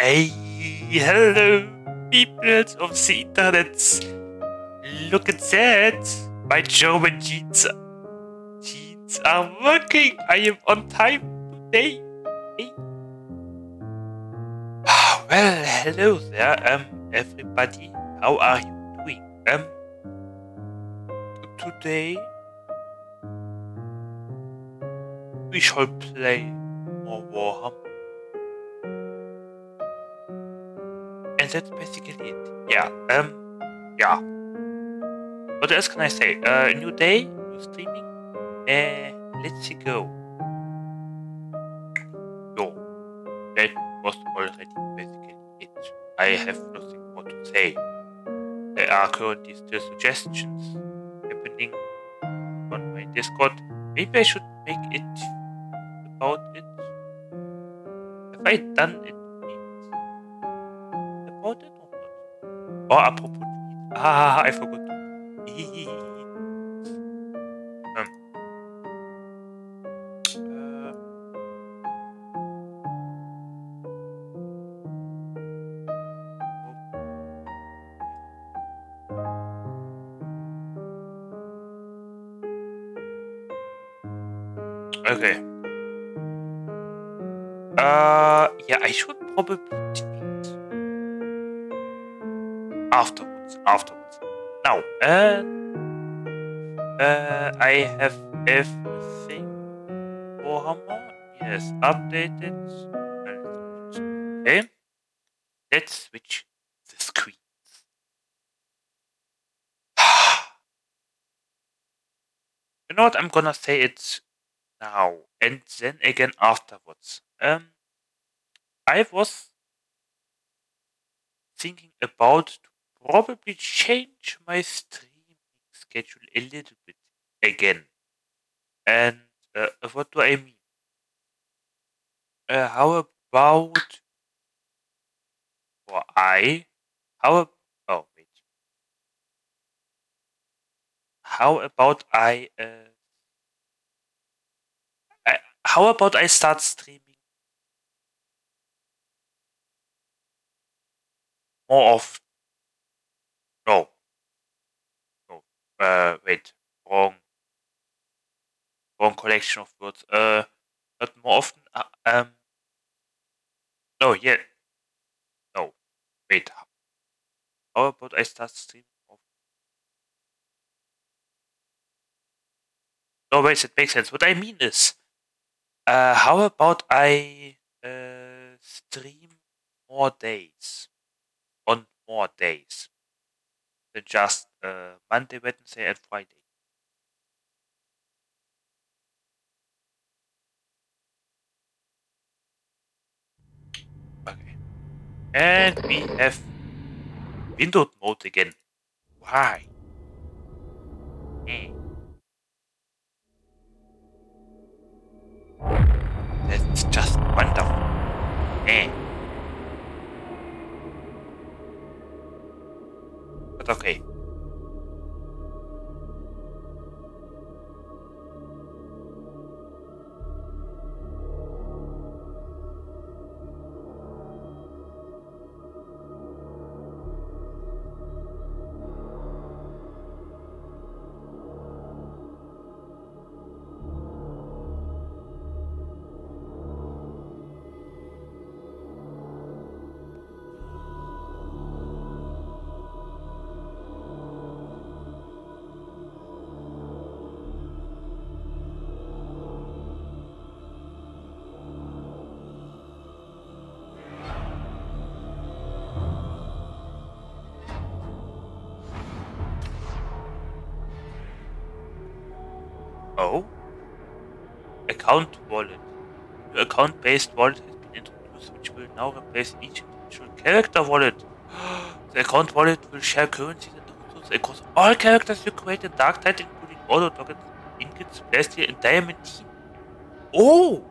Hey, hello, people of the internet. Look at that. My German jeans. Jeans are working. I am on time today. Hey. Well, hello there, um, everybody. How are you doing? Um, today we shall play more Warhammer. And that's basically it. Yeah, um, yeah. What else can I say? Uh, new day, new streaming. Uh, let's go. Yo, that was already basically it. I have nothing more to say. There are currently still suggestions happening on my Discord. Maybe I should make it about it. Have I done it Or apropos. Ah, I forgot. um. Uh, Okay. Uh, yeah, I should probably afterwards. Afterwards. Now, uh, uh, I have everything. Warhammer, yes, updated. Okay. Let's switch the screens. you know what? I'm gonna say it now and then again afterwards. Um, I was thinking about probably change my streaming schedule a little bit again. And uh, what do I mean? Uh, how about or I? How? Oh wait. How about I? Uh, I, how about I start streaming more of no. No. Uh wait. Wrong. Wrong collection of words. Uh not more often uh, um no yeah no. Wait. How about I start streaming no wait it makes sense. What I mean is uh how about I uh stream more days? On more days than just uh, Monday, Wednesday, and Friday. Okay. And we have windowed mode again. Why? Eh. That's just wonderful. Eh. Okay. Wallet. Your account based wallet has been introduced, which will now replace each individual character wallet. the account wallet will share currencies and resources across all characters you create in Darktide, including auto tokens, ingots, Celestial, and Diamantine. Oh!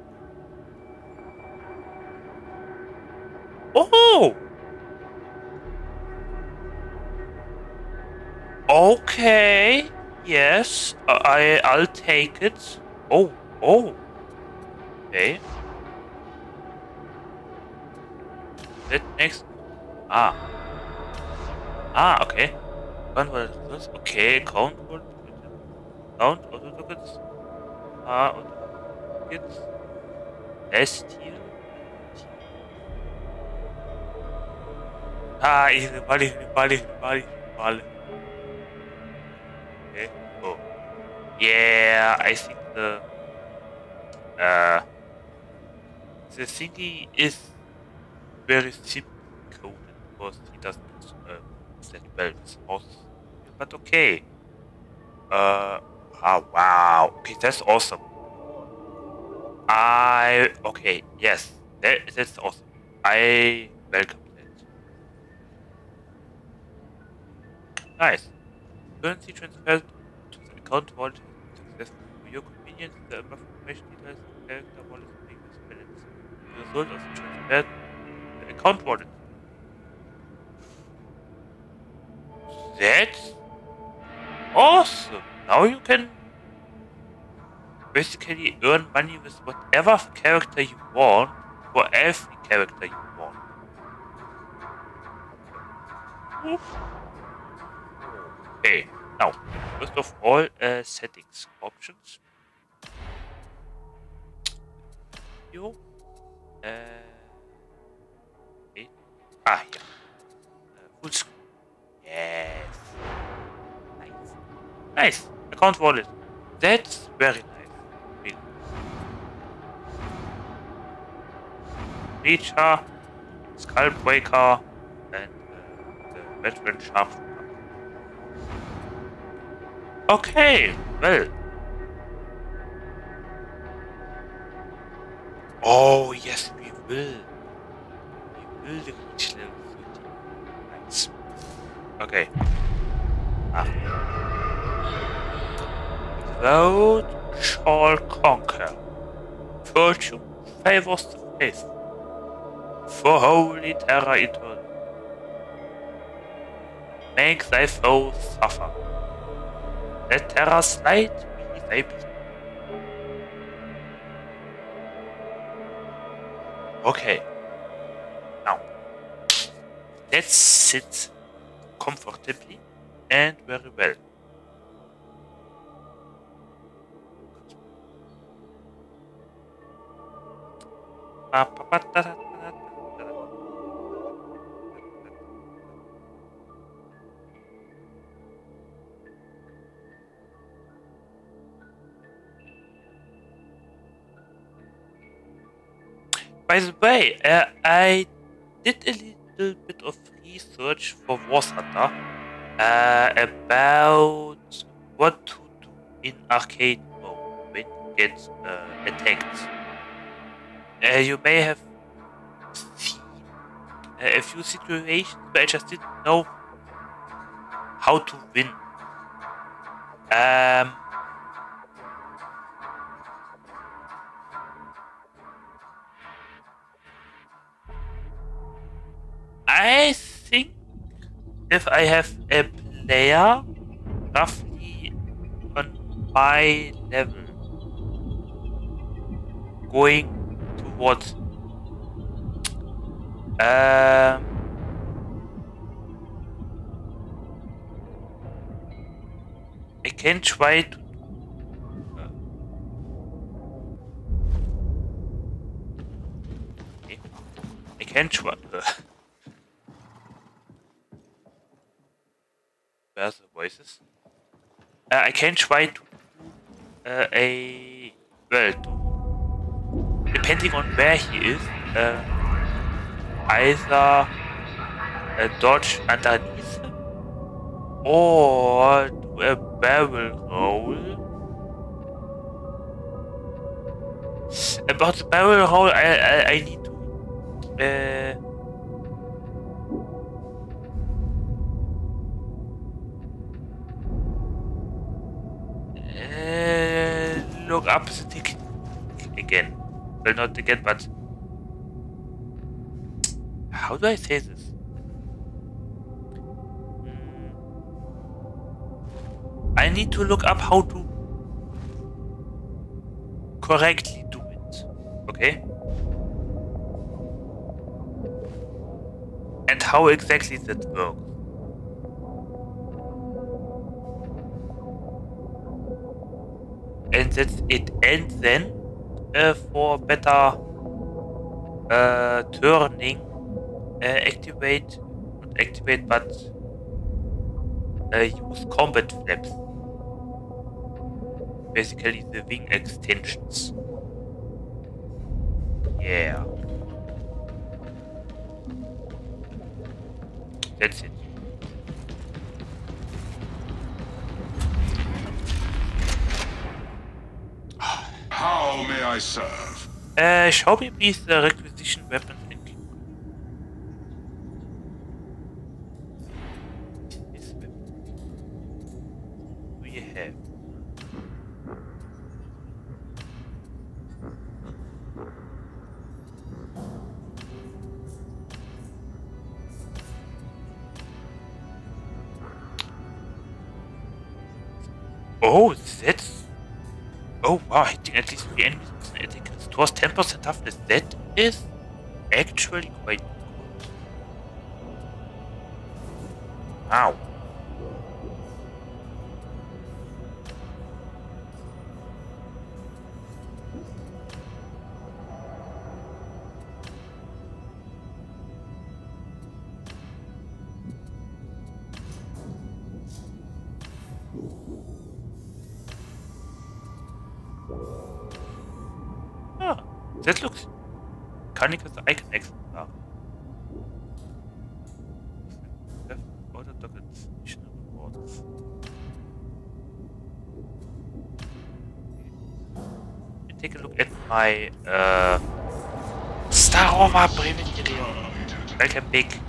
Oh! Okay. Yes, I I'll take it. Oh, oh. Okay. that makes ah ah okay. One wallet results. Okay, count wallet. Count auto tickets. Ah auto tickets. S tier. Ah, easy, body, body, body, body. Okay. Oh. Yeah, I think the uh the thingy is very simple coded because he doesn't uh, set well with. But okay. Uh ah wow. Okay, that's awesome. I okay, yes. That, that's awesome. I welcome that. Nice. Currency transferred to the account wallet successful. For your convenience, the information details character wallet result of the transfer the account wallet. That's awesome. Now you can basically earn money with whatever character you want for every character you want. Okay, now, first of all, uh, settings options. You. Uh. Ah, yeah. Uh, full screen. Yes. Nice. Nice. Account wallet. That's very nice. Really. Reacher, Skullbreaker, and uh, the veteran sharpshooter. Okay, well. Oh, yes, we will. We will reach level 30. Nice. Okay. Ah. Road shall conquer. Virtue favors the faith. For holy terror eternal. Make thy foes suffer. Let terror's light be thy beacon. Okay. Now, let's sit comfortably and very well. By the way, uh, I did a little bit of research for War Thunder uh, about what to do in arcade mode when you get uh, attacked. Uh, you may have seen uh, a few situations where I just didn't know how to win. Um, I think if I have a player roughly on my level going towards um I can try to okay. I can try Where's the voices? Uh, I can try to uh, a well to, depending on where he is, uh, either uh, dodge underneath him or do a barrel roll. About the barrel roll, I I, I need to. Uh, look up the ticket again. Well, not again, but how do I say this? Mm. I need to look up how to correctly do it. Okay? And how exactly that works. And that's it. And then uh, for better uh, turning, uh, activate, not activate, but uh, use combat flaps. Basically the wing extensions. Yeah. That's it. I serve? Uh, show me please the requisition weapons 10% toughness. That is actually quite good. Wow. My uh, Starova Bremen Welcome back.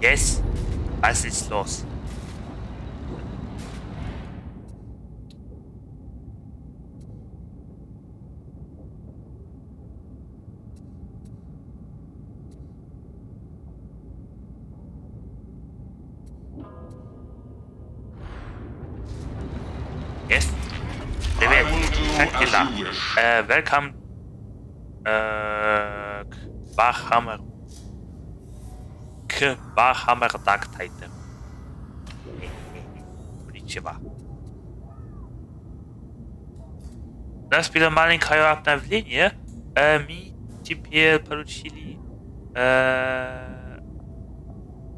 Yes, was ist los? Uh, welcome uh, Kvahammer Kvahammer Darktide. Konnichiwa. Раз было маленькое обновление, э, мы тебе поручили,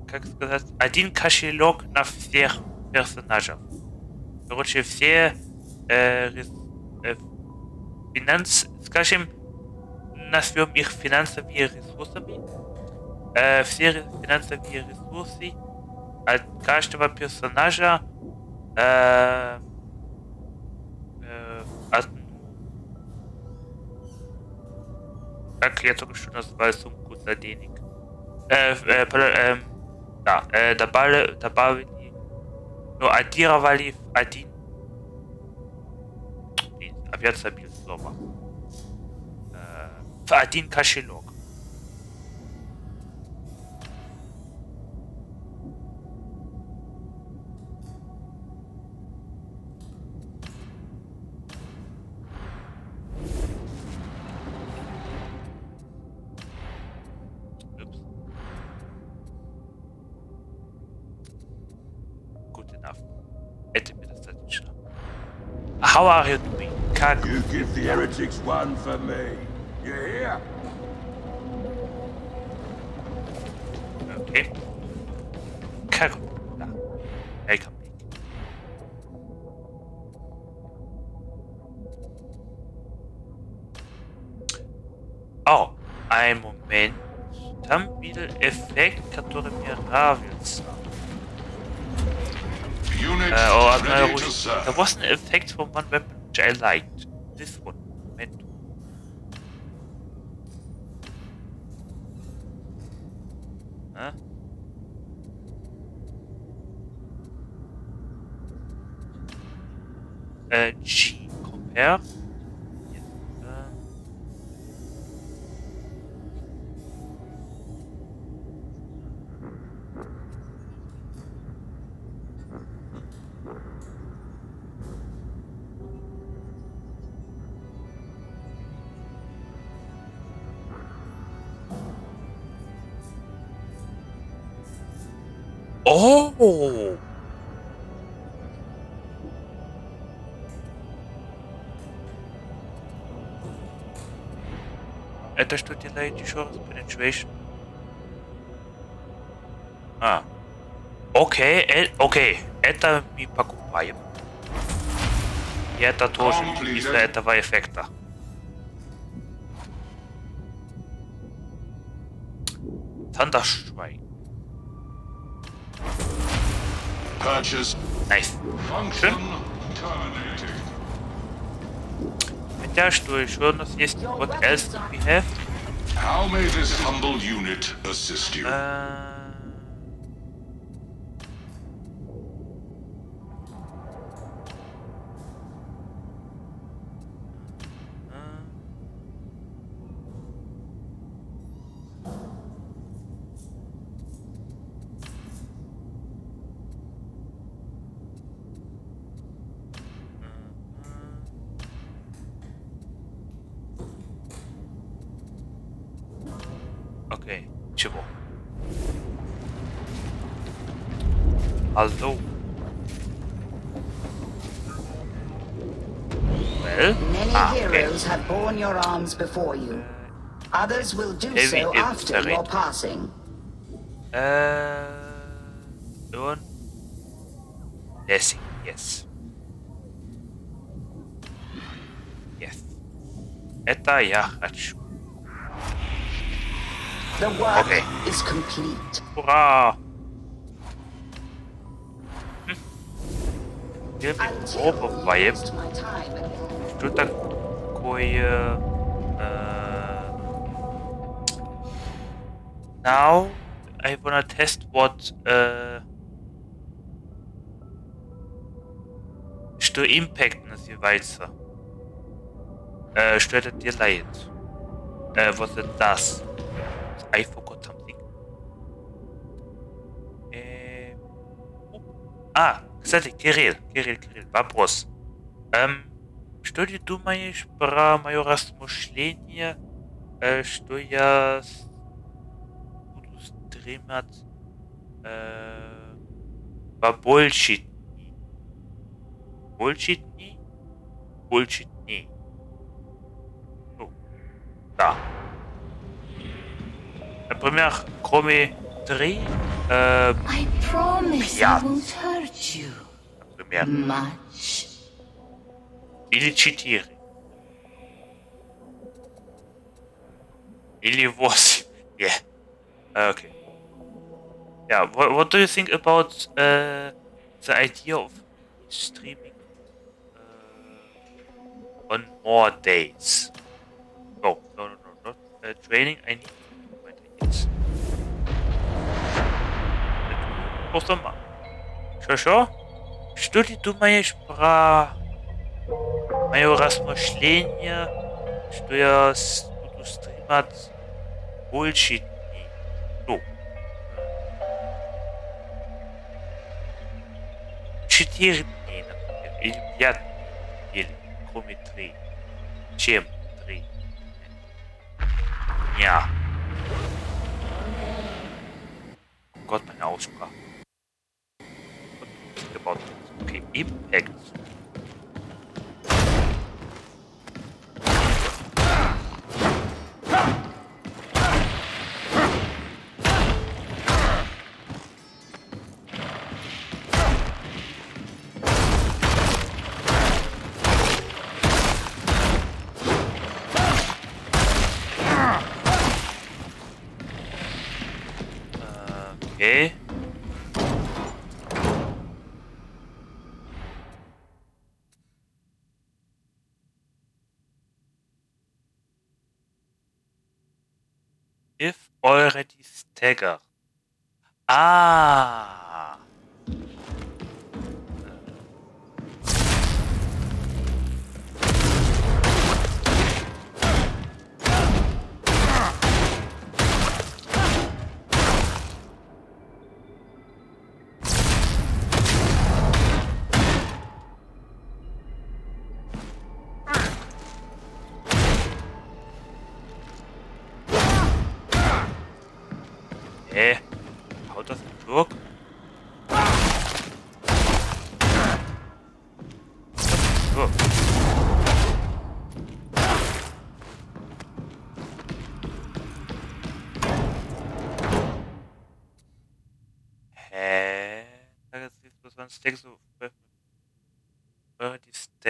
как сказать, один кошелек на всех персонажей. Короче, все, финанс, скажем, назовем их финансовыми ресурсами. Э, все ре- финансовые ресурсы от каждого персонажа э, э, одну, как я только что назвал сумку за денег. Э, э, про- эм, да, э, добавили, добавили, ну, аддировали в один Блин, опять забил слово. Э, в один кошелек. Упс. Good enough. Это мне достаточно. How are you doing? Как? You give the heretics one for me. You hear? Okay. Как? Да. Welcome back. Oh, ein Moment. Там видел эффект, который мне нравится. Units Uh, or no, ready to there serve. was an effect from one weapon which I liked. This one. Huh? Uh, G compare. Oh! Это что делает еще раз? Penetration. А. Окей, э, окей. Это мы покупаем. И это тоже из-за этого эффекта. Thunderstrike. Purchase Nice. function terminated. Хотя, что еще у нас есть? What else do we have? How may this humble unit assist you? Э, before you. Others will do Heavy so after infrared. your passing. Äh, und Lessing, yes. Yes. Это я хочу. The work Okay. is complete. Ура! Хм. Где мы Until попробуем? used my time again. Что такое... э, Now I wanna test what... э, Что Impact называется. Э, Что это делает. Э, Вот это does. I forgot something. Э, оп. А, кстати, Кирилл, Кирилл, Кирилл, вопрос. Эм, что ты думаешь про мое размышление, э, что я с- буду стримать э, побольше дней? Больше дней? Больше дней. Ну, да. Например, кроме три, э, you например, much. или четыре. Или восемь. Yeah. Okay. Yeah. What, what do you think about uh, the idea of streaming uh, on more days? No, no, no, no, not uh, training. I need my ideas. Просто ма. Что, что? Что ты думаешь про мое размышление, что я буду стримать больше дней. Ну, четыре дней, например, или пять дней, или кроме три. Чем три дня? What do you think about? Okay, Impact. Already stagger. Ah.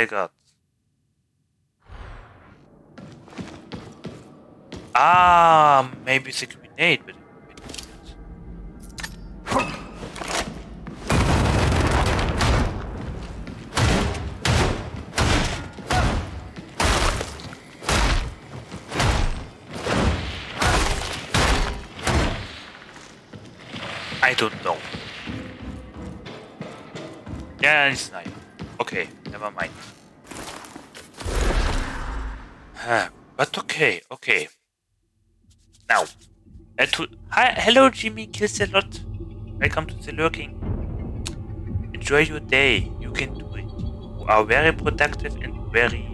Already staggered. Ah, maybe it's a grenade, but hi, hello Jimmy Kills a lot. Welcome to the lurking. Enjoy your day. You can do it. You are very productive and very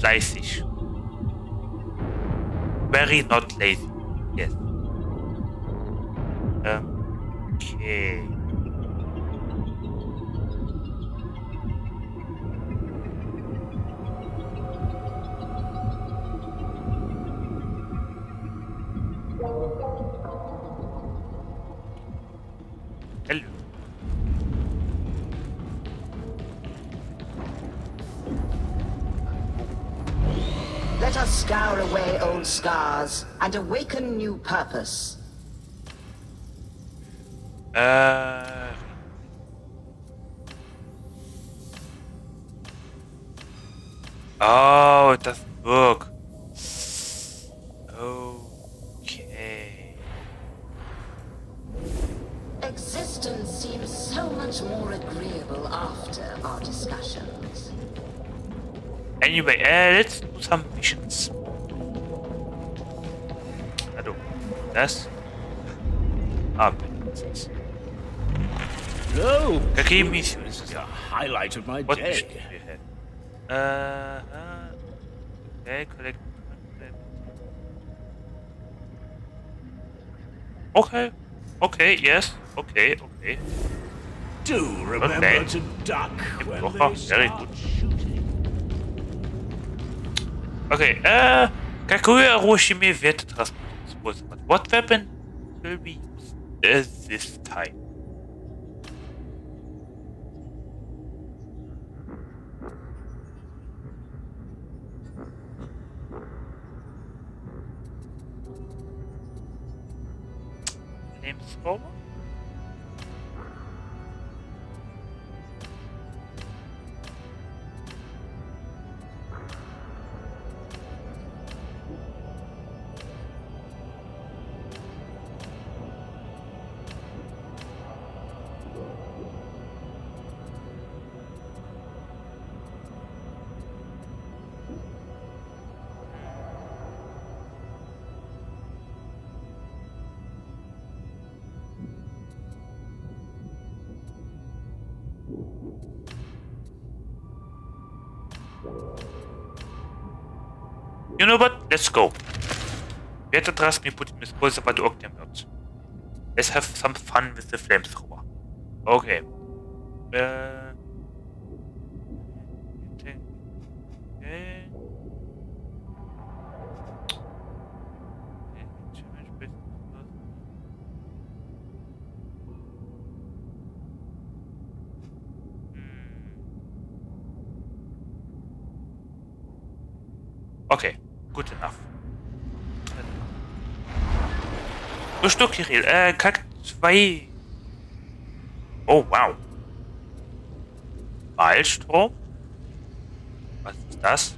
fleißig. Very not lazy. Yes. Um, okay. And awaken new purpose. Uh, Hello. Какие миссии? This is the highlight of my What day. mission do we have? Uh, uh, okay, collect. Okay, okay, yes, okay, okay. Do remember Okay. to duck when Oh, they very start good. shooting. Okay, uh, какую оружие мне в этот раз будем использовать? What weapon will we use uh, this time? Flamethrower? Let's go. Better trust me put putting this poison by the octane birds. Let's have some fun with the flamethrower. Okay. Äh. Okay. Okay, good enough. Ну что, Кирилл, э, как твои... О, вау. Maelstrom? Was ist das?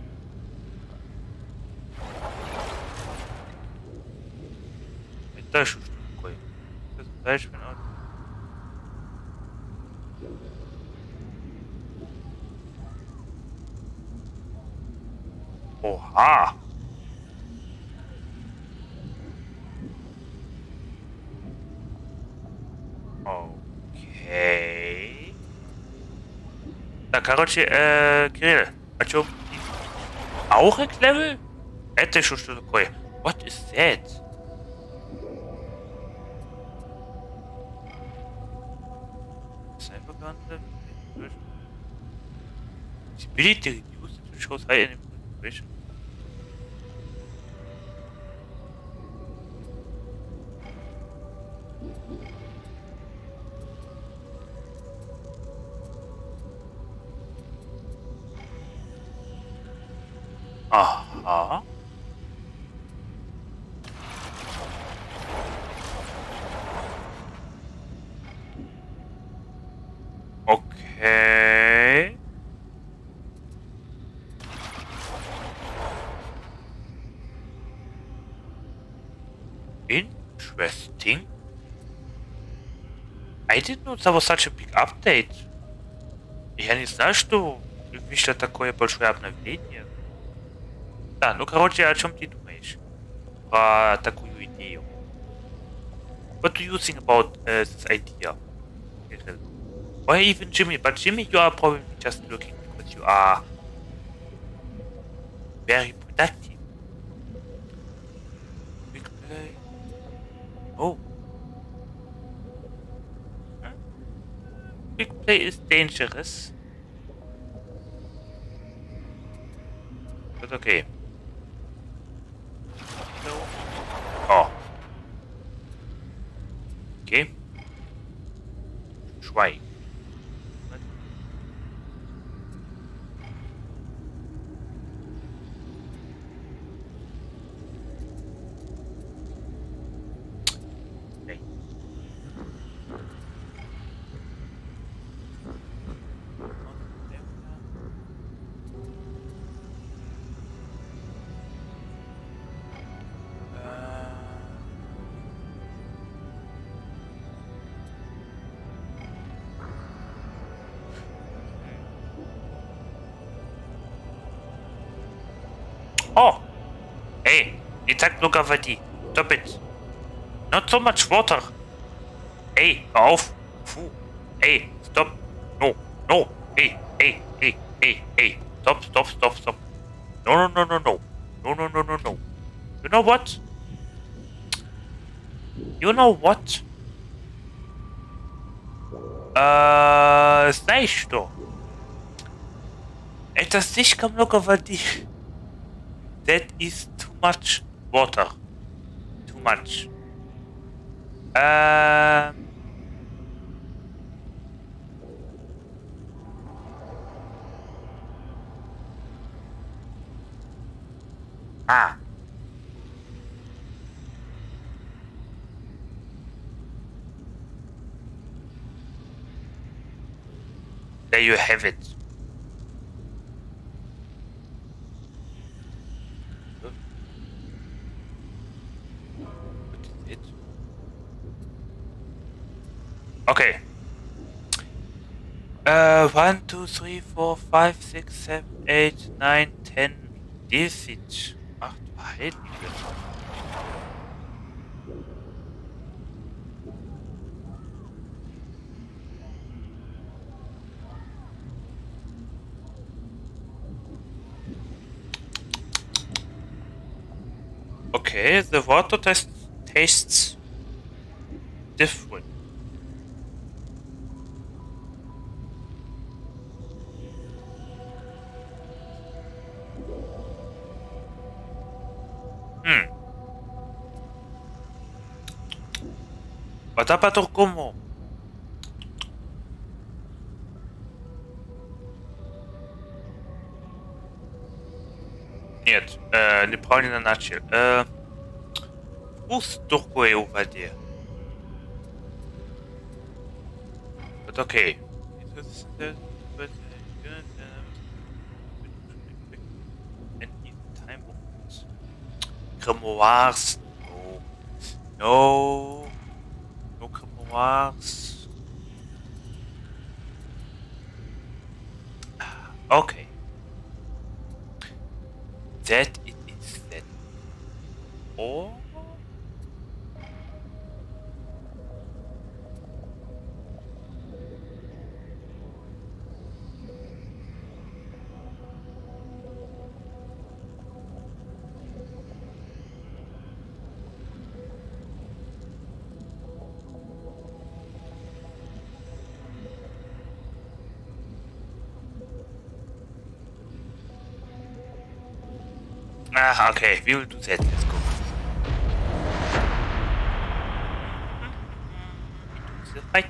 Это что такое? Das ist falsch, wenn auch- Oha! Так, короче, э, Кирилл, о чем? Аурик левел? Это еще что такое? What is that? Cybergun level? Ability reduced to shows high enemy There was such a big update. Я не знаю, что вышло такое большое обновление. Да, ну короче, о чем ты думаешь? Про такую идею. What do you think about uh, this idea? Or even Jimmy, but Jimmy, you are probably just looking because you are very dangerous. But okay. Hey, attack look over the. Stop it. Not so much water. Hey, hör auf. Puh. Hey, stop. No, no. Hey, hey, hey, hey, hey. Stop, stop, stop, stop. No, no, no, no, no. No, no, no, no, no. You know what? You know what? Э, знаешь что? Это слишком много воды. That is too much Water. Too much. Um, ah. There you have it. 1, 2, 3, 4, 5, 6, 7, 8, 9, 10, 10. Ach du heilige. Okay, the water test tastes Kitap'a Turkum mu? Нет, э, неправильно начал. Э, пусть другое уводи. But окей. Grimoires. No. No. Grimoires. Okay, we will do that. Let's go. Into the fight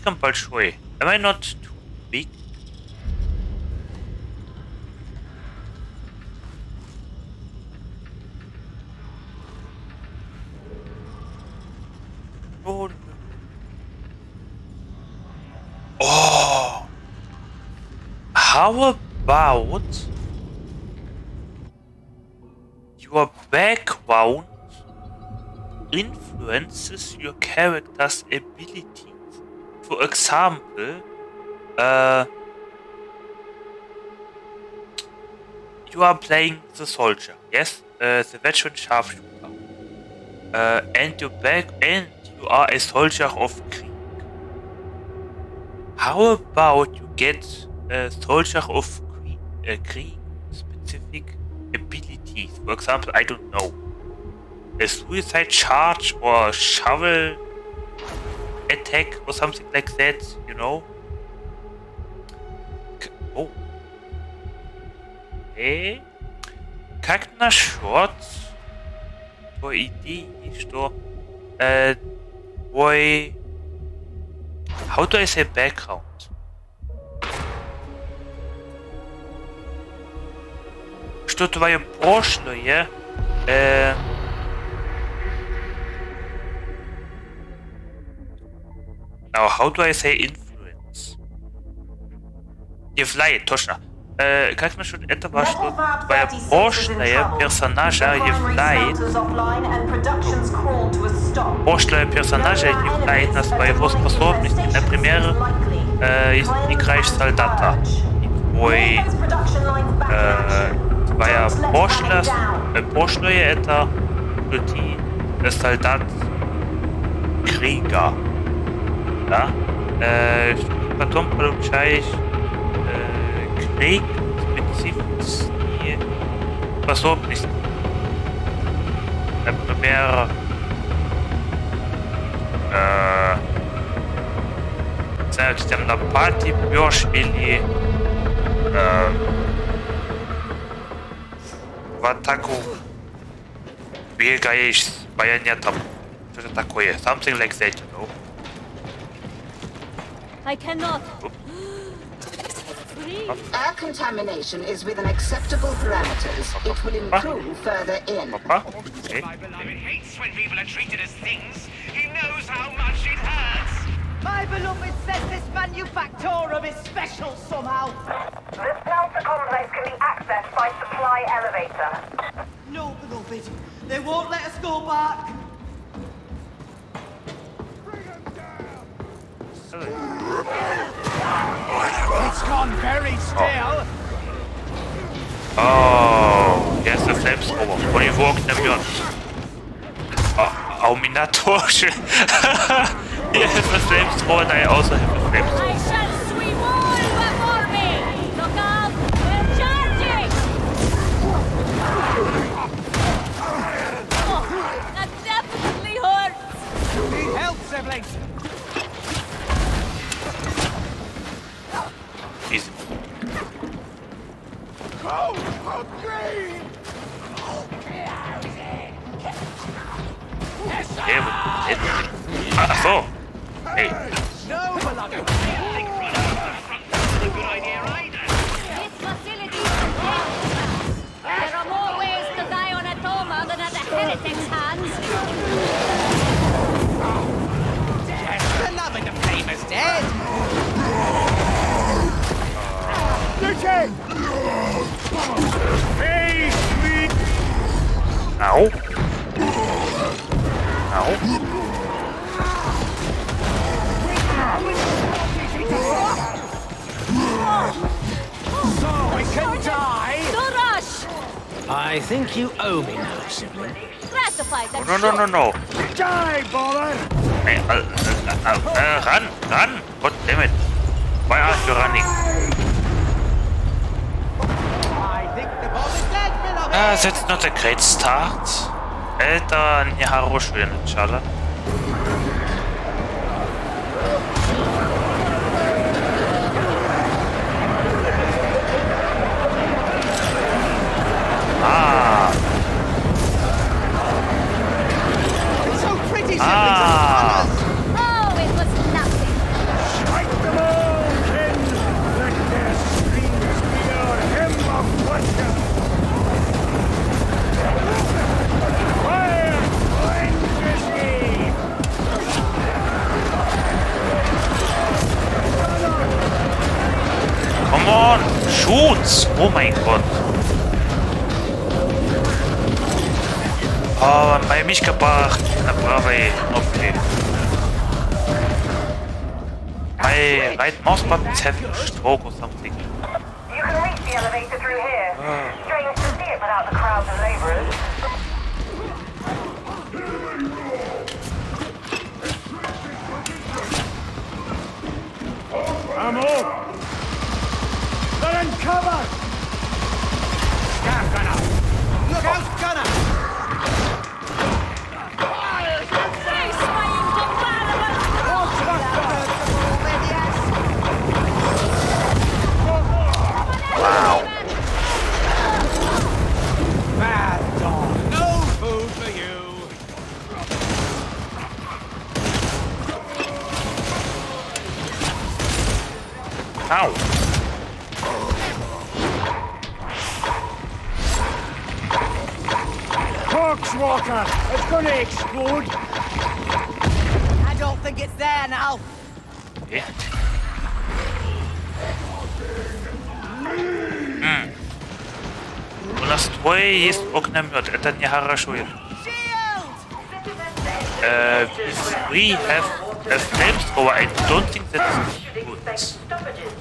compulsory. Am I not too big? Influences your character's abilities? For example, uh, you are playing the soldier, yes, uh, the veteran sharpshooter, uh, and you back and you are a soldier of Krieg. How about you get a soldier of Krieg, Krieg specific abilities? For example, I don't know, a suicide charge or shovel attack or something like that, you know? K- oh. Okay. Как насчет твоей идеи, что э, твой... How do I say background? Что твое прошлое э, Now, how do I say influence? Являет, точно. Э, как насчет этого, что твоя прошлое персонажа является... Прошлое персонажа являет на своего способности. Например, э, если ты играешь солдата, и твой... Э, твоя прошлое, э, прошлое это, ты солдат Крieger да, э, потом получаешь э, клейк специфические способности. Например, э, знаю, там на пати бьешь или э, в атаку бегаешь с байонетом. Что-то такое. Something like that, you know. I cannot. Air contamination is within acceptable parameters. It will improve further in. Papa? Okay. My beloved hates when people are treated as things. He knows how much it hurts. My beloved says this manufactorum is special somehow. The smelter complex can be accessed by supply elevator. No, beloved. They won't let us go back. It's gone very still. Oh, there's the flamethrower. What are you walking about? Oh, Auminator. he has a flamethrower and I also have a flamethrower. Yeah, but it, ah, so. Hey, ow. Ow. So we can die. No rush! I think you owe me now, sibling. Gratified that No, no, no, no. Die, Bolan! Hey, uh, uh, uh, uh, run, run. God damn it. Why aren't you running? dead, beloved. Uh, that's not a great start. Это не хорошее начало. А, so On! Shoot! Oh mein Gott. Oh, bei mich gebracht. Na bravo, okay. My right mouse button is having gonna explode. I don't think it's there now. Okay. Hmm. У нас двое есть огнемет. Это не хорошо. Shield! Uh, if we have a flamethrower, I don't think that's good. Stoppages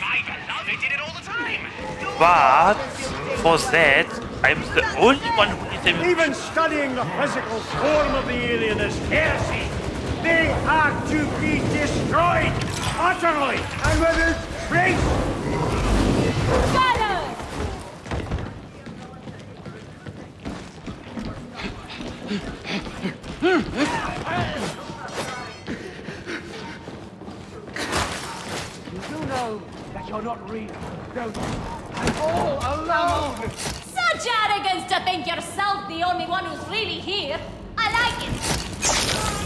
My beloved did it all the time. But for that, I'm the only one who is able Even studying the physical form of the alien is heresy. They are to be destroyed utterly and without trace. Gunner! You know that you're not real, don't you? I'm all alone. Such arrogance to think yourself the only one who's really here. I like it.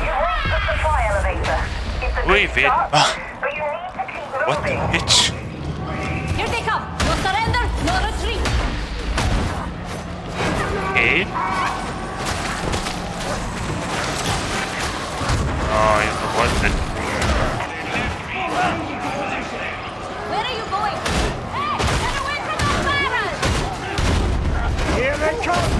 You've reached the supply elevator. It's a Ui, good vet- start, ah. but you need to keep What the moving. bitch? Here they come. Okay. Oh, you know what? That Where are you going? Hey, get away from those barrels! Here they come.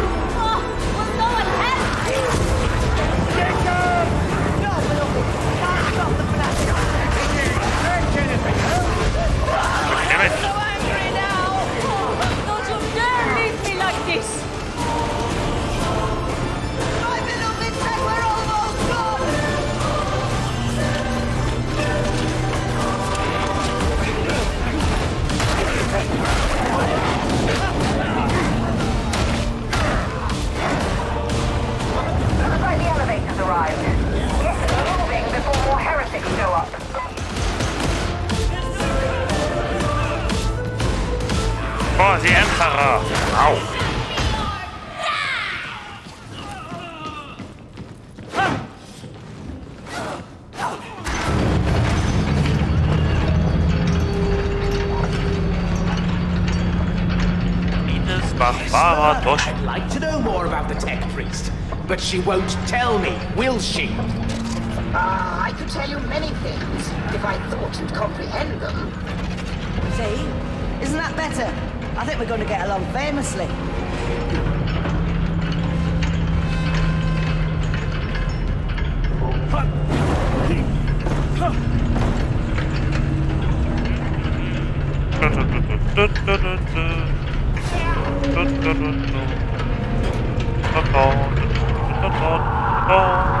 Oh, the Emperor. Ow. Ines Barbara Dosh. I'd like to know more about the tech priest, but she won't tell me, will she? Ah, I could tell you many things if I thought you'd comprehend them. See? Isn't that better? I think we're going to get along famously.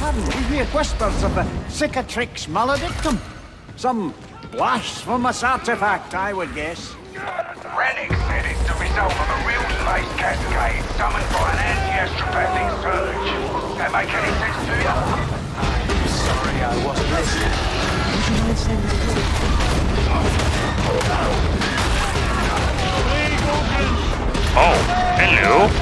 suddenly we hear whispers of the cicatrix maledictum. Some blasphemous artifact, I would guess. Rannick said it's the result of a real space cascade summoned by an anti-astropathic surge. That make any sense to you? I'm sorry I wasn't listening. Oh, hello.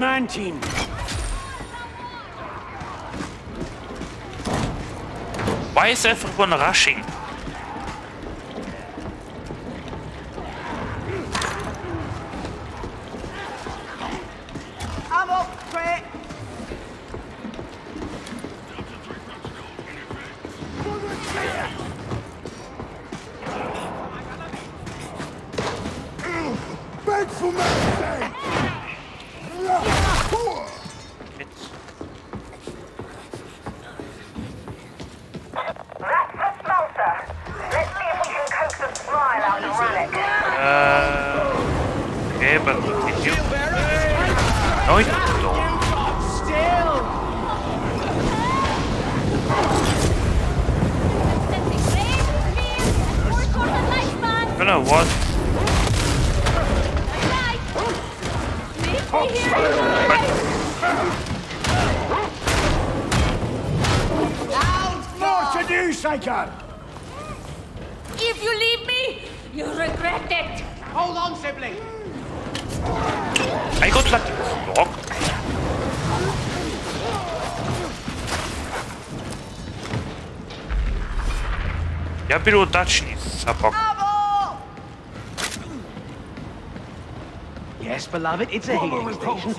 Command Team. Why is everyone rushing? nabył dacznic sapok. Yes, beloved, it's a healing station.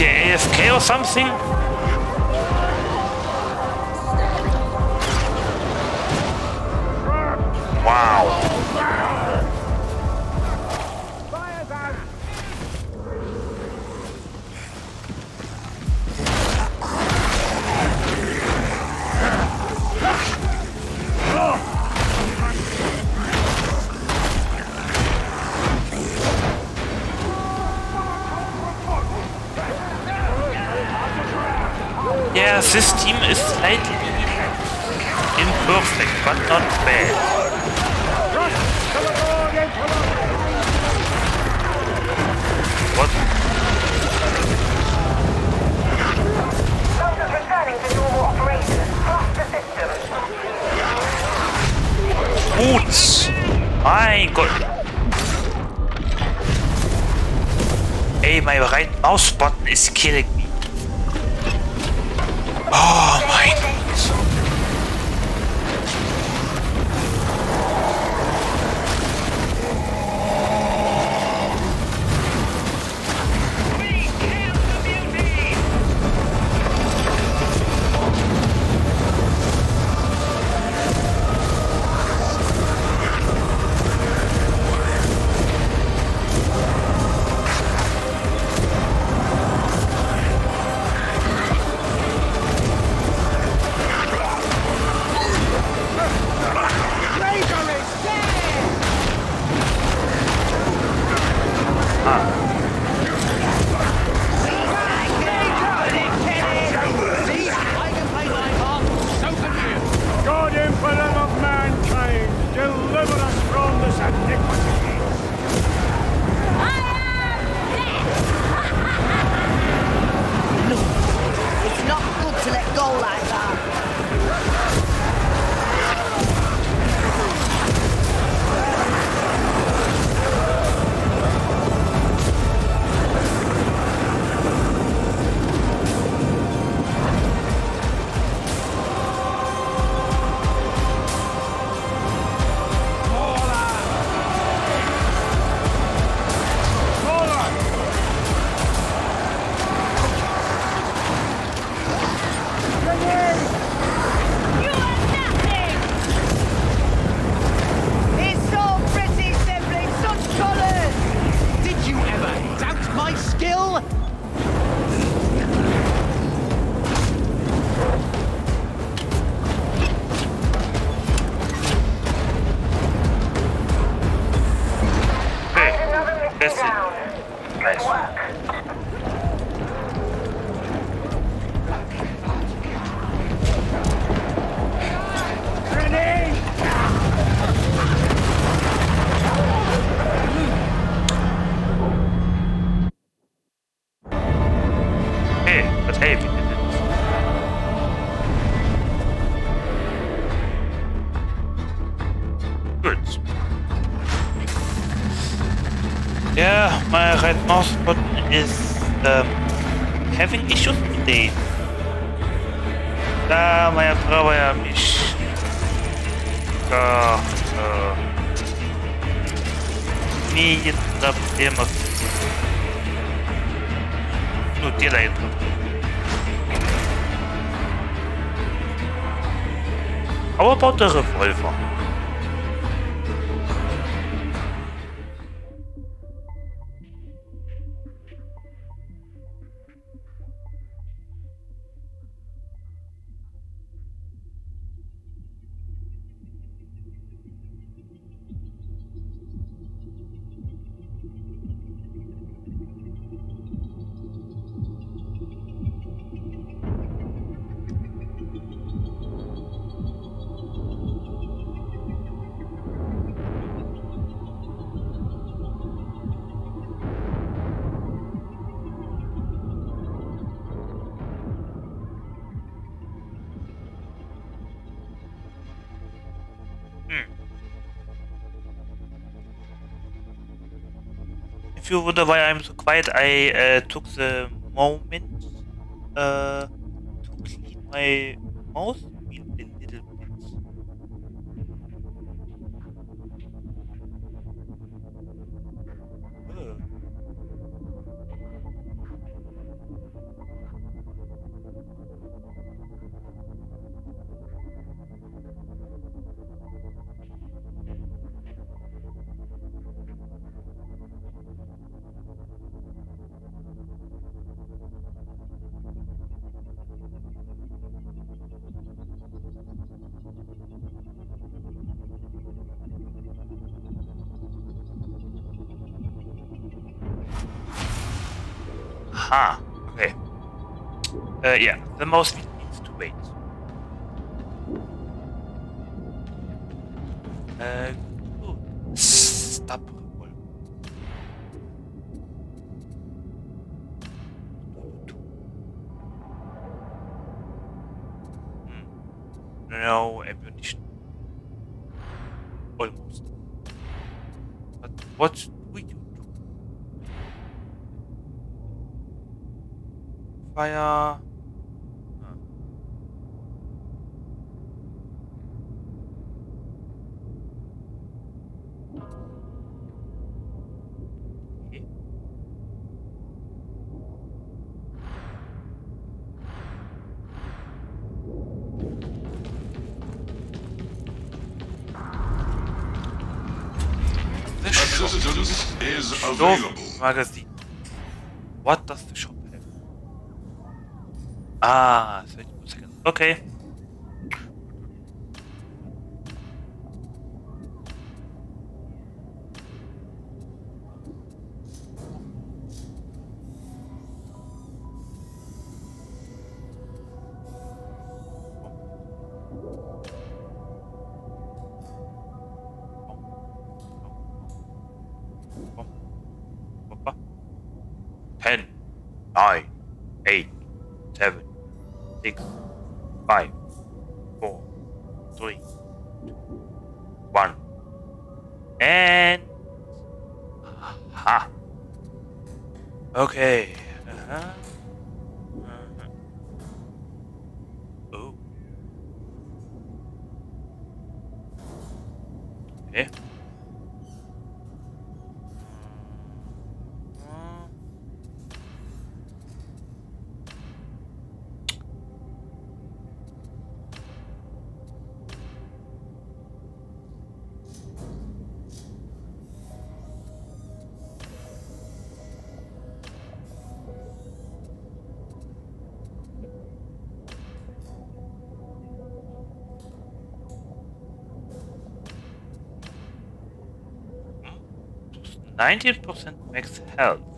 she AFK or something? Wow. but not fair. What? Soldiers returning to button is killing off, but quiet. I uh, took the moment Aha. Okay. Uh, yeah, the most needs to wait. Uh, oh, stop. Hmm. No ammunition. Almost. But what? Fire. Huh. Okay. The shop. Assistance is Stove available. magazine. What does the shop have? Ah, 32 seconds. Okay. Five, four, three, two, one, and aha. Okay. 19% max health.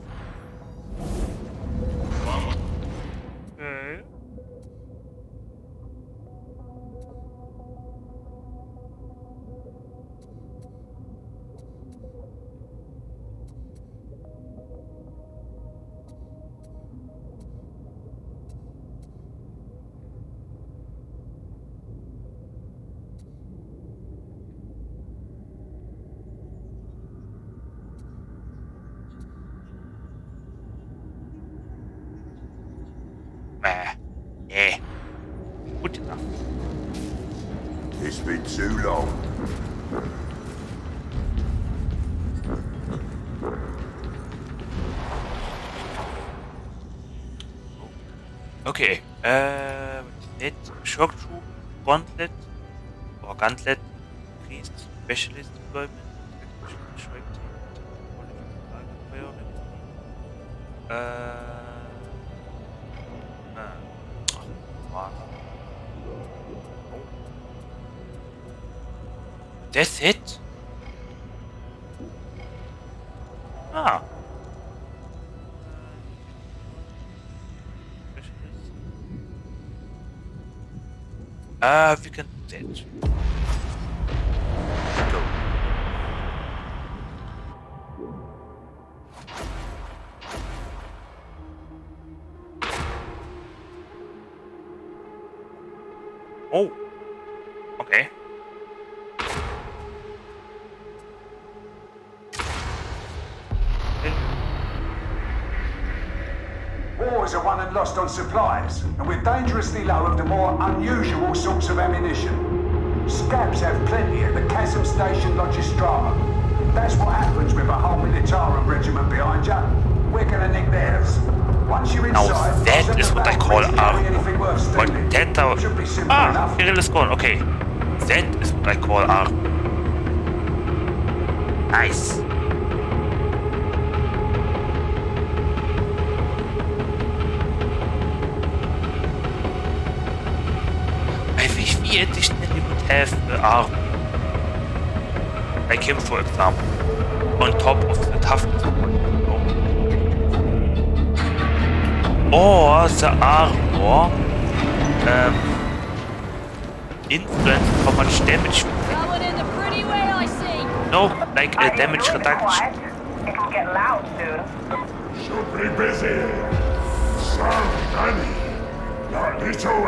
Yeah. Good enough. It's been too long. Okay. Uh, net shock troop, gauntlet, or gauntlet, priest, specialist deployment, it? Ah. Uh, we can do that. On supplies, and we're dangerously low of the more unusual sorts of ammunition. Scabs have plenty at the Chasm Station Logistrata. That's what happens with a whole Militarum regiment behind you. We're gonna nick theirs. Once you're inside, that send is the what I call if you carry armor. anything worth But stealing. that Should be simple ah, enough. Kirill is gone. Okay, that is what I call armor. Nice. have the arm, like him for example, on top of the toughness. Or the armor um, influences how much damage no, like a damage reduction. It can get loud soon. Should be busy. So, Danny, your little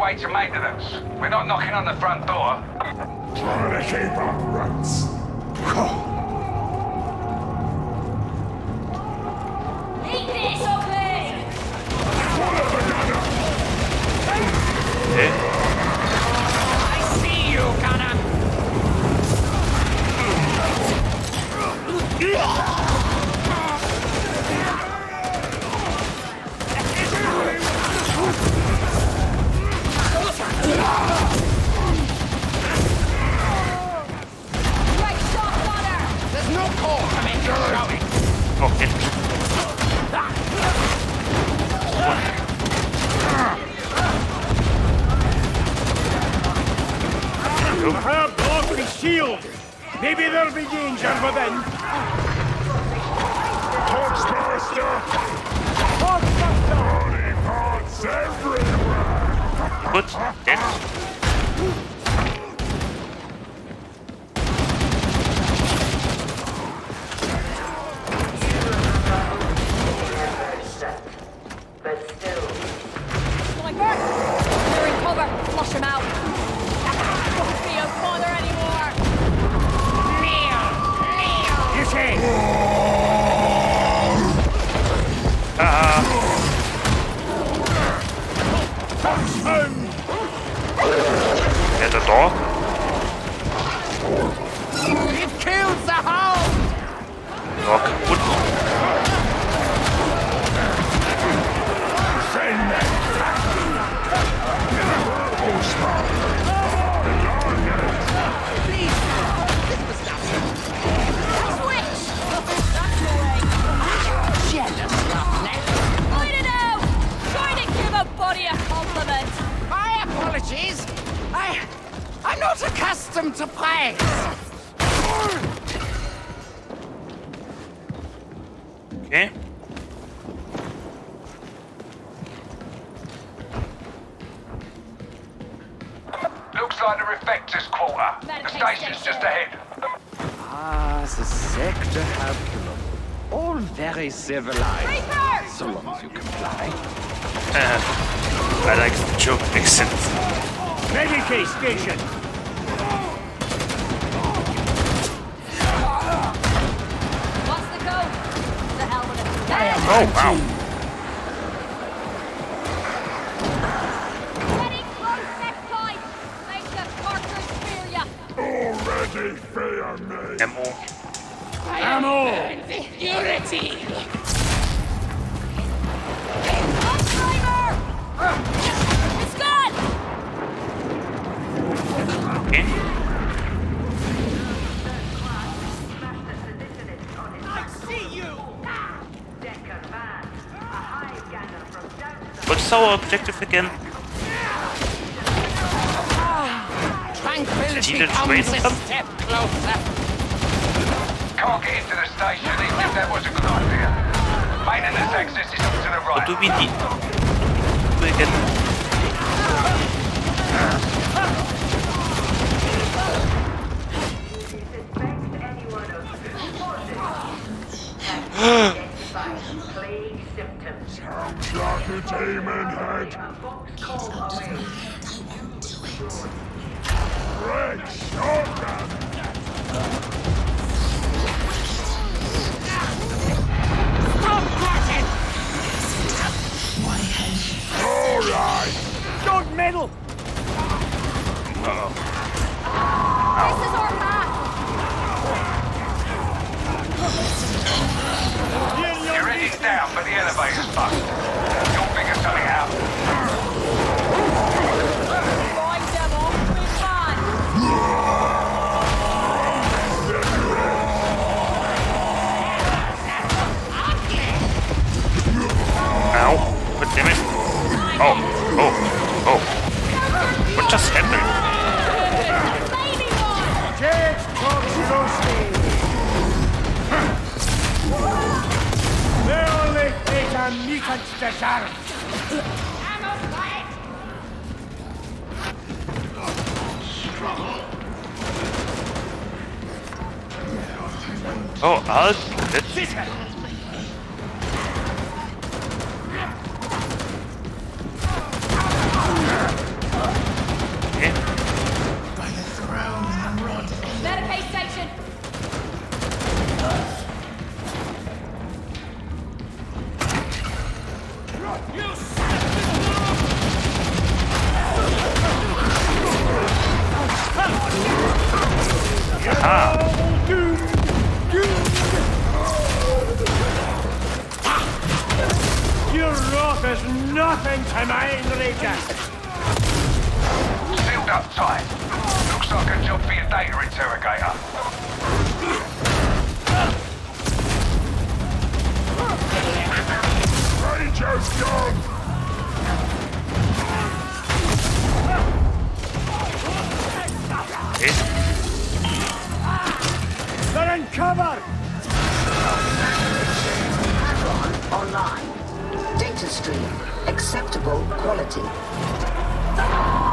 way to maintenance. We're not knocking on the front door. Trying to keep up, rats. civil again? Tranquility Did comes a step closer. Can't into the station, if that was a good idea. Maintenance access is up to the right. What do we need? We can... Plague symptoms. Sounds like head. In cover! Online. Data stream. Acceptable quality. Oh, oh.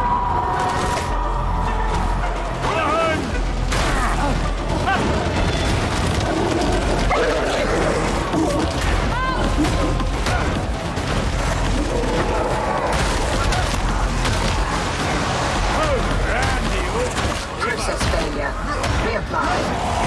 Process failure. Reapply.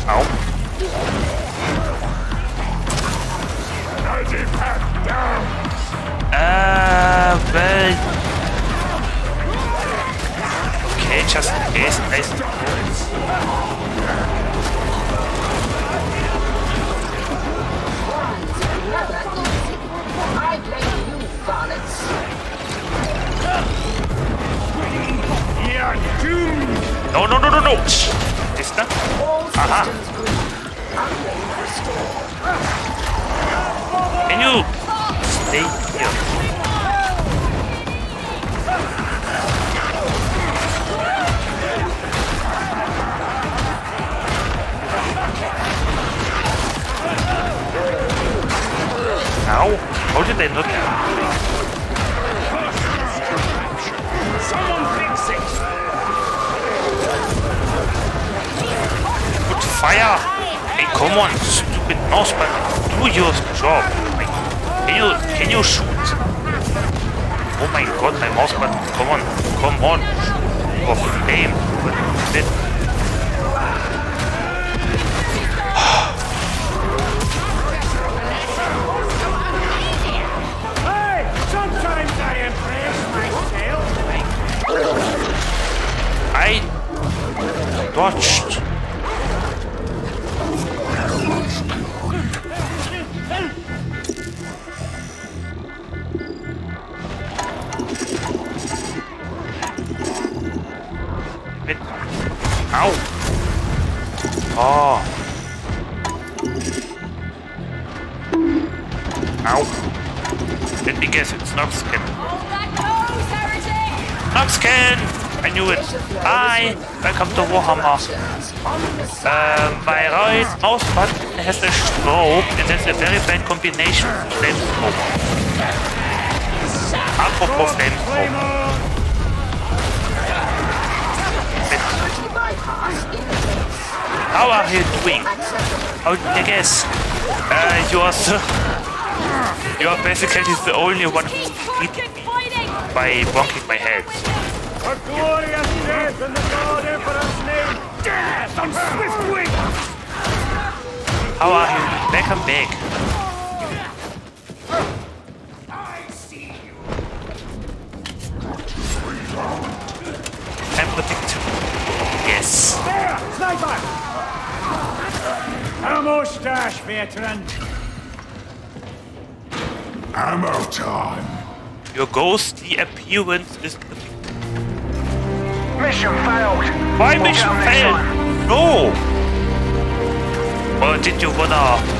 Ow. As if hat down! Uh, well. Okay, just in case, nice. Never easy. I Can you stay here? Ow! How did they not? Someone fix it! Put fire! Hey, come on, stupid mouse button. Do your job. Can you can you shoot? Oh my god, my mouse button. Come on, come on. Oh, For flame. What is it? Hey! Sometimes I impress myself. I dodged. Welcome to Warhammer. Uh, my right mouse button has a stroke and that's a very bad combination flamethrower. Apropos flamethrower. How are you doing? How I guess? Uh, you're the... You're basically the only one who beat me by bonking my head. A glorious death in the God Emperor's name! Death on swift wing! How are you? Welcome back. I see you. I'm protected. Yes. There! Sniper! A mustache, veteran! Ammo time! Your ghostly appearance is mission failed. My Watch mission failed. No. What did you put off?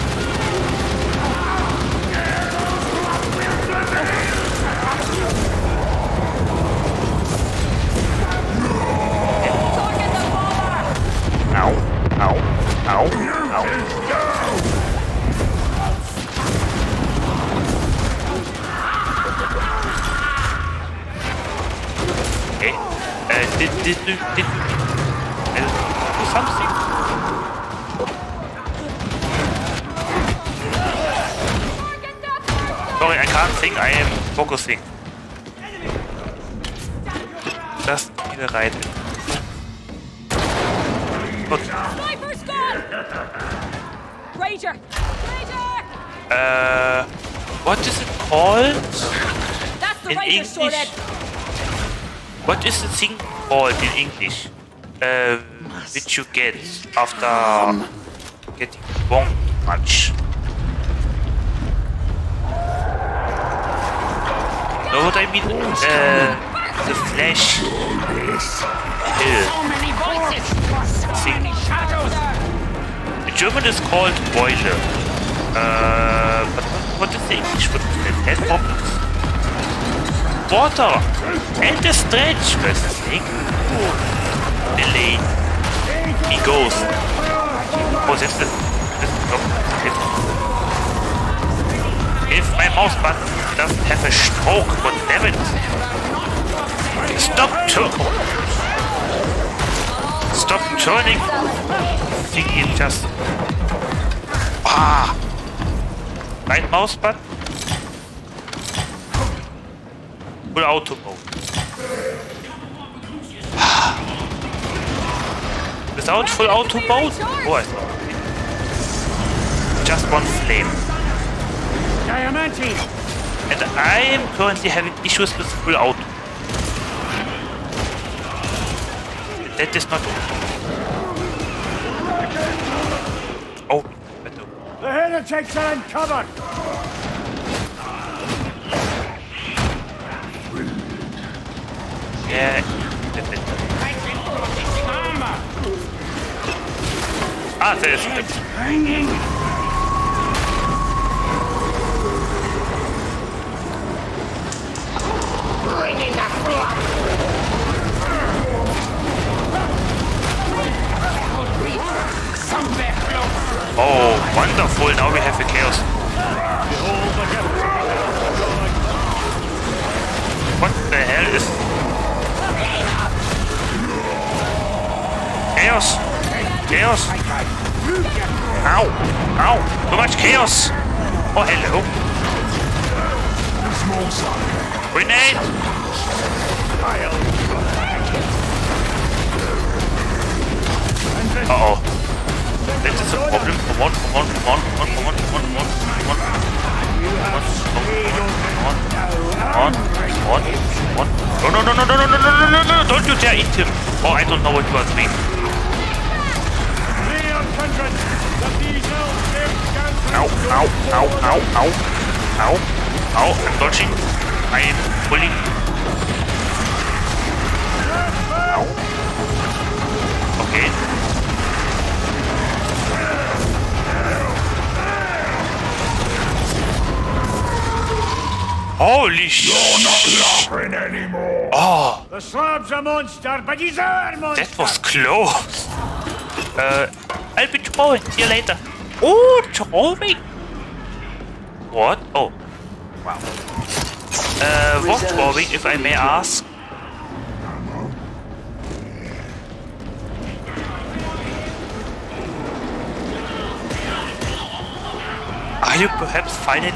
English? What is the thing called in English? Uh, which you get after getting wrong much. Know what I mean? Uh, the flash hill thing. In German is called Beule. Uh, but what is the English for that? Head problems? Water! And the stretch, first thing. Delay. He goes. Oh, that's the. The if, if my mouse button doesn't have a stroke, god damn it! Stop turning! Stop turning! Thinking just. Ah! Right mouse button? Full auto mode. Without full auto mode? Thought. Just one flame. And I am currently having issues with full auto. That is not. Oh, better. The heretics are uncovered! Yeah. That is... Hanging! Ow, ow, ow, ow, ow, I'm dodging. I am pulling. Ow. Okay. Holy shit! You're not laughing anymore. Oh, The slab's a monster, but he's our monster! that was close. Uh, I'll be throwing. See you later. Oh, throwing. What throwing, if I may ask? Are you perhaps finding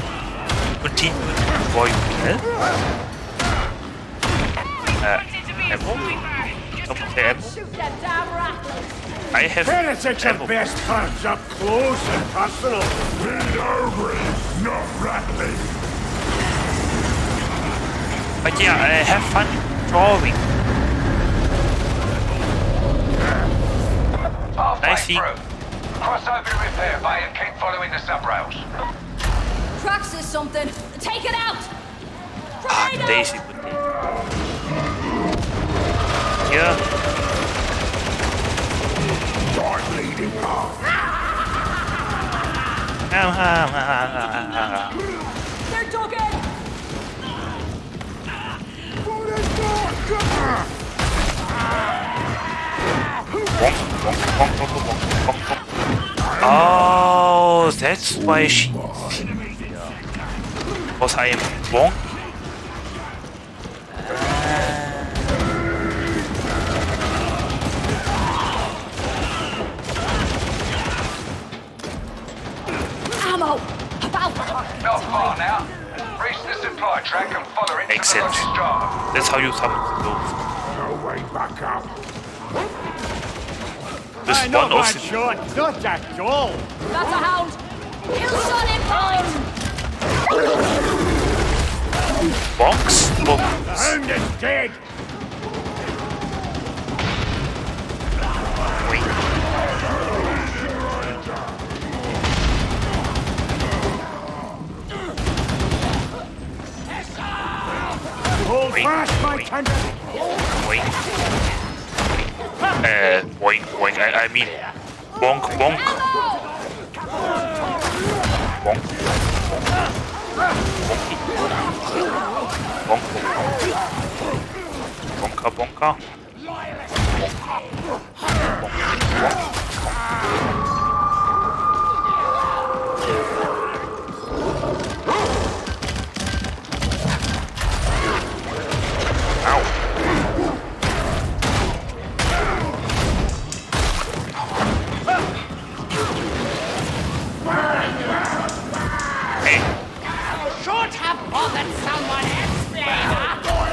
continuing before you kill? Uh, ammo? Someone say ammo? Shoot them damn rattlers! I have Heretics are ammo. best cards up close and personal. Read over it, not rattling. But yeah, I have fun drawing. Halfway I see. through. Cross over to repair bay and keep following the subrails. Crux is something. Take it out! Ah, Grenade out! Daisy would be. Yeah. Start leading up. They're talking! Oh, that's why she. Because I am wrong. Supply track and follow it Makes sense. That's how you summon the ghost. No way back up. This not one bad of the shot, not at all. That's a hound! Kill shot in point! bonks. The Oh, hound is dead. Hold fast, my boink. Uh, boink, boink. I, I mean, bonk, bonk. Bonk. Bonk, bonk. Bonka, bonka. Ow.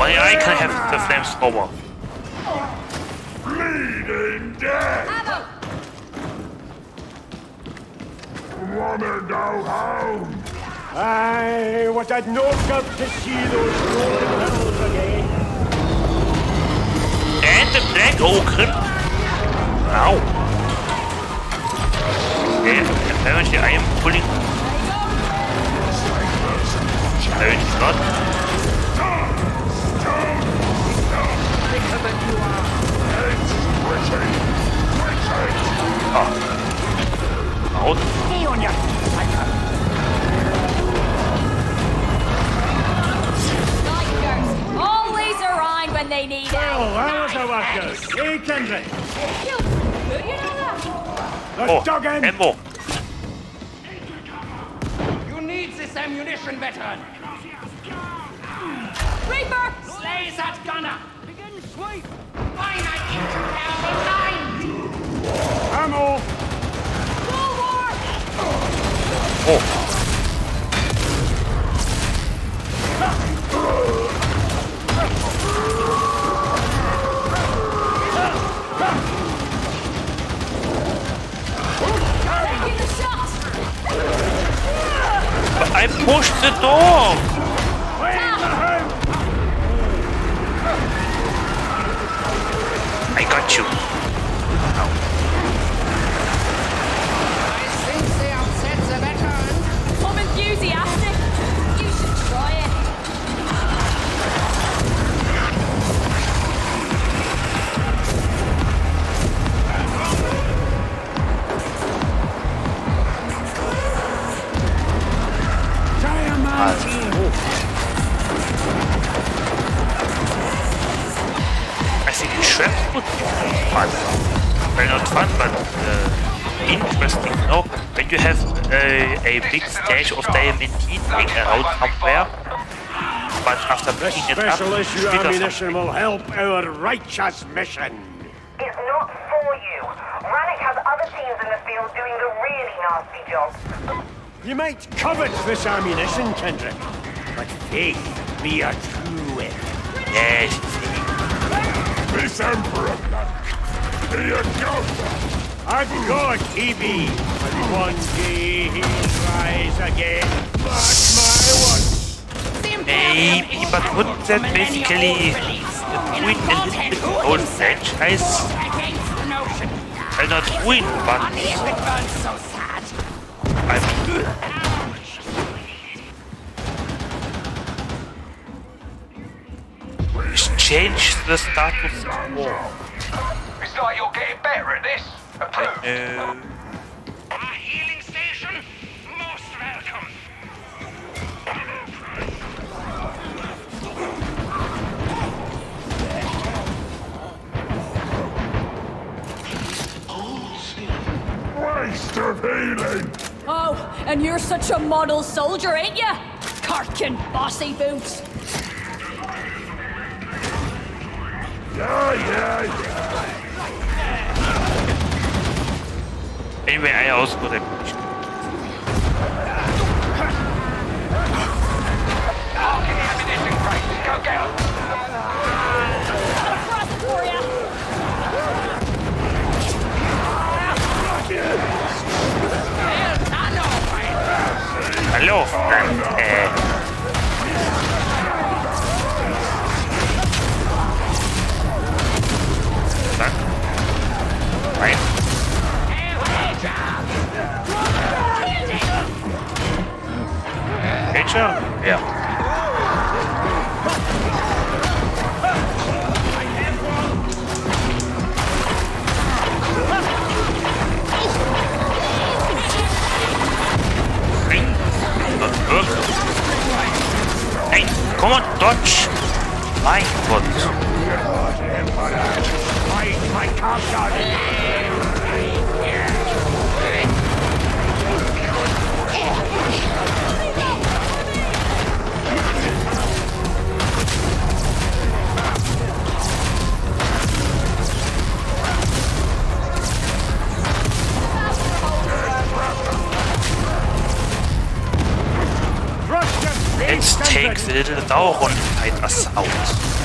Blader. only I can have the flamethrower. Bleeding dead. Ammo! Wanna go home? Aye, what I'd no love to see those rolling hills again. And the black ochre. Ow. And apparently I am pulling. Apparently not. In. ammo. Oh, you need this ammunition, veteran. Reaper! Slay that gunner. Begin sweep. Find that injured down the line. Ammo. Oh. Taking the shot! But I pushed the door. I got you. I think they upset the veteran. I'm enthusiastic. Traps would be fun. Well, not fun, but uh, interesting. No, when you have a, a big stage of diamantine lying around somewhere, but after This picking it up, special issue trigger ammunition will help our righteous mission. It's not for you. Rannick has other teams in the field doing the really nasty job. You might covet this ammunition, Kendrick, but faith be a true weapon. Yes, This Emperor blood. Be a ghost. A god he be, but one day he'll rise again. Mark my words. maybe, but wouldn't that basically ruin a little bit the whole franchise? Well, not ruin, but If change the status quo. It's like you're getting better at this. Approved. Uh, A healing station, most welcome. Waste of healing! Oh, and you're such a model soldier, ain't you? Karkin bossy boots! Yeah, yeah, yeah. Anyway, I Hallo, Frank. Äh, right? Great job. Yeah. Hey, come on, dodge! My foot. Fight my countdown! Let's take the little Sauron us out.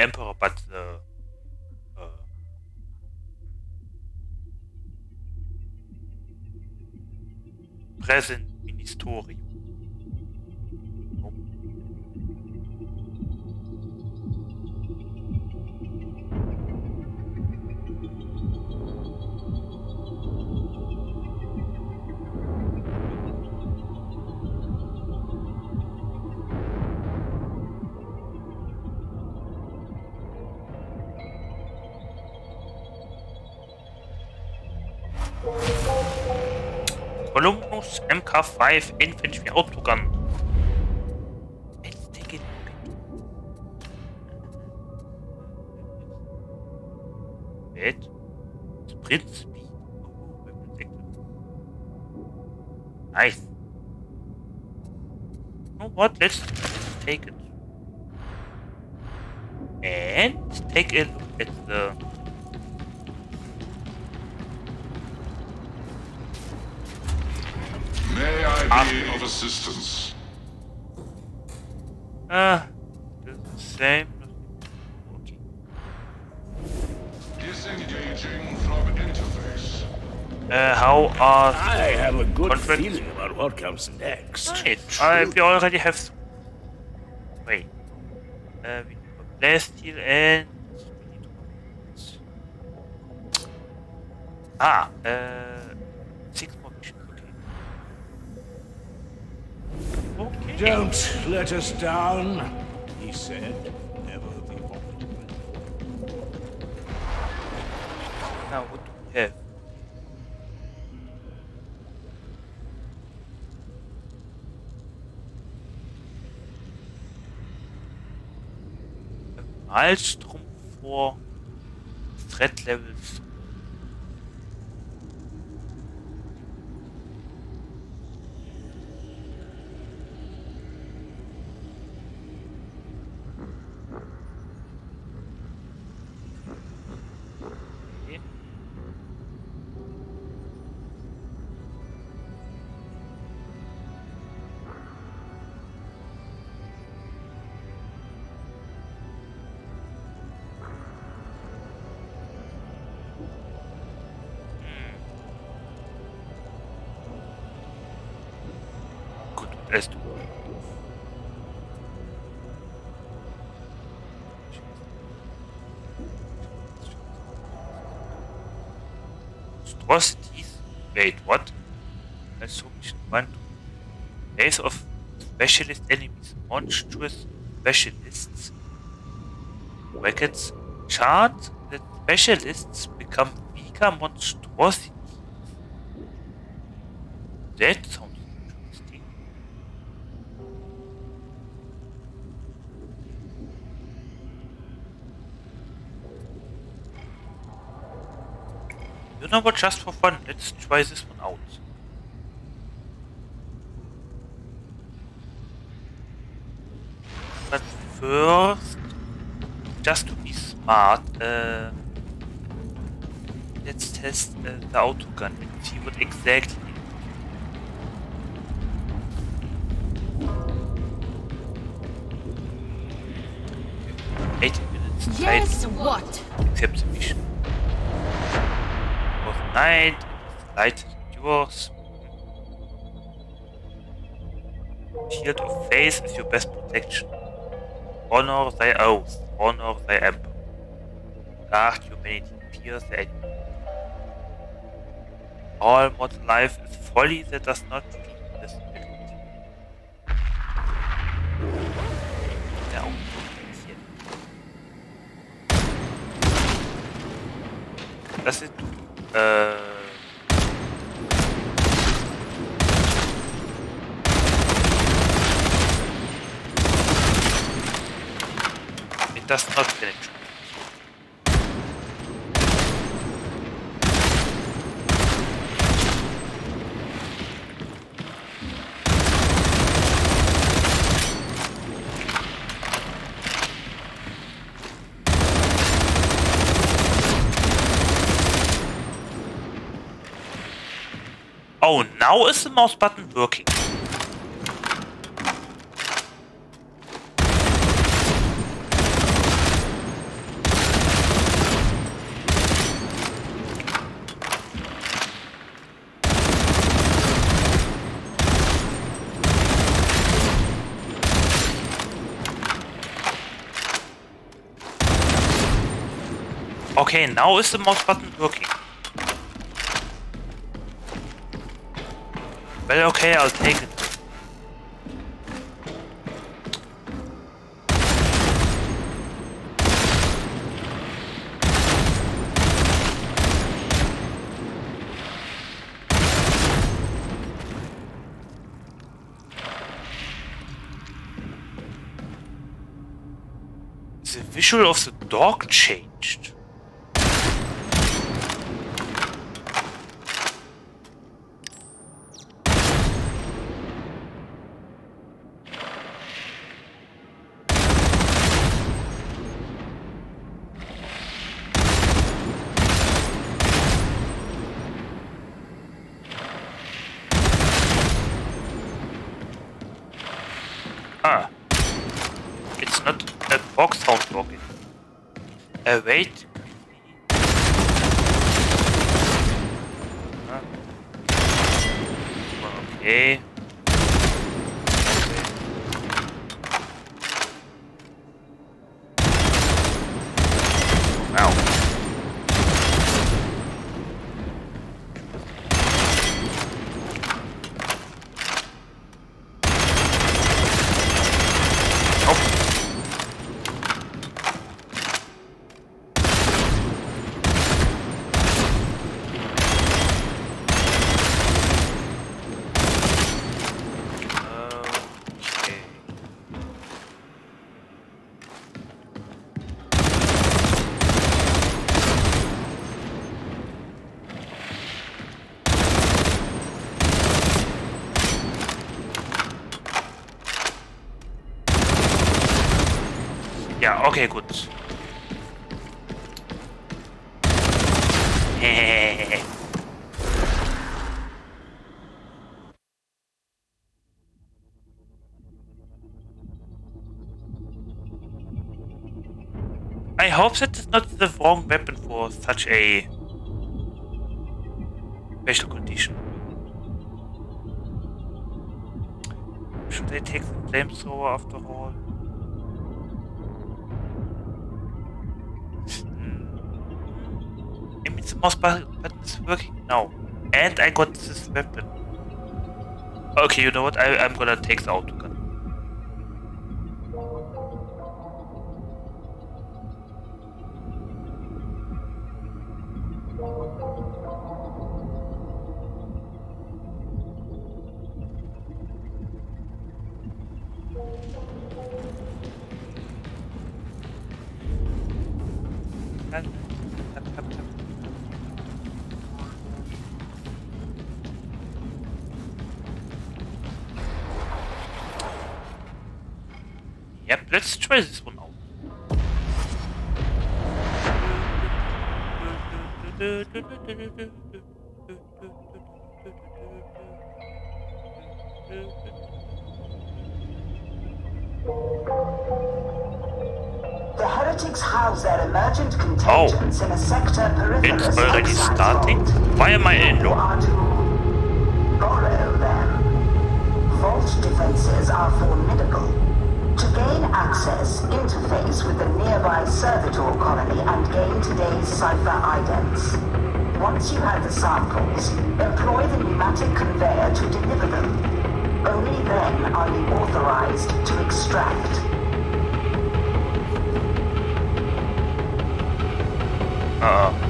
Emperor, but the. Uh, present Ministorum. Columbus MK5 infantry autogun. It. Wait. Sprint speed. Nice. You what? Let's take it. And take a look at the May I be of assistance? Ah, the same. Disengaging from interface. Uh, how are I have a good contracts? feeling about what comes next. Right. Uh, we already have. Wait. Uh, we have a plasteel and. we need to- Ah, uh, Okay. Okay. Don't let us down, he said. Never before. Now, what do we have? Maelstrom vor Threat Levels. Atrocities. Wait, what? That's mission one. Days of specialist enemies. Monstrous specialists. Brackets. Chant that specialists become weaker monstrosities. That You know what, just for fun, let's try this one out. But first, just to be smart, uh, let's test uh, the autogun and see what exactly. Eighteen minutes. Yes, what? accept the mission. Night, light yours. Shield of faith is your best protection. Honor thy oath, honor thy emperor. Guard humanity, fear the enemy. All mortal life is folly that does not feed the spirit. Das uh... It does not penetrate. Now is the mouse button working? Okay, now is the mouse button working? Well, okay, I'll take it. The visual of the dog changed. Ah. It's not a box sound walking. Uh, wait. Ah. Okay. Wow. Okay. Ja, okay, gut. I hope that is not the wrong weapon for such a special condition. Should I take the flamethrower after all? Mouse bu- button is working now. And I got this weapon. Okay, you know what? I, I'm gonna take the autogun. The heretics house their emergent contagions oh. in a sector peripherous It's already starting? Why am I to borrow them. Vault defenses are formidable. To gain access, interface with the nearby servitor colony and gain today's cipher idents. Once you have the samples, employ the pneumatic conveyor to deliver them. Only then are you authorized to extract. Uh.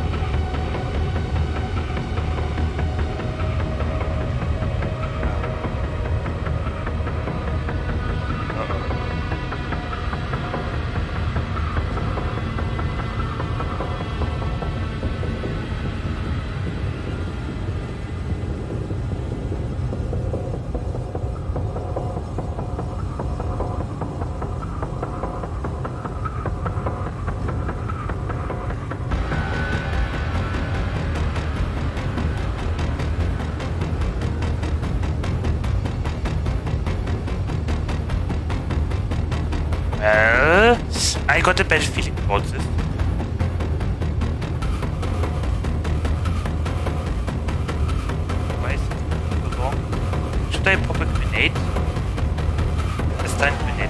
I got a bad feeling about this. Why is it so long? Should I pop a grenade? It's time grenade.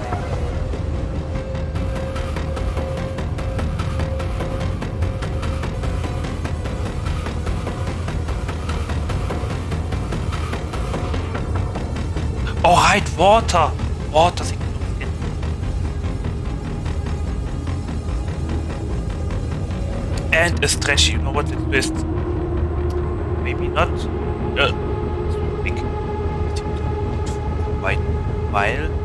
Oh, right, water! Water And a stretch, you know what it is? Maybe not. Uh. White while.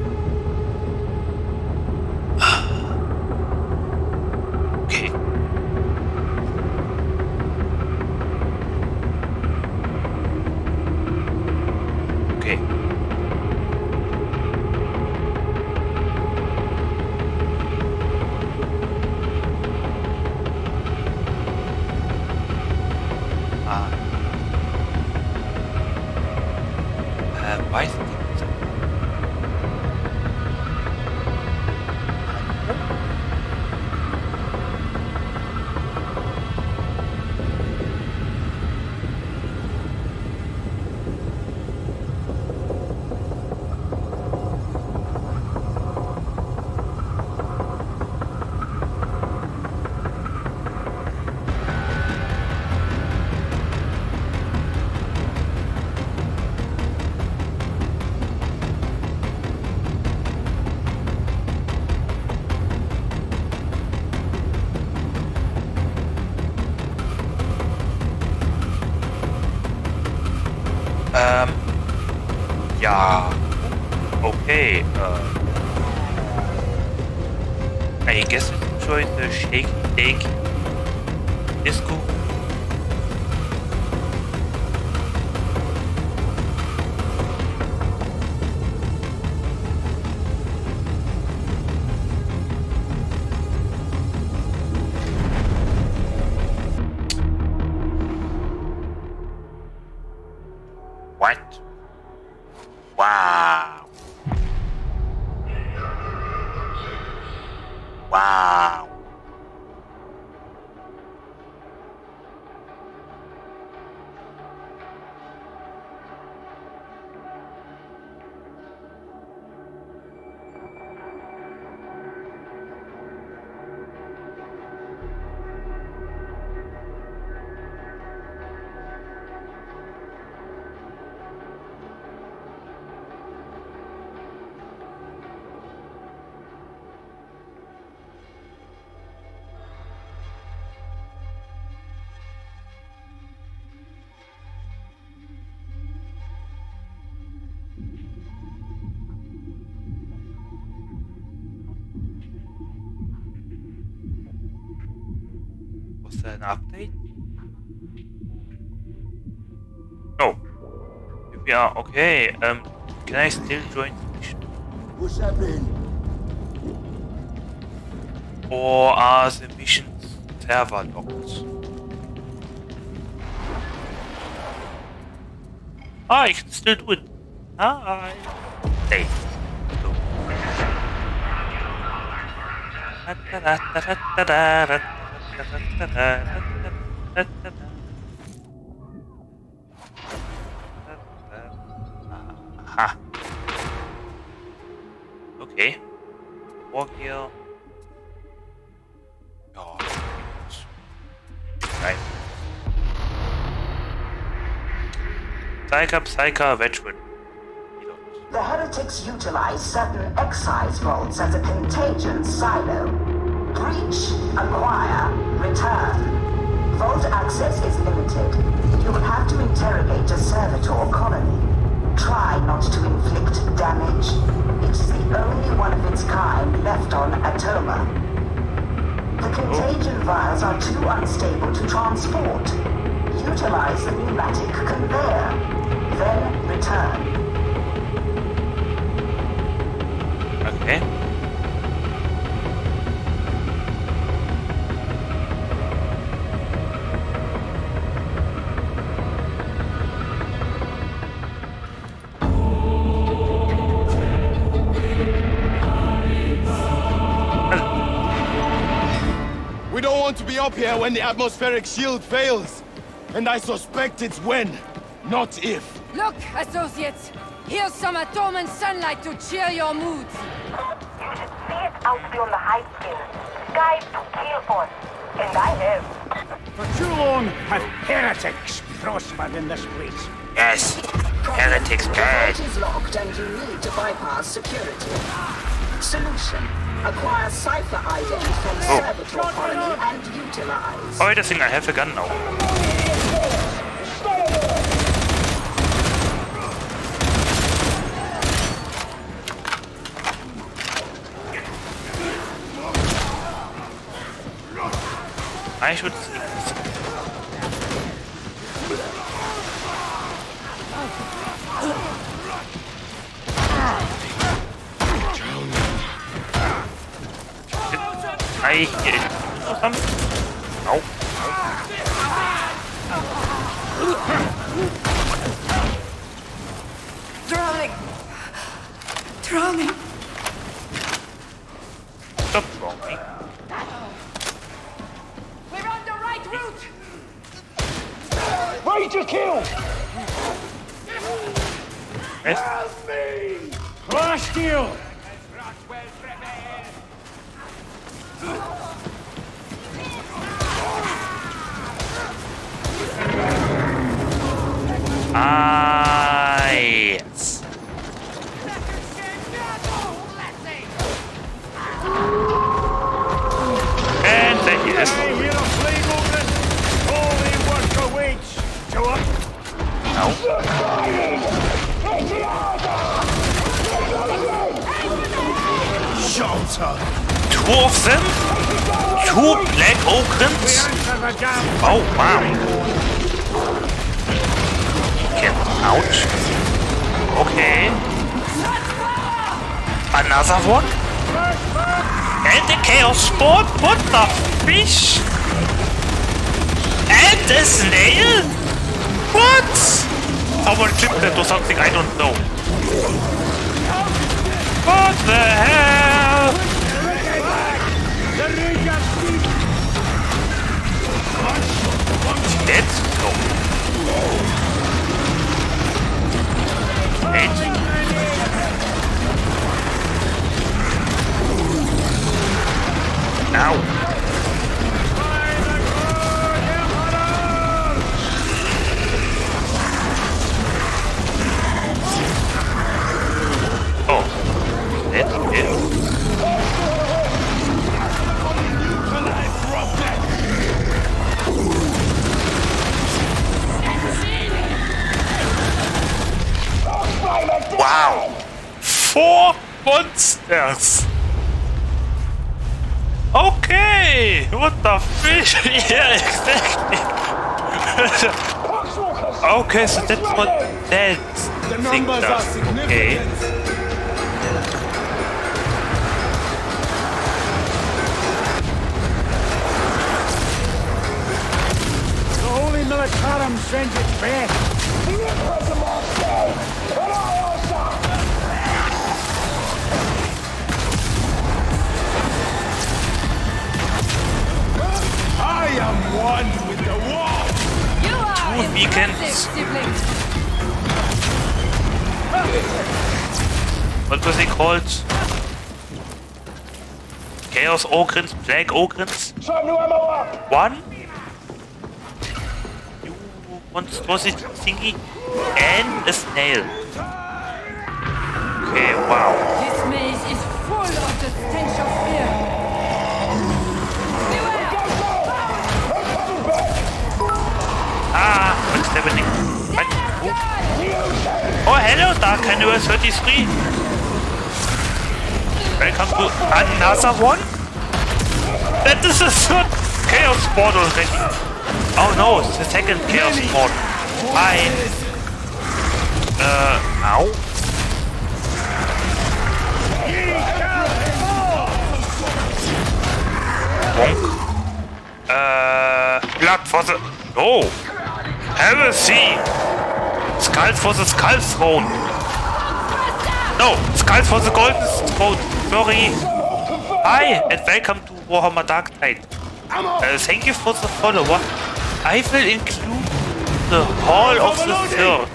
Okay, um, can I still join the mission? What's happening? Or are the missions server locked? Ah, I can still do it. Hi. Hey. Go. Aha. Walk here. Oh, right. Psyker, Psyker, veteran. The heretics utilize certain excise vaults as a contagion silo. Breach, acquire, return. Vault access is limited. You will have to interrogate a servitor colony. Try not to inflict damage. It's the only one of its kind left on Atoma. The contagion vials are too unstable to transport. Utilize the pneumatic conveyor. Then return. Up here when the atmospheric shield fails. And I suspect it's when, not if. Look, associates! Here's some Atoman sunlight to cheer your moods. You should see it out beyond the heights here. Guide to kill us. And I have. For too long have heretics prospered in this place. Yes. Heretics bad. The is locked and you need to bypass security. Solution. Acquire Cypher ident from Oh. Servitor Colony and utilize. Oh, wait a thing, I have a gun now. I should okay, so that's what that The thing does. Chaos Ogryns, Plague Ogryns? Time to ammo up! One? You monstrosity thingy? And a snail. Okay, wow. This maze is full of the stench of fear. Ah, what's happening? What? Oh. oh, hello, Dark Canoe 33. Welcome to another one? That is third Chaos Sport already. Oh no, it's the second Chaos Sport. Hi. Uh, ow. Bonk. Uh, blood for the... No! Heresy! Skull for the Skull Throne! No! Skull for the Golden Throne! Sorry! Hi! And welcome to Warhammer Darktide. Uh, thank you for the follower. I will include the Hall of the Third,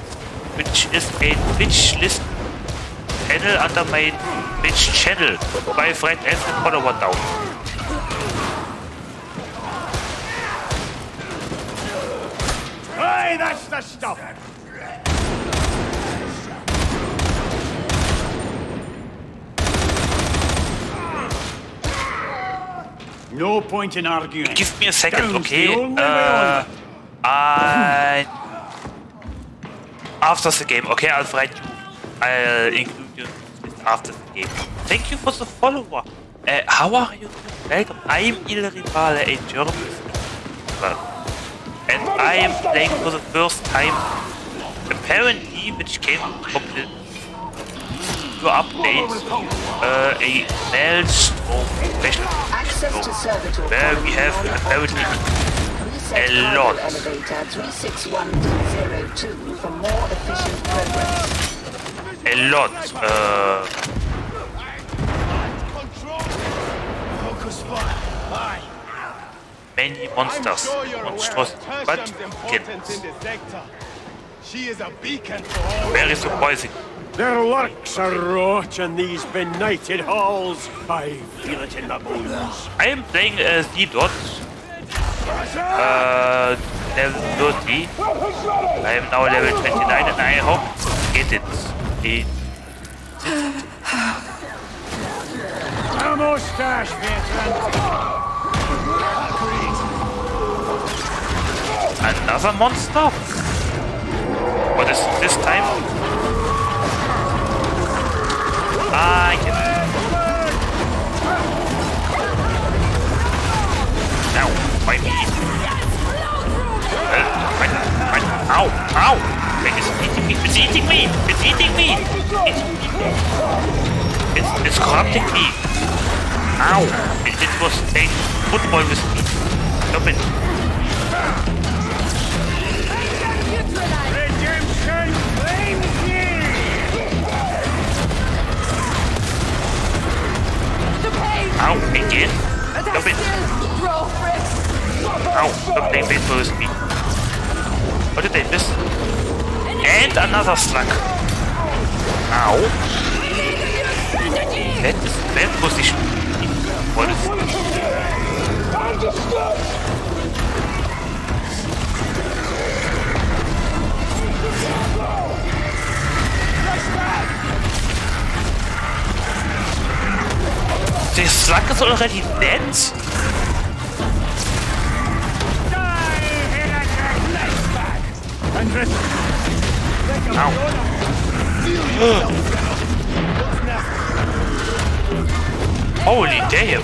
which is a Twitch list channel under my Twitch channel. My friend has the follower down. Aye, that's the stuff. No point in arguing. Give me a second, Down's okay? the only way Uh. I... After the game, okay, I'll write you. I'll include you after the game. Thank you for the follower. Uh, how are you? Welcome. I'm iEL Rivale, a German speaker. And I am playing for the first time. Apparently, which came the to update uh, a Maelstrom special Access to servitor where we have apparently a lot. Elevator 36102 for more efficient progress. a lot uh, Focus many I'm monsters, sure you're aware of monstrosities, but Tertium's importance in kittens. the sector. She is a beacon for all. Very surprising. There lurks are rot in these benighted halls. I feel it in my bones. I am playing uh, Zealot, uh, level 30. I am now level 29 and I hope to get it. in A mustache, veteran. Another monster? What is it this time? Ah, yes. Now, my my, ow, ow! It is eating me, it's eating me, it's eating me! It's. It's, it's corrupting me. Ow! It, it was playing football with me. Stop it. Ow, again? Stop it. Ow, stop playing baseball with me. What did I miss? And another slug. Ow. That is bad position. What is The slug is already dead? Holy damn!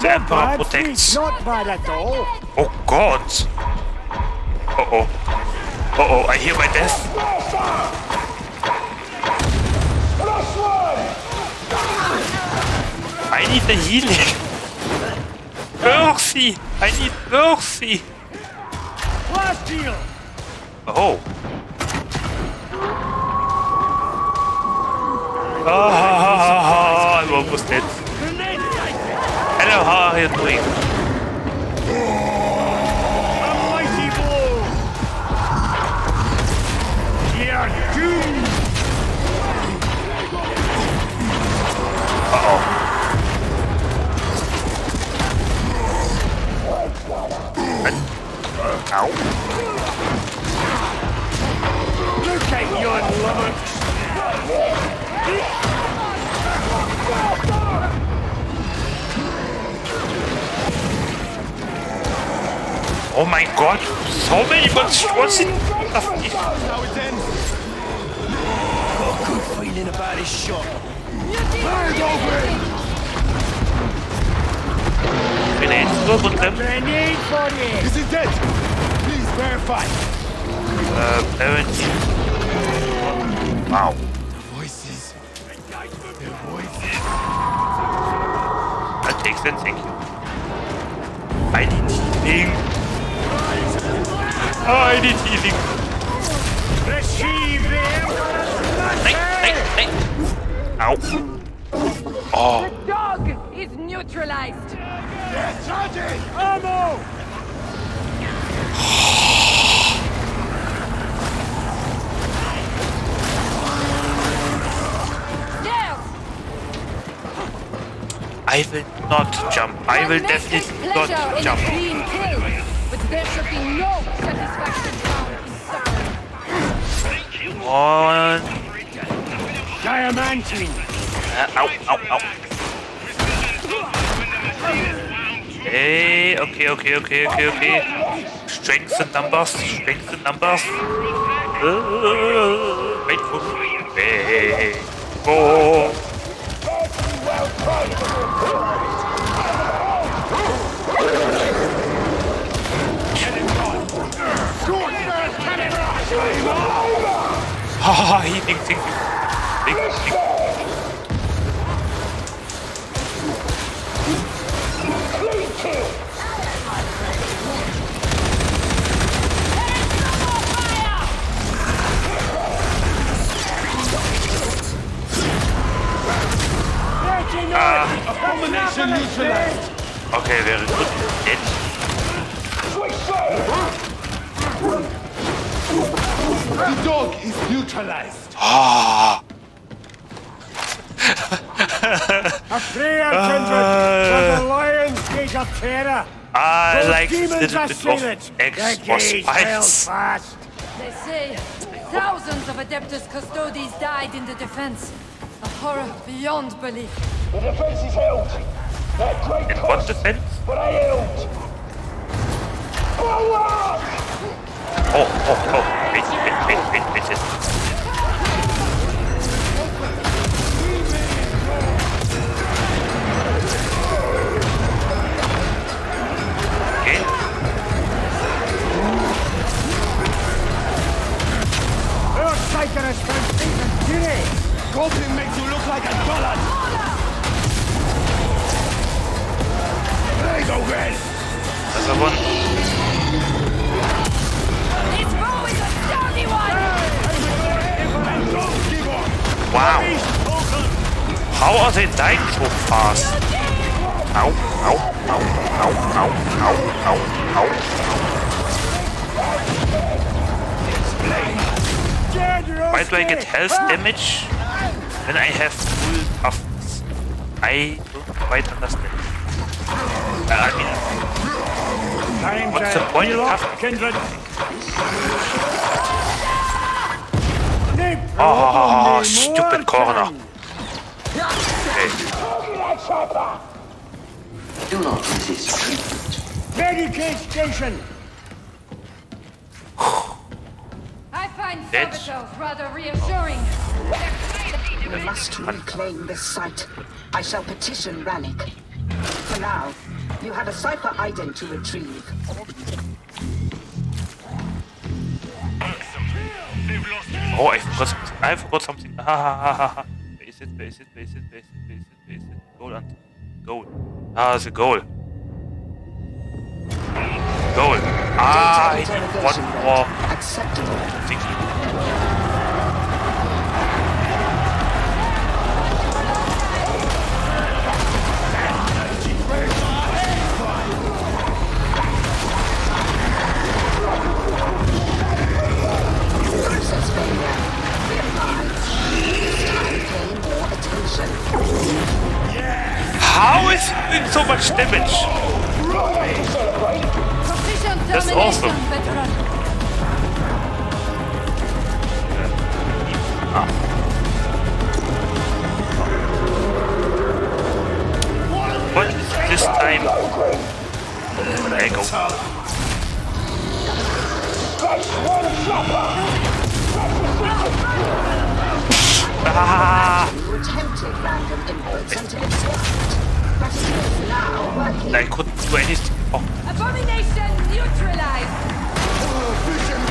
The Emperor protects. Not bad at all. Oh god! Uh oh. Uh oh, I hear my death. I need the healing. Mercy! I need mercy! Last deal. Oh. I'll will One may take definitely pleasure not jump. kill, but there should be no satisfaction found. One. Diamantine! Uh, ow, ow, ow. Hey, okay, okay, okay, okay, okay. Strength in numbers, strength in numbers. Uh, wait for me. Hey, Haha, he thinks, thinks, gate held spice. fast! They say thousands of Adeptus Custodes died in the defense. A horror beyond belief. The defense is held. At great In what cost, defense? but I held. Forward! Oh, oh, oh. Wait, wait, wait, wait, wait. wait. Stephen Fury! Coping makes you look like a dollar. There you go, Red! Another one. This bow is a sturdy one! Wow. How are they dying so fast? Ow, ow, ow, ow, ow, ow, ow, ow. Why do I get health damage when I have full toughness? I don't quite understand. Uh, I mean, Time What's to the point of heal up, tough- kindred? No oh, problem, stupid corner. time. Okay. Do not resist treatment. Medicae station! Find rather reassuring. We must reclaim this site. I shall petition Rannick. For now, you have a cipher ident to retrieve. Oh, I forgot. I forgot something. Ha ha ha ha ha. Where is it? Where is it? Where is it? Where is it? Where is it? Where is it? Goal and goal. Ah, the goal. Goal. Ah, I need one more Acceptable. thingy. How is he doing so much damage? That's awesome. veteran. What is this time? There you go. Ah, You Ah. attempted random inputs until it stopped. But now working. I couldn't do anything. Oh, Abomination neutralized. Oh,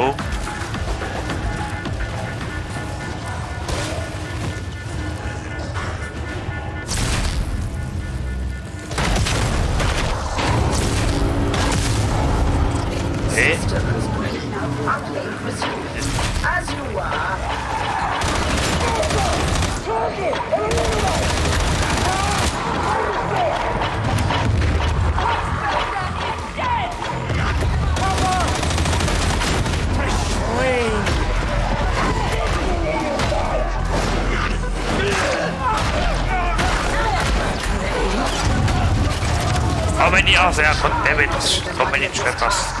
Oh. sehr To mě nic etwas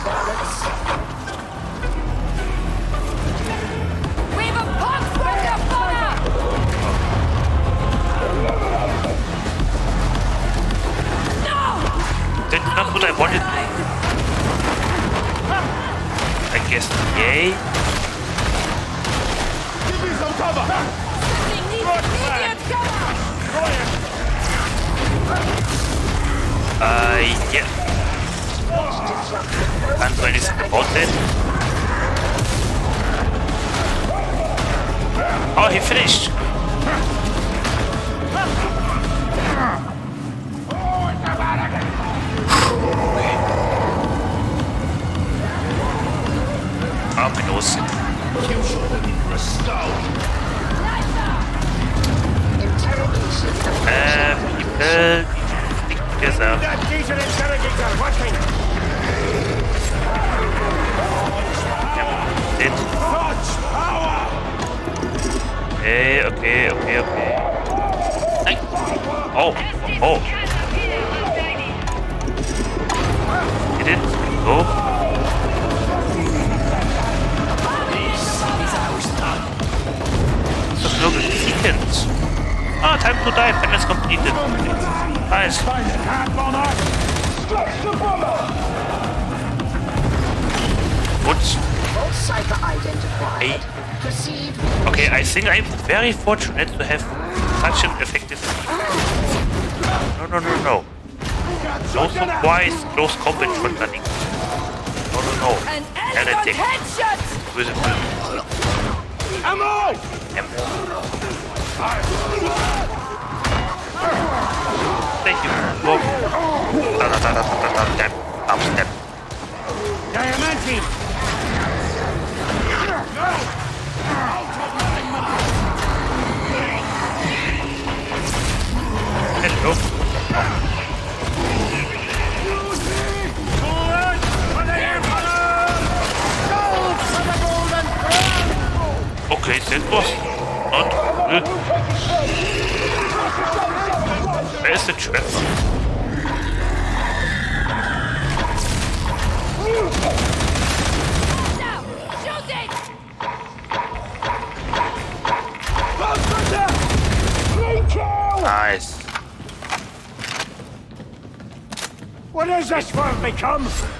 unfortunate.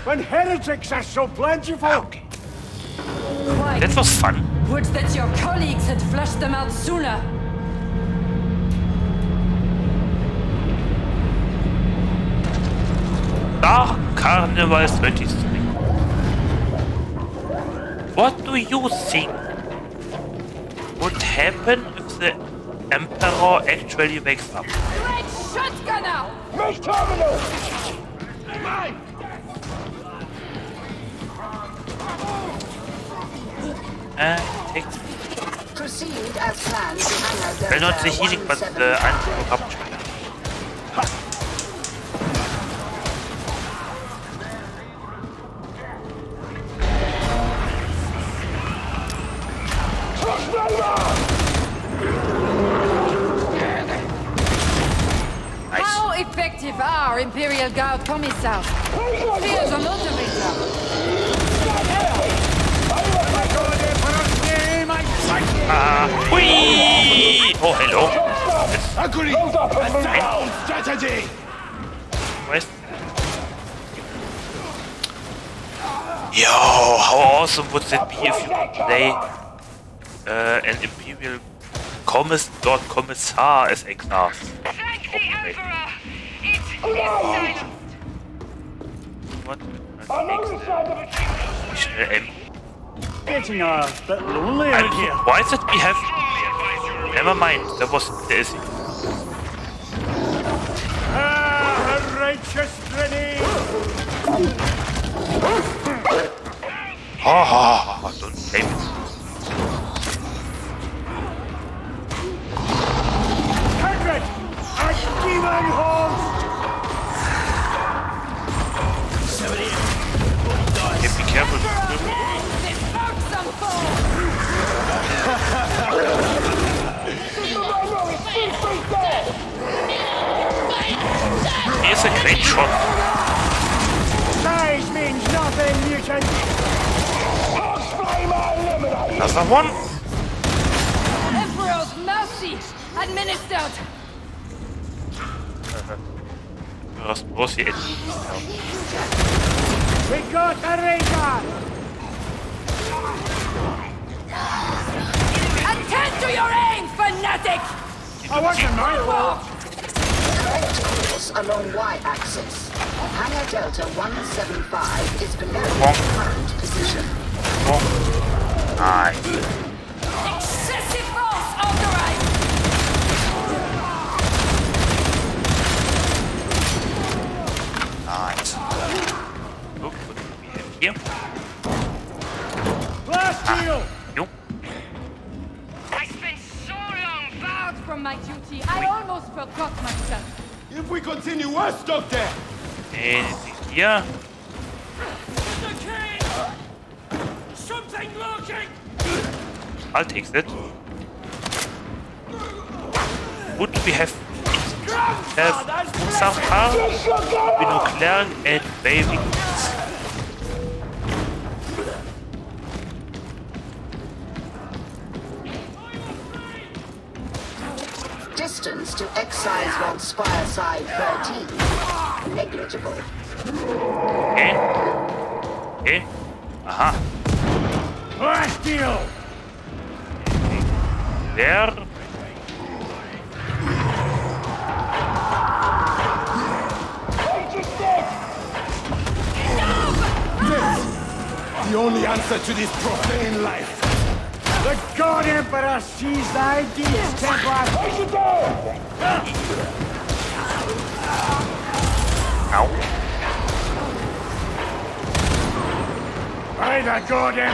when heretics are so plentiful. Okay. That was fun. Would that your colleagues had flushed them out sooner. Dark Carnival 23. What do you think would happen if the Emperor actually wakes up? Great shotgunner! Make terminal! benutze ich Isigmas äh, ein Programm. awesome would it be if you could play uh, an Imperial Commis Lord Commissar as a class? Okay. Oh. A bit lonely out here. Why is it we have? Never mind. That was there is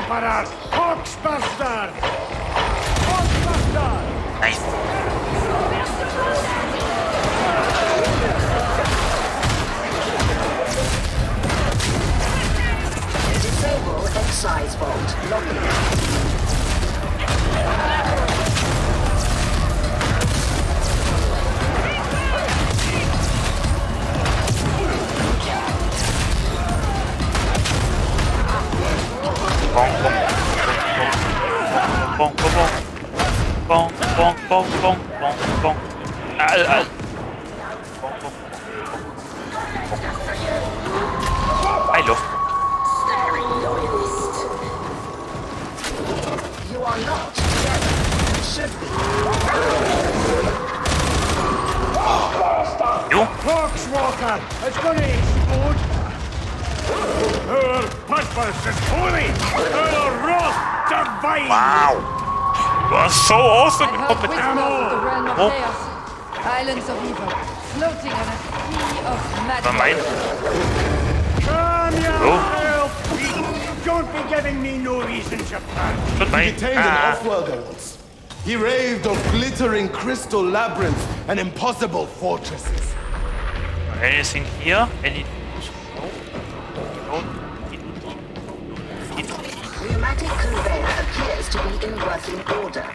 parar! Purpose is holy! Our wrath divine! Wow. You are so awesome I and heard competent. whispers of the realm of Oh. chaos. Islands of evil, floating on a sea of magic. Never mind. Come your Oh. help! Don't be giving me no reason to panic! Goodbye. He detained Ah. an off-worlder once. He raved of glittering crystal labyrinths and impossible fortresses. Anything here? Any? Pneumatic conveyor appears to be in working order.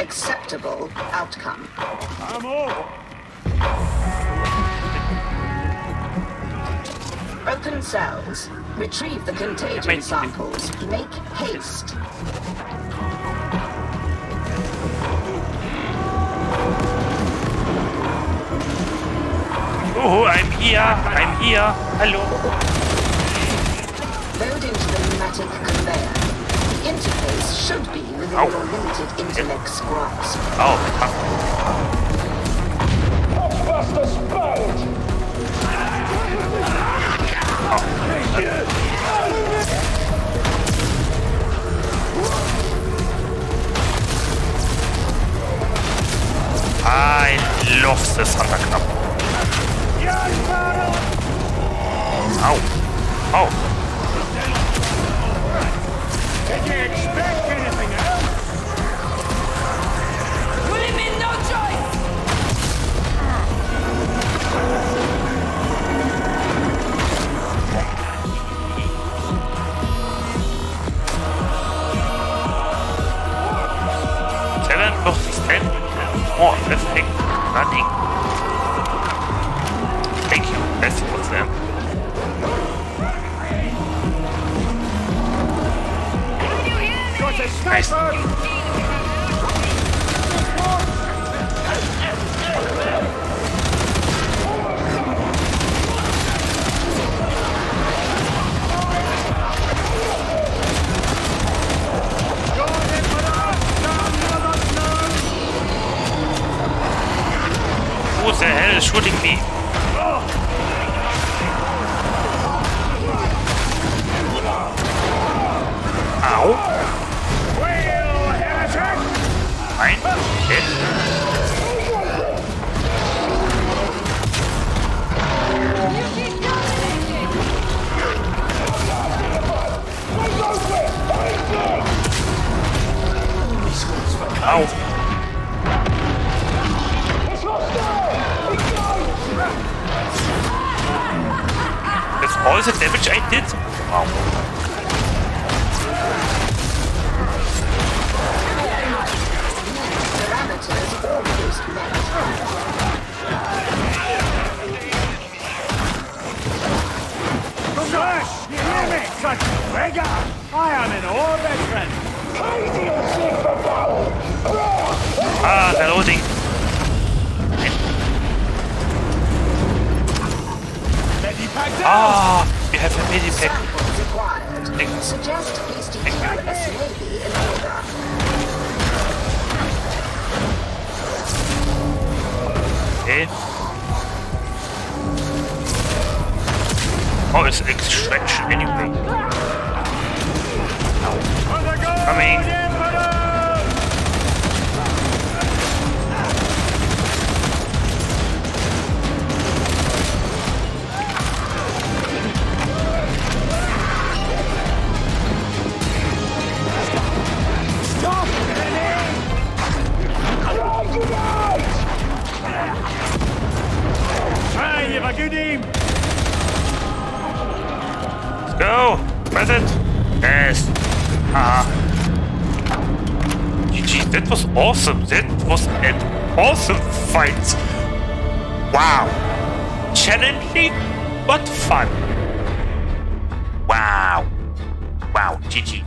Acceptable outcome. I'm over! Open cells. Retrieve the contagion samples. Make haste. Oh, I'm here. I'm here. Hello. Load into the pneumatic conveyor. This should be within oh. your limited intellect's grasp. Oh, tough. Buster I love this underclap. Ow! Oh! Did you expect anything else? Put him no choice! Seven percent more effect running. Them. A sniper! Who the hell is shooting me? Ow. That's all the damage I did? Wow. Parameters almost met. Slash! You hear me? Such rigor! I am in orbit, friend! Ah, reloading. Ah, we have a medipack. Suggest. Okay. Oh, it's extraction anyway. Coming. GG, that was awesome. That was an awesome fight. Wow. Challenging, but fun. Wow. Wow, GG.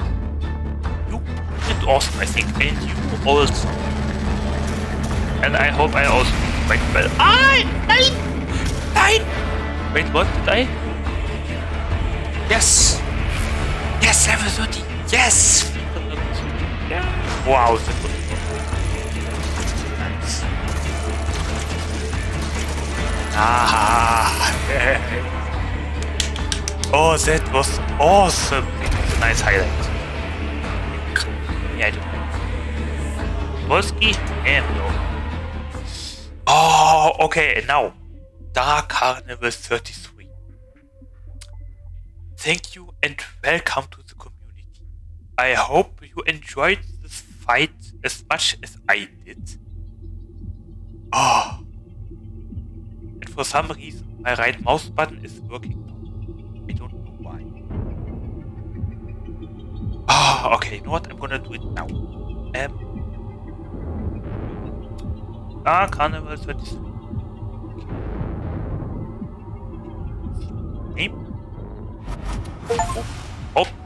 You did awesome, I think. And you also. And I hope I also went well. I, nein! Nein! Wait, what did I? Yes, 730! Yes! Wow. Ah! oh, that was awesome! Nice highlight. Yeah, I don't And no. Oh, okay, now. Dark Carnival 33. Thank you and welcome to. I hope you enjoyed this fight as much as I did. Oh. And for some reason, my right mouse button is working now. I don't know why. Ah, okay, you know what? I'm gonna do it now. Um. Dark Carnival 33. Name? Oh, oh.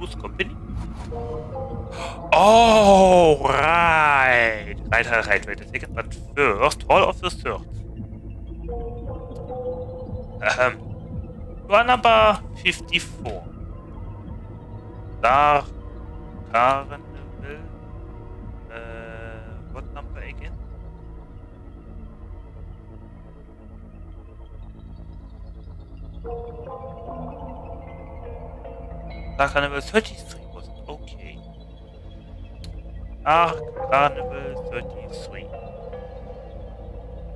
Whose company? Oh, right. Right, right, right. Wait a second. But first, Hall of the Third. Um, you are number 54. Dark Carnival. Uh, what number again? Carnival 33 was it? Okay. Dark Carnival 33.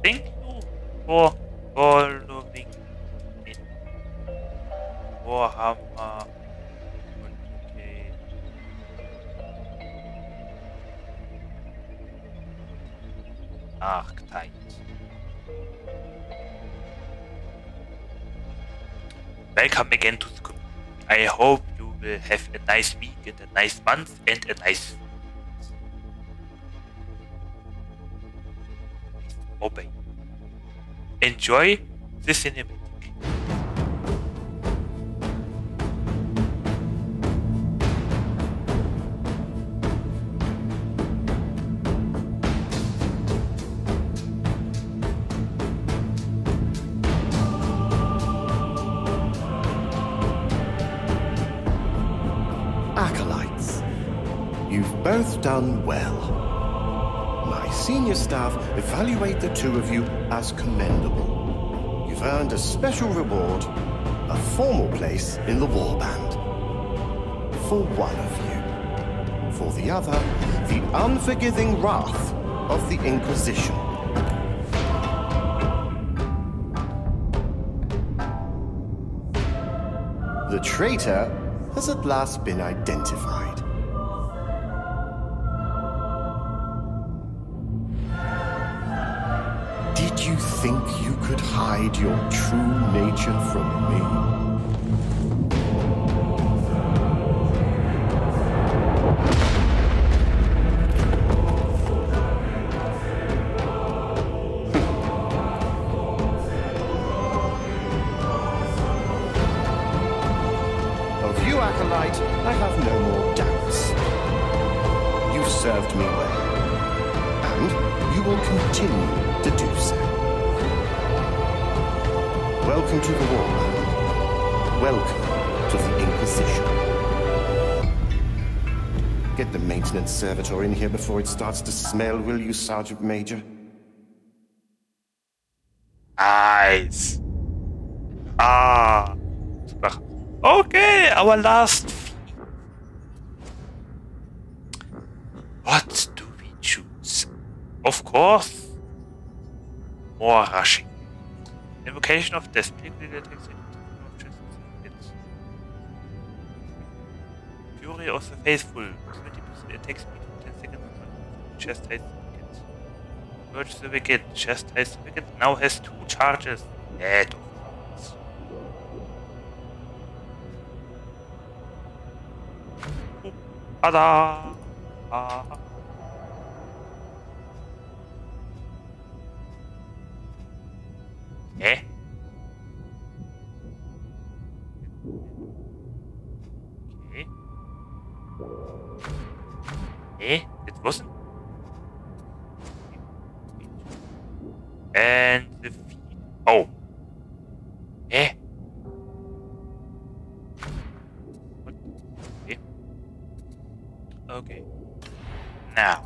Thank you for following in Warhammer 40k. Archetype. Welcome again to the community. I hope you will have a nice week and a nice month and a nice obey. Enjoy the cinematic. Staff evaluate the two of you as commendable. You've earned a special reward, a formal place in the warband. For one of you. For the other, the unforgiving wrath of the Inquisition. The traitor has at last been identified. Think you could hide your true nature from me? Of you, Acolyte, I have no more doubts. You've served me well, and you will continue to do so. Welcome to the warband. Welcome to the Inquisition. Get the maintenance servitor in here before it starts to smell, will you, Sergeant Major? Nice. Ah. Okay, our last. What do we choose? Of course, more rushing. Invocation of attacks in hits. Fury of the Faithful. 20% attack speed for 10 seconds. Chastise the wicked. Purge the wicked. Chastise the wicked now has two charges. Head of cards. Ta-da! Ah. Eh? Okay. Eh? It wasn't. And the feet. Oh. Eh? What? Okay. Okay. Now.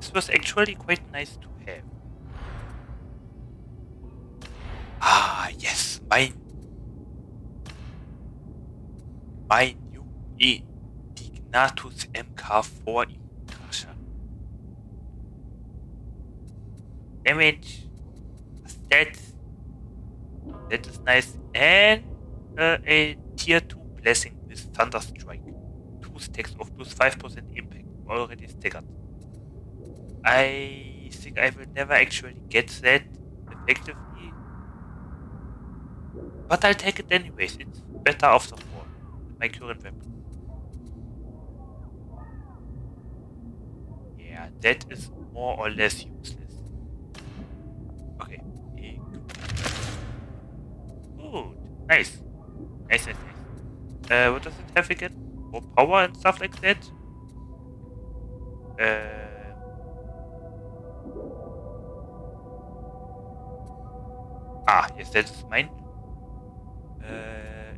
This was actually quite nice to Ah, yes, my my new Indignatus MK4 Crusher. Damage, stats, that is nice, and uh, a tier 2 blessing with Thunderstrike. Two stacks of plus 5% impact, already staggered. I think I will never actually get that effectively. But I'll take it anyways. It's better off the war my current weapon. Yeah, that is more or less useless. Okay. Good. Nice. Nice, nice, nice. Uh, what does it have again? More power and stuff like that? Uh... Ah, yes, that is mine. Uh,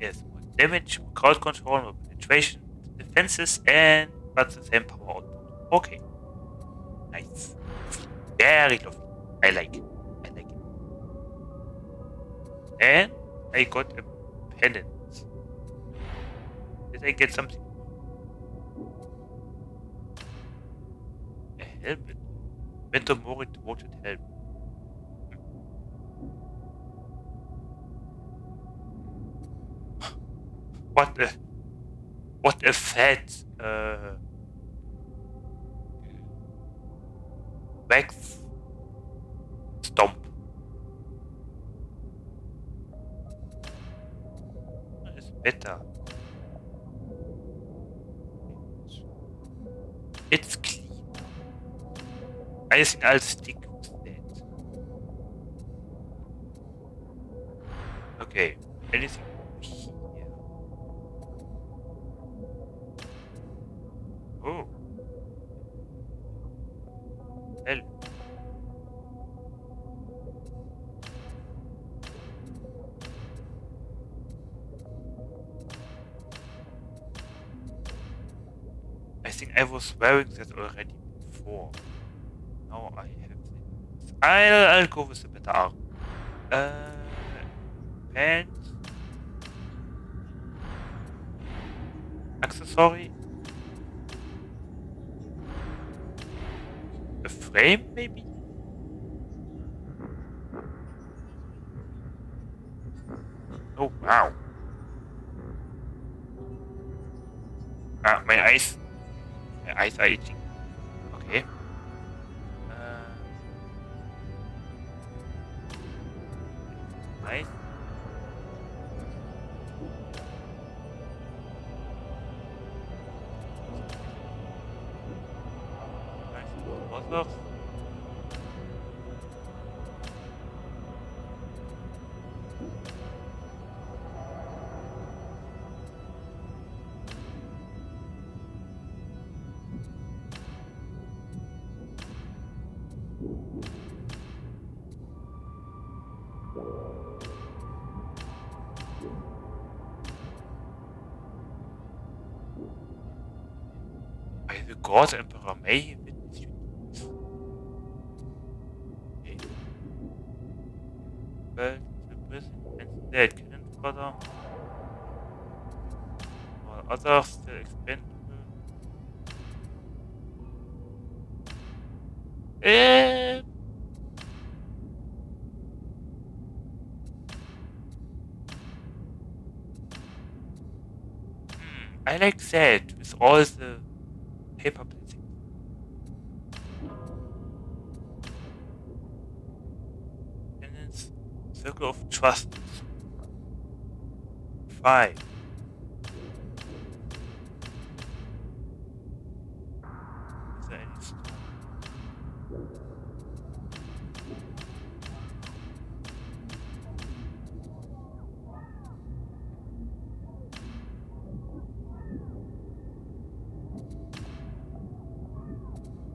yes, more damage, more crowd control, more penetration, defenses, and but the same power output. Okay. Nice. Very lovely. I like it. I like it. And I got a pendant. Did I get something? A helmet. Mentor Mori devoted helmet. What a what a fat uh, wax stomp. It's better. It's clean. I think I'll stick. Okay. Anything wearing that already before. Now I have this. I'll, I'll go with the better arm. Uh, pants. Accessory. A frame, maybe? By the god Emperor May witness you. Okay. Well, the prison and dead cannon fodder. All others still expendable. Eh. Hmm, I like that with all the paper placing. Tenants, circle of trust. Five.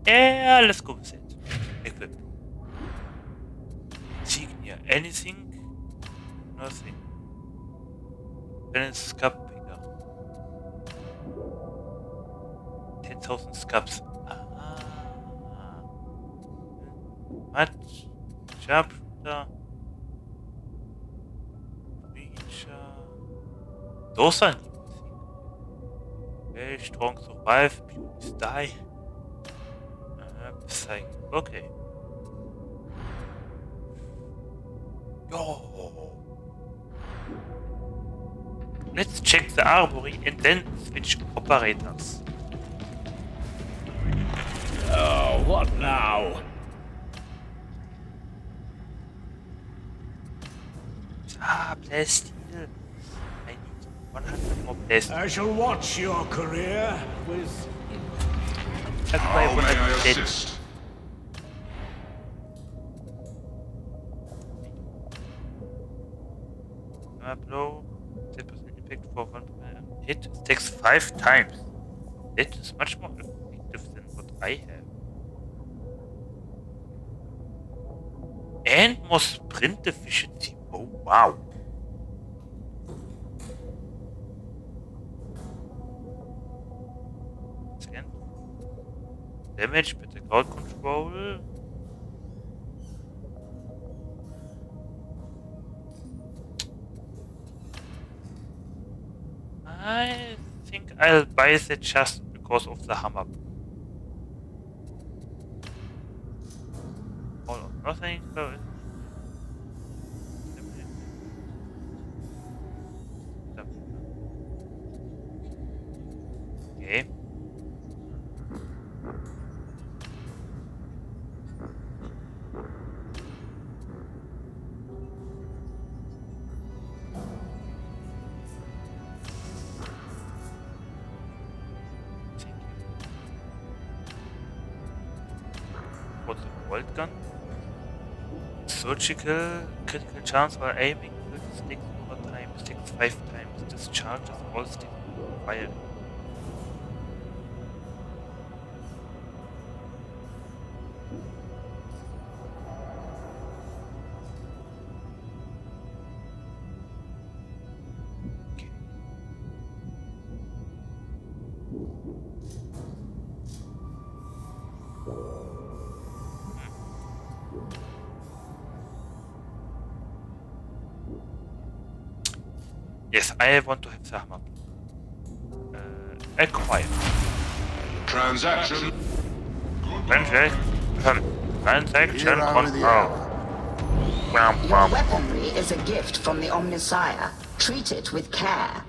Yeah, let's go with it. Equip. Insignia. Anything? Nothing. Balance scab picker. 10,000 scabs. Ah. Much. Sharpshooter. Creature. Those are new. Very strong survive. Beauties die. Uh. Okay. Yo. Let's check the armory and then switch operators. Oh, what now? Ah, plasteel. I need 100 more plasteel. I shall watch your career with That's why I wanna 5 times. It is much more effective than what I have. And more sprint efficiency. Oh wow. Damage, better crowd control. I'll buy that just because of the hammer. Bolt gun? Surgical critical chance while aiming with sticks over time. Sticks five times. Discharges all sticks fire. I want to have the hammer. Uh, acquire. Transaction. Transaction. Transaction Here are the confirmed. Bam, Your weaponry is a gift from the Omnissiah. Treat it with care.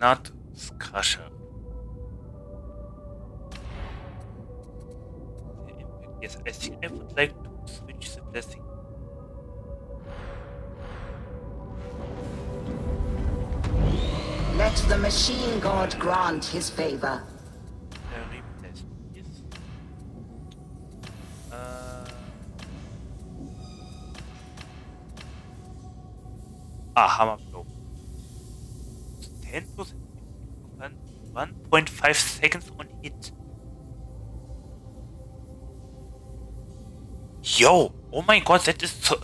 Indignatus my god, that is so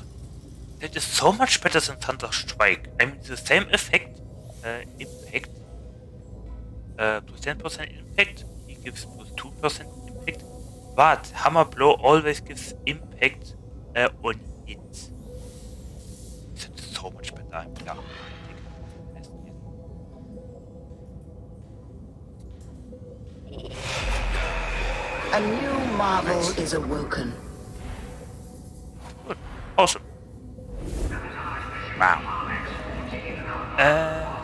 that is so much better than Thunder Strike. I mean the same effect uh, impact uh, plus 10% impact, he gives plus 2% impact, but Hammer Blow always gives impact uh, on hits. That's so much better. Yeah. A new marvel is awoken. Awesome. Wow. Uh,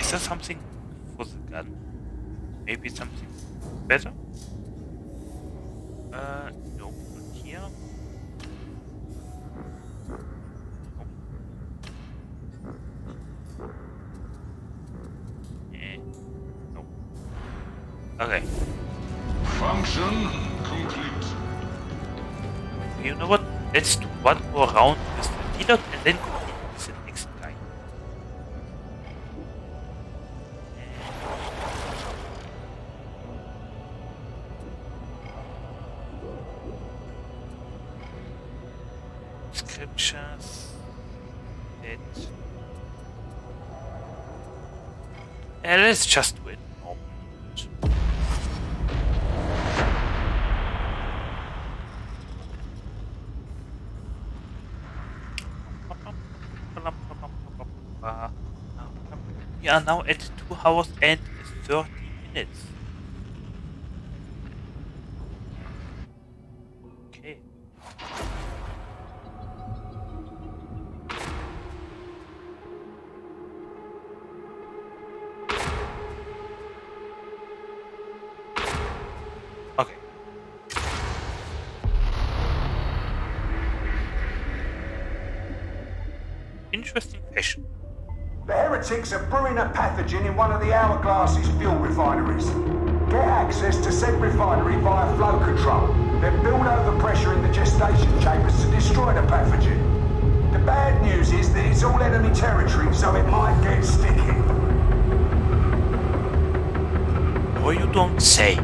is there something for the gun? Maybe something better? Uh, one more round with the pilot and then continue with the next guy. Scriptures. It. Uh, let's just We are now at 2 hours and brewing a pathogen in one of the Hourglass's fuel refineries. Get access to said refinery via flow control, then build over pressure in the gestation chambers to destroy the pathogen. The bad news is that it's all enemy territory, so it might get sticky. Or you don't say.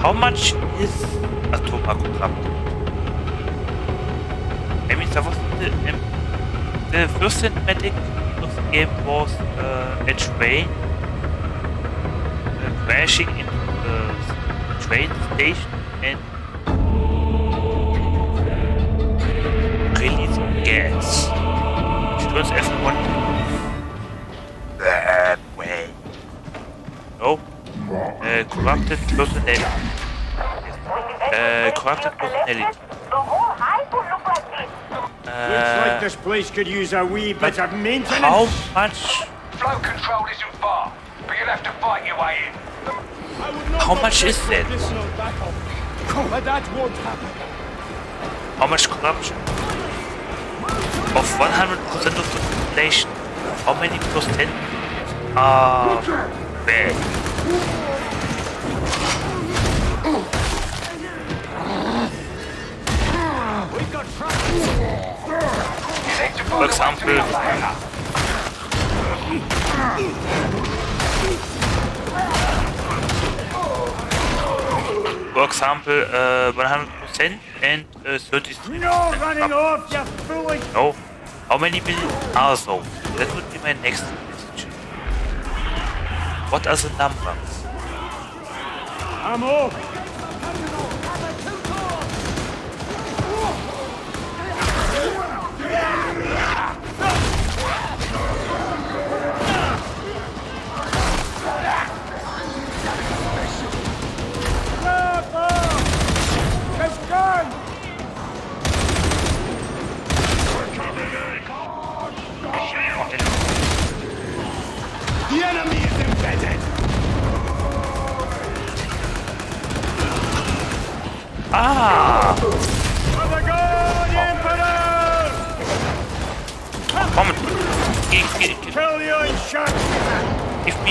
How much is Atoma Contract? I mean, that was the, the first cinematic of the game was uh, a train crashing into the train station and releasing gas, which turns everyone that way. No, uh, corrupted personality. Uh, corrupted personality. Looks like this place could use a wee bit of maintenance. how much? Flow control isn't far, but you'll have to fight your way in. How much is that? But that won't happen. How much corruption? Of 100% of the population, how many percent are bad? For example, uh, 100% and uh, 33 No running off, you foolish... No. How many million are so? That would be my next question. What are the numbers? I'm off.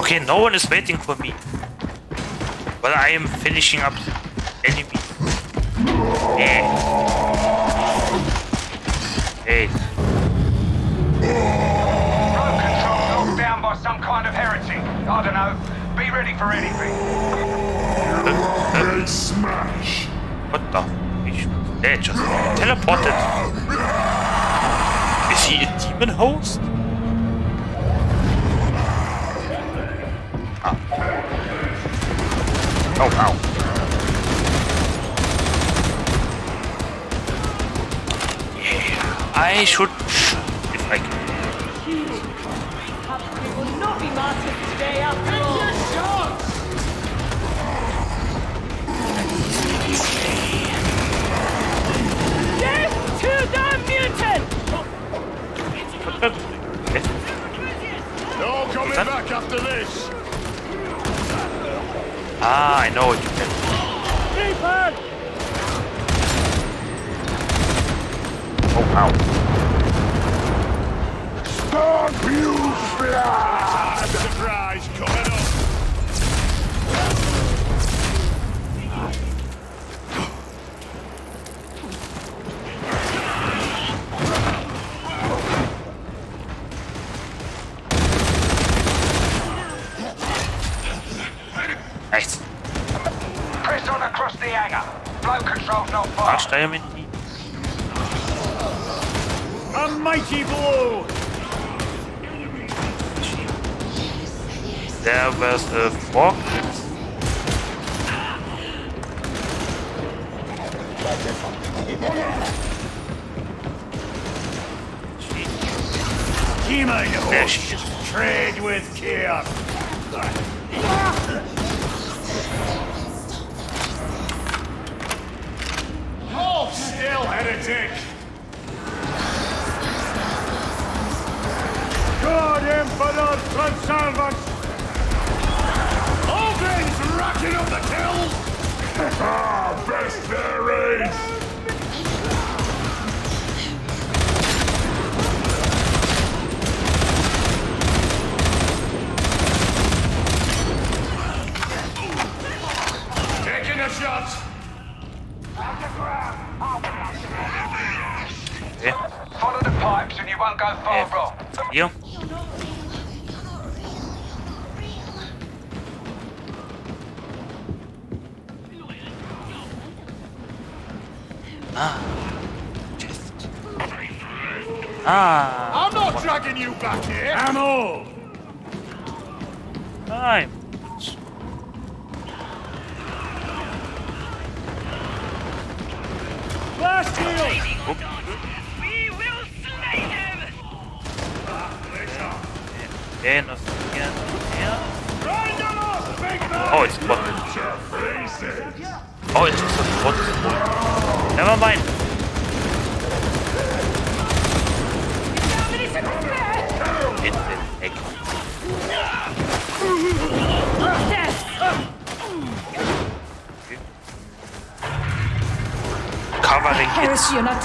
Okay, no one is waiting for me. But I am finishing up. Yeah. Hey. Flow control locked down by some kind of heretic. I don't know. Be ready for anything. Great smash. What the? They just teleported. Is he a demon host? Oh, ow. Yeah, I should if I can. We will not be martyred today after all. Death to the mutant! No coming back after this. Ah, I know what you meant. Reaper! Oh, ow. Stomp you blood! Surprise not far. Last time in A mighty blow! There was a fork.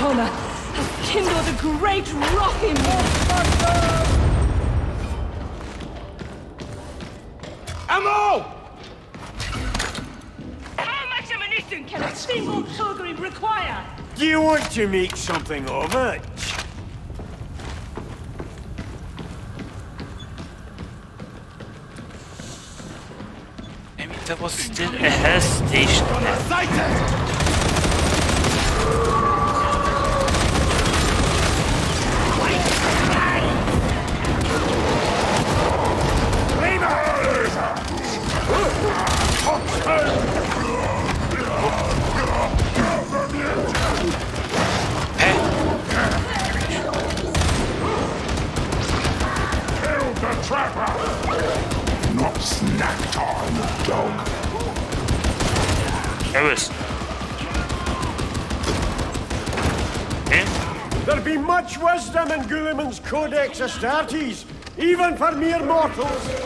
Toma has kindled a great rock in me. Ammo! How much ammunition can That's a single good. pilgrim require? Do you want to make something of it? I mean, that was still a hell station. von mir, Mortus!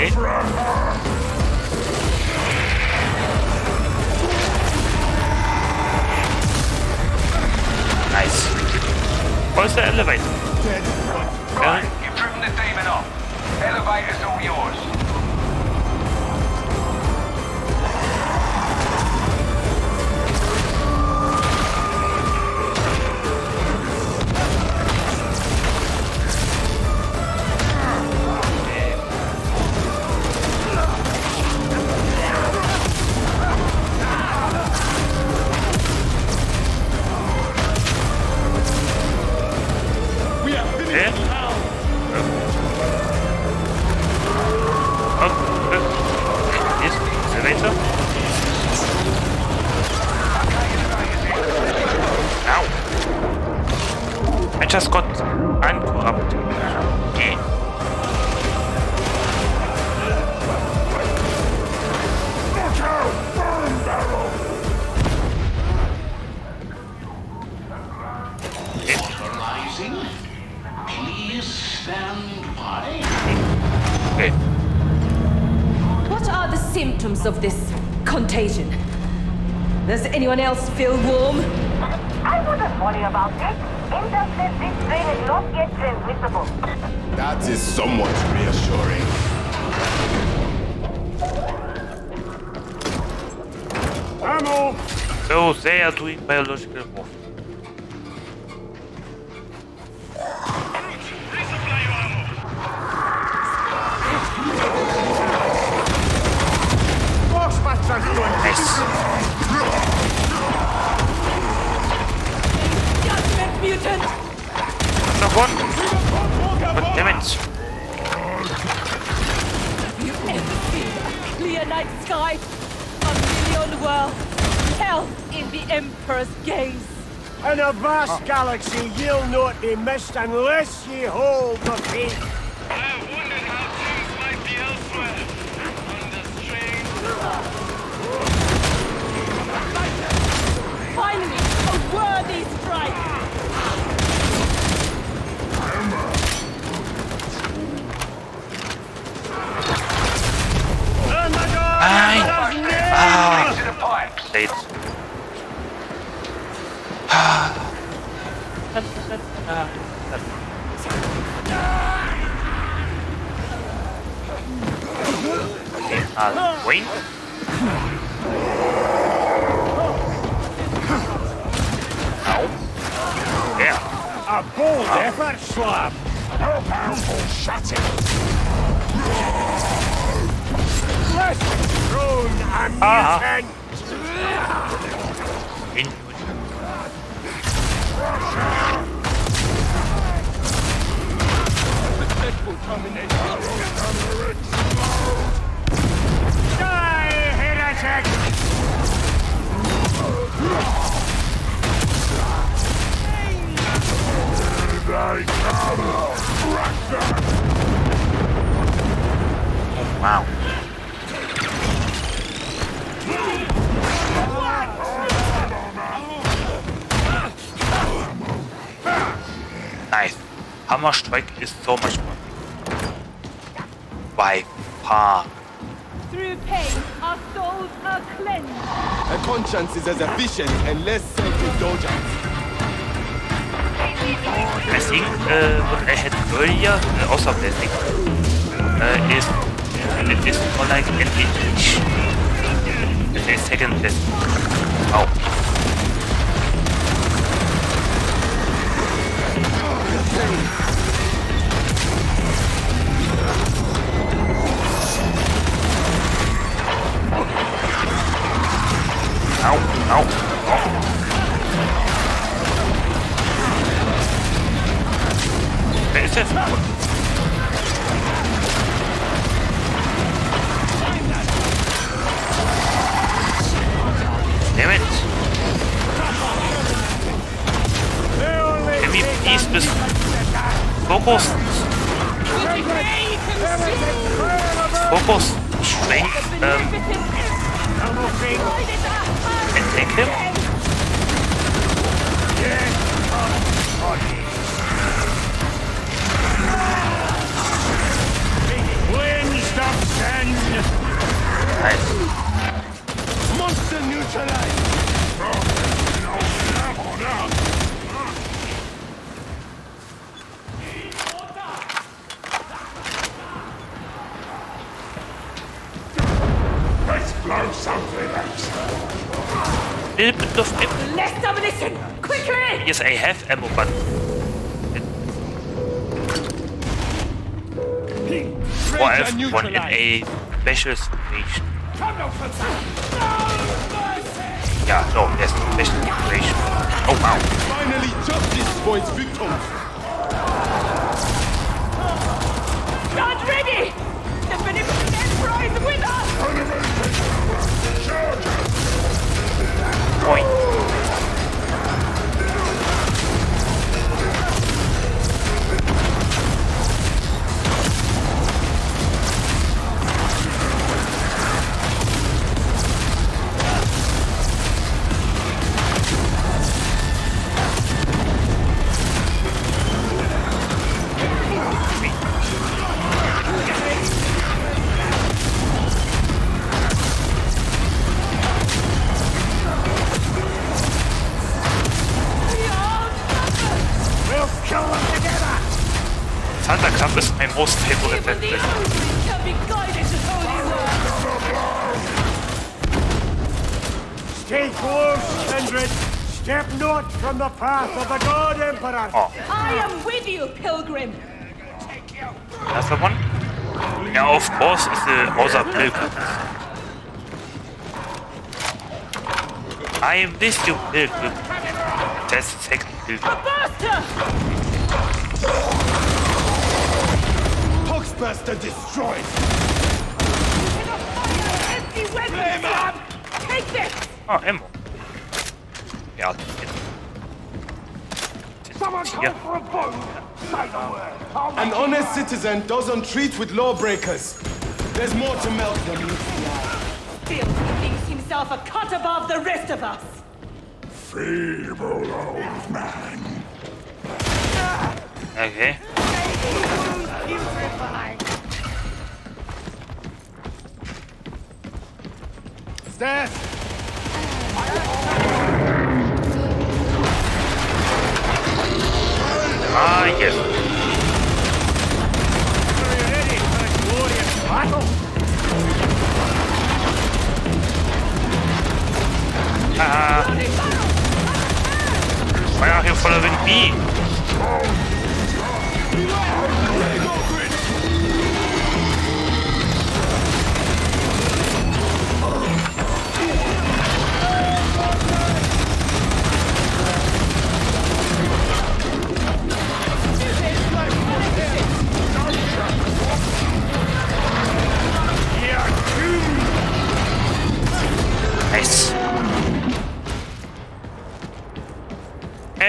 Nice. Where's the elevator? Right, you've driven the demon off. Elevator's all yours. gratuit, Biological be missed unless ye hold the faith. Hammer Strike is so much fun. By far. Through pain, our souls are cleansed. A conscience is as efficient and less self-indulgent. Blessing, uh, what I had earlier, uh, also Blessing, uh, is, uh, is more like an inch. The second Blessing. Oh. With you, pilgrim. That's the second pilgrim. Master! Poxburster destroyed! Empty! Take this! Oh, ammo. Yeah, Someone Yeah. call for a boat. Say the word. I'll An honest citizen doesn't treat with lawbreakers. There's more to melt than you. the. Still, he thinks himself a cut above the rest of us! Feeble old man. Okay.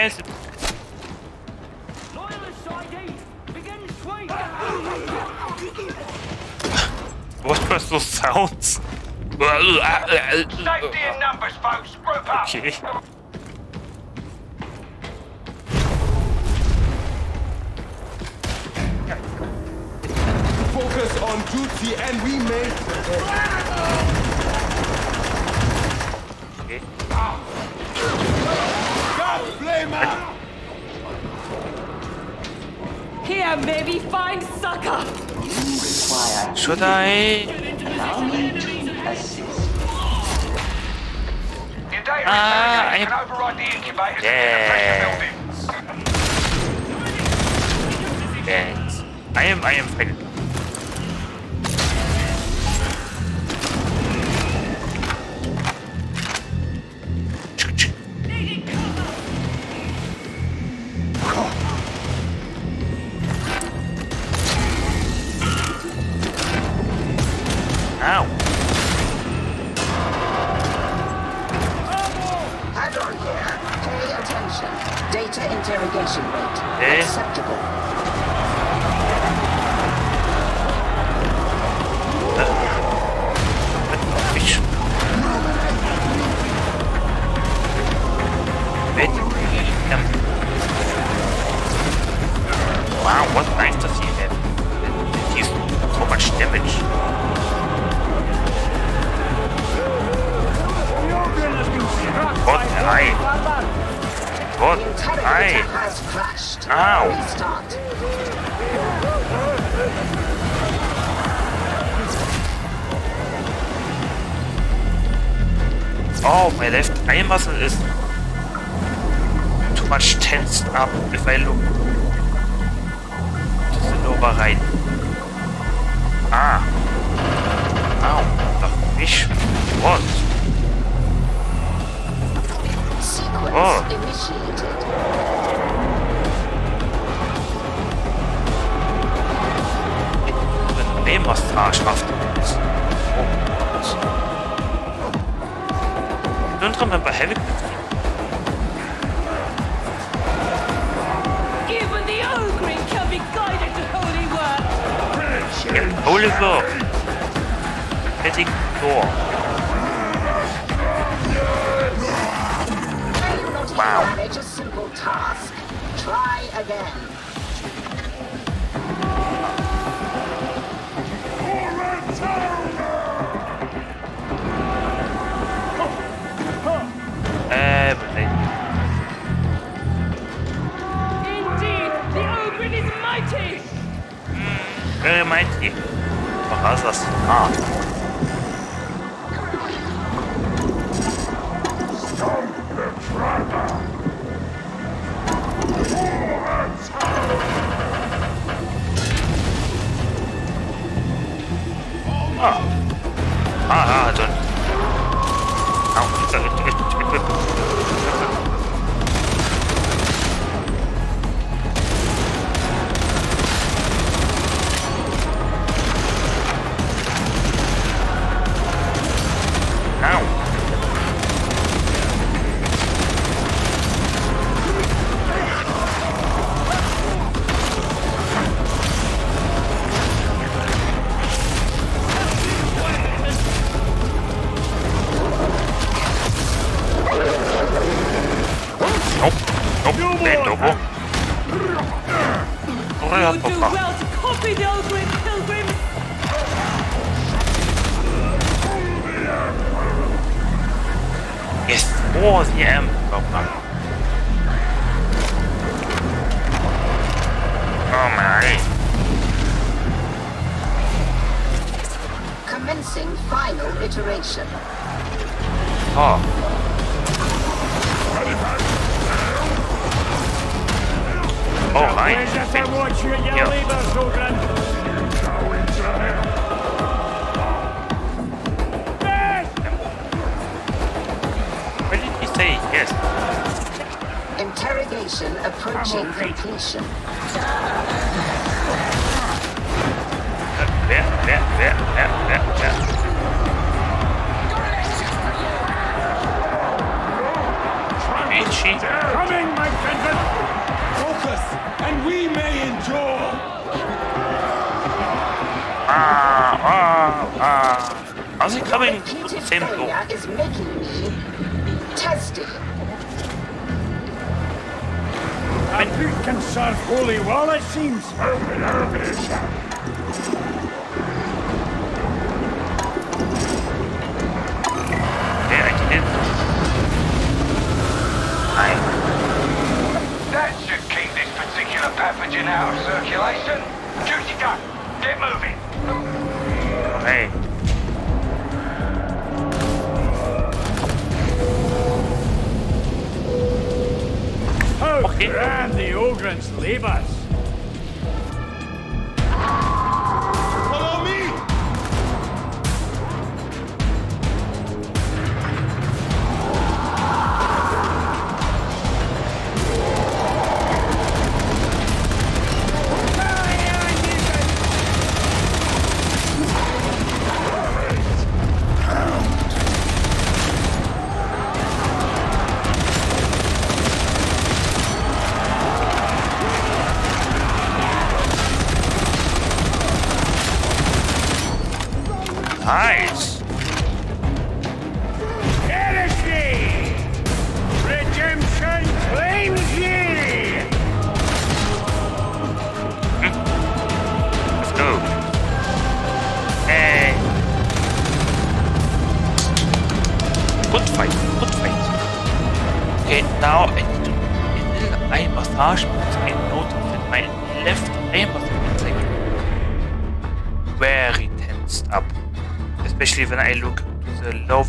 As what was those sounds? Safety in numbers, folks. Group up. Okay. Focus on duty and we make God! Here baby, we find succor! Require Should I? allow me to assist. Your Ah, I- can override the incubators Yeah. in the pressure buildings. Yes. I am. I am fine.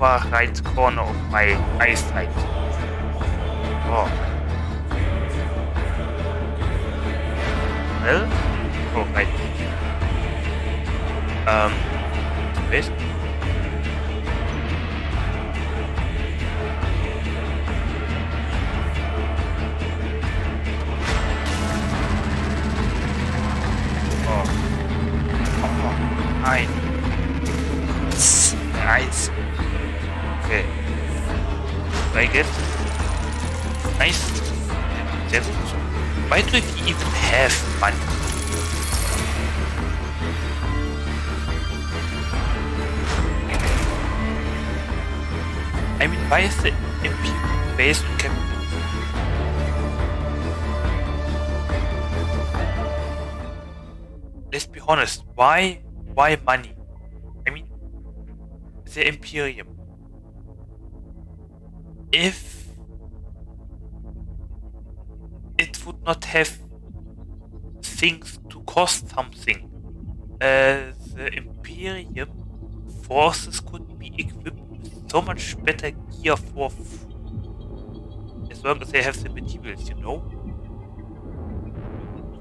Lower right corner of my eyesight. Money? I mean, the Imperium. If it would not have things to cost something, uh, the Imperium forces could be equipped with so much better gear for as long as they have the materials, you know.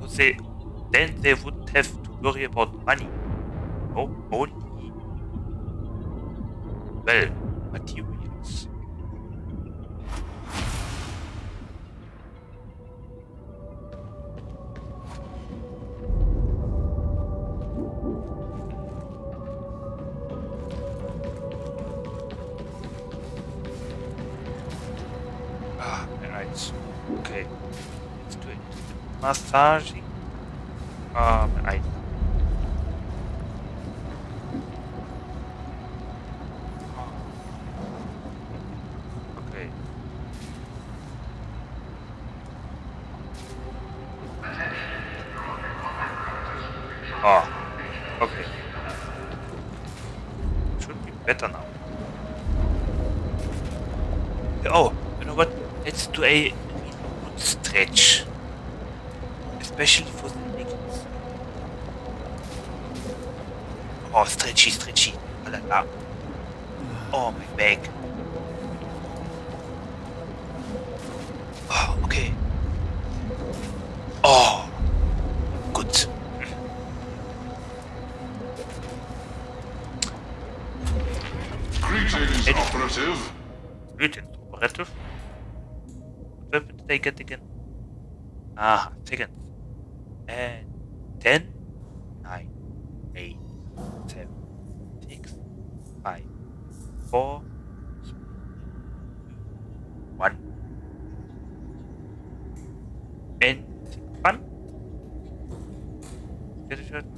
So they then they wouldn't have to worry about money. No, only well materials. Ah, right. Okay. Let's do it. Massaging. 9, 8, 7, 6, 5, 4, 3, 2, 1. Anything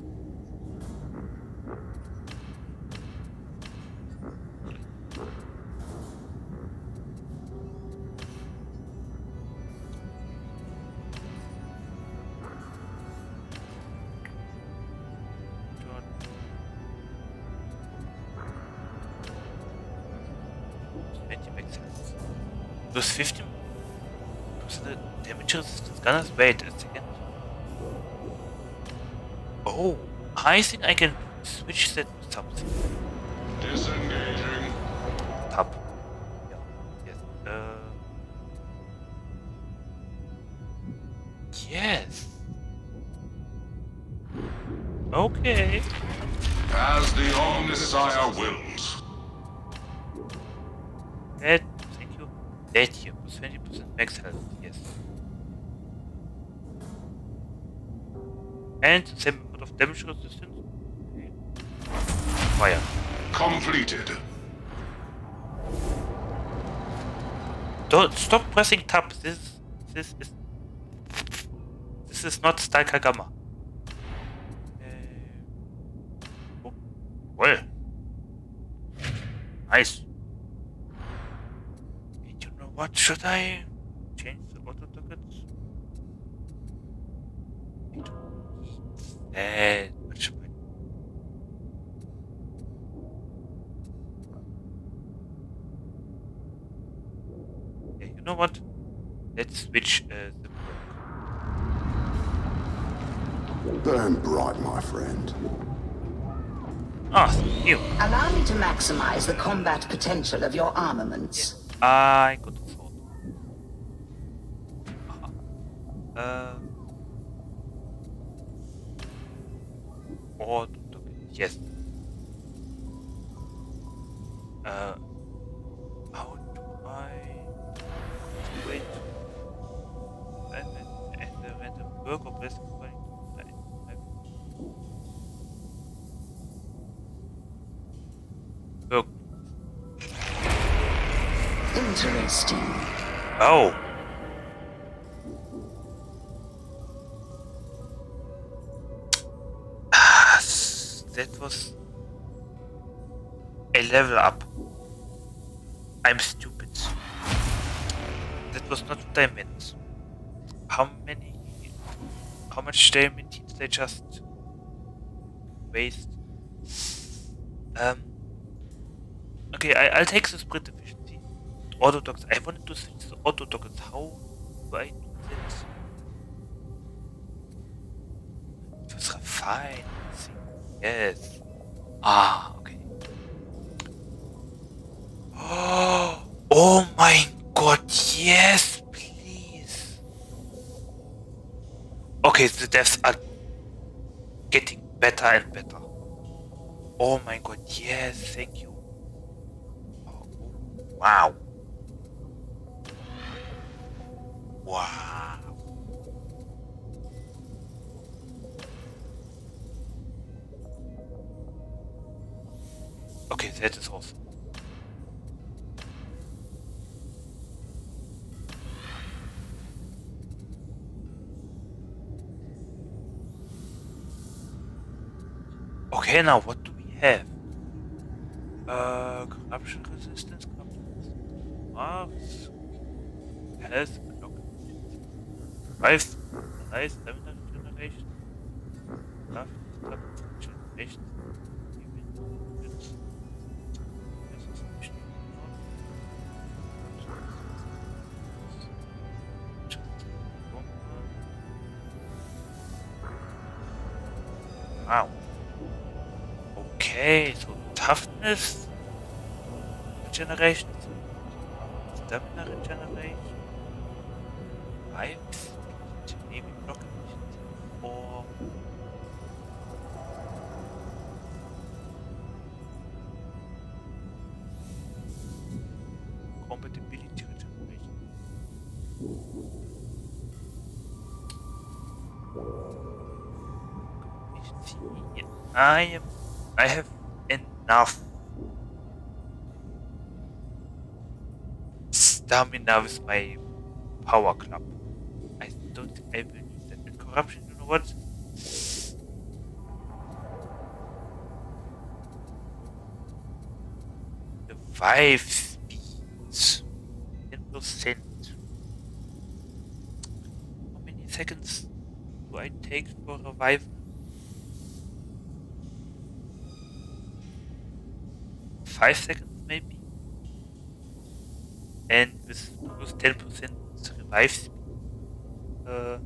gunners. Wait a second. Oh, I think I can switch that to something. And same amount of damage resistance. Okay. Fire. Completed. Don't stop pressing tab. This this is this is not style Kagama. Uh, oh, well, Nice. You know what? Should I change the Ordo dockets? I don't need that much money. Yeah, you know what? Let's switch uh, the Burn bright, my friend. Ah, thank you. Allow me to maximize the combat potential of your armaments. I got a thought. Or yes. Uh, how do I wait? And and the random work or press Look. Interesting. Oh. That was a level up. I'm stupid. That was not what I meant. How many. How much damage did they just waste? Um. Okay, I, I'll take the sprint efficiency. Auto dogs. I wanted to switch the auto dogs. How do I do that? It was refined. Yes. Ah, okay. Oh, oh my god, yes, please. Okay, the deaths are getting better and better. Oh my god, yes, thank you. Wow. Wow. Okay, that is awesome. Okay, now what do we have? Uh, corruption resistance, corruption resistance, Mars, health, block, life, life, stamina regeneration, life, stamina Okay, so toughness regeneration, stamina regeneration, speed, maybe block or compatibility regeneration. I am. I have enough stamina with my power club. I don't I need that. And corruption, you know what? The five speeds. Ten percent. How many seconds do I take for revival? Five seconds maybe. And with plus ten percent revive speed, uh,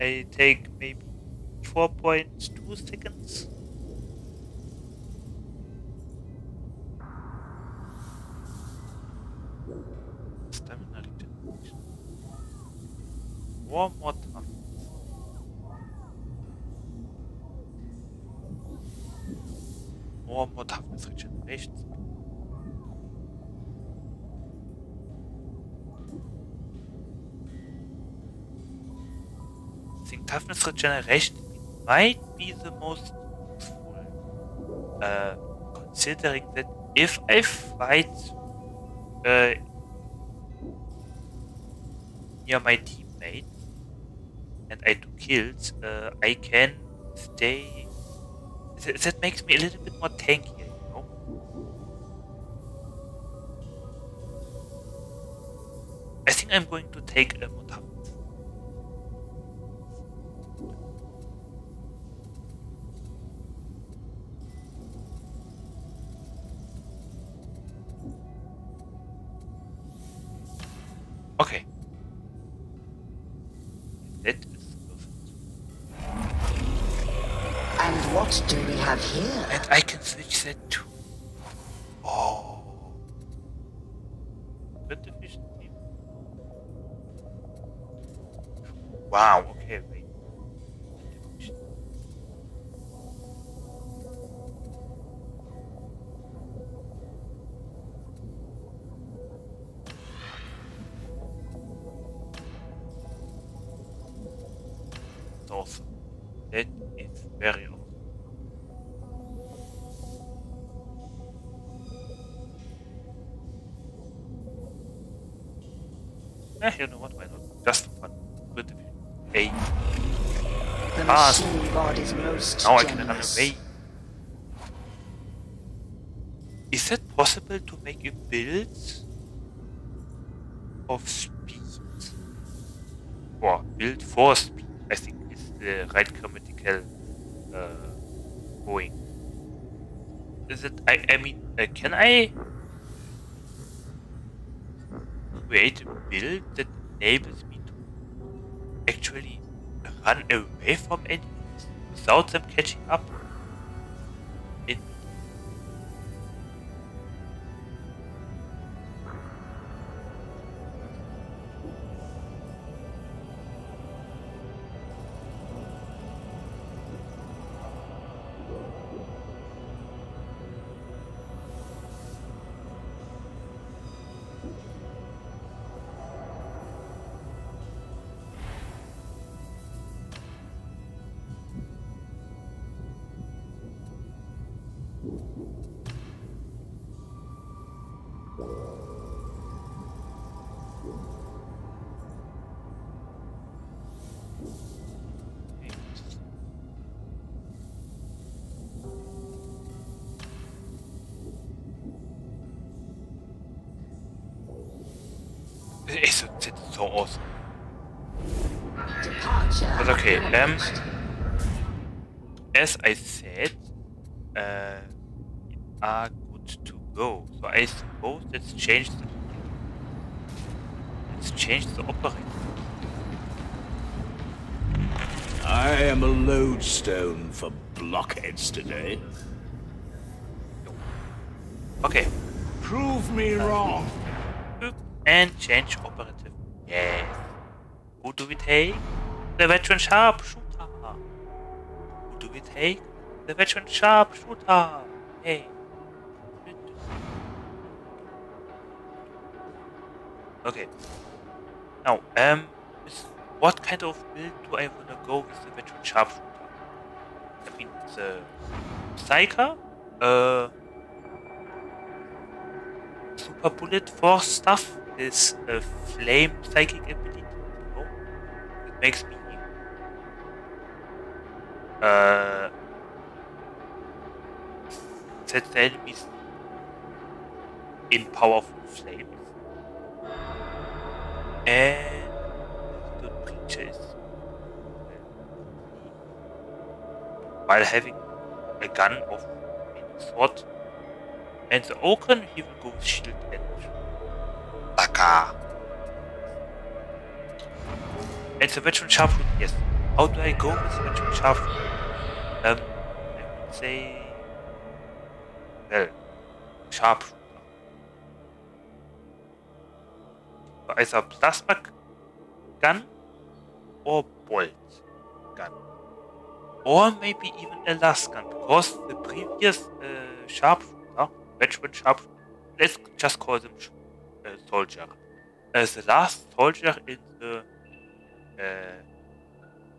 I take maybe four point two seconds. Stamina regeneration. One more time. More and more toughness regeneration. I think toughness regeneration might be the most useful, uh, considering that if I fight uh, near my teammate and I do kills, uh, I can stay Th that makes me a little bit more tanky. You know? I think I'm going to take a mutant. Okay. What do we have here? And I can switch that too. Oh. Good efficiency. Wow, now I can run away. Is it possible to make a build of speed? Or build for speed, I think is the right grammatical uh, going. Is it, I, I mean, uh, can I create a build that enables me to actually run away from enemies without them catching up? Um, as I said, uh, are good to go. So I suppose let's change the let's change the operator. I am a lodestone for blockheads today. Okay. Prove me wrong. And change operative. Yes. Who do we take? The veteran sharpshooter. Who do we take? The veteran sharpshooter. Hey. Okay. Now, um, what kind of build do I wanna go with the veteran sharpshooter? I mean, the Psyker, uh, super bullet force stuff is a flame psychic ability. No, it makes me uh set enemies in powerful flames. And the creature is while having a gun of a sword and the Ogryn, he will go with shield and Baka. And the veteran sharpshooter, yes. How do I go with the veteran sharpshooter? Um, I would say, well. So either plasma gun or bolt gun. Or maybe even a lasgun, because the previous uh, sharpshooter veteran sharp. Let's just call them uh, soldier. As the last soldier in the uh,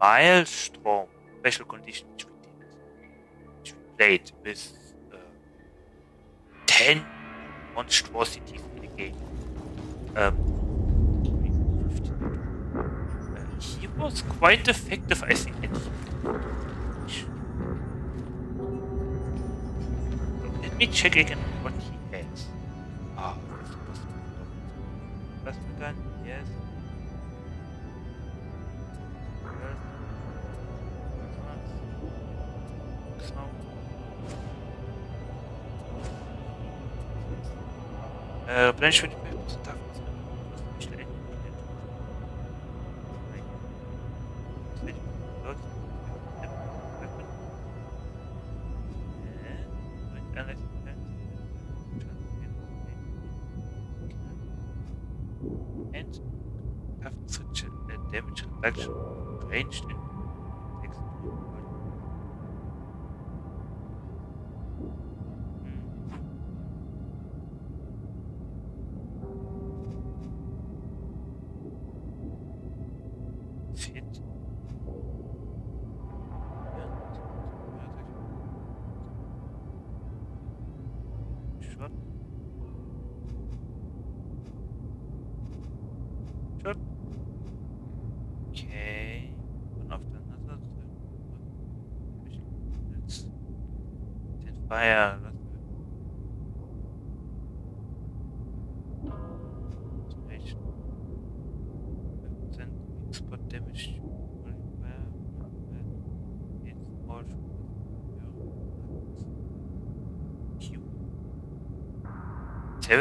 Maelstrom special condition with uh, ten monstrosities in the game. Um, he was quite effective, I think. Let me check again what he Uh, replenish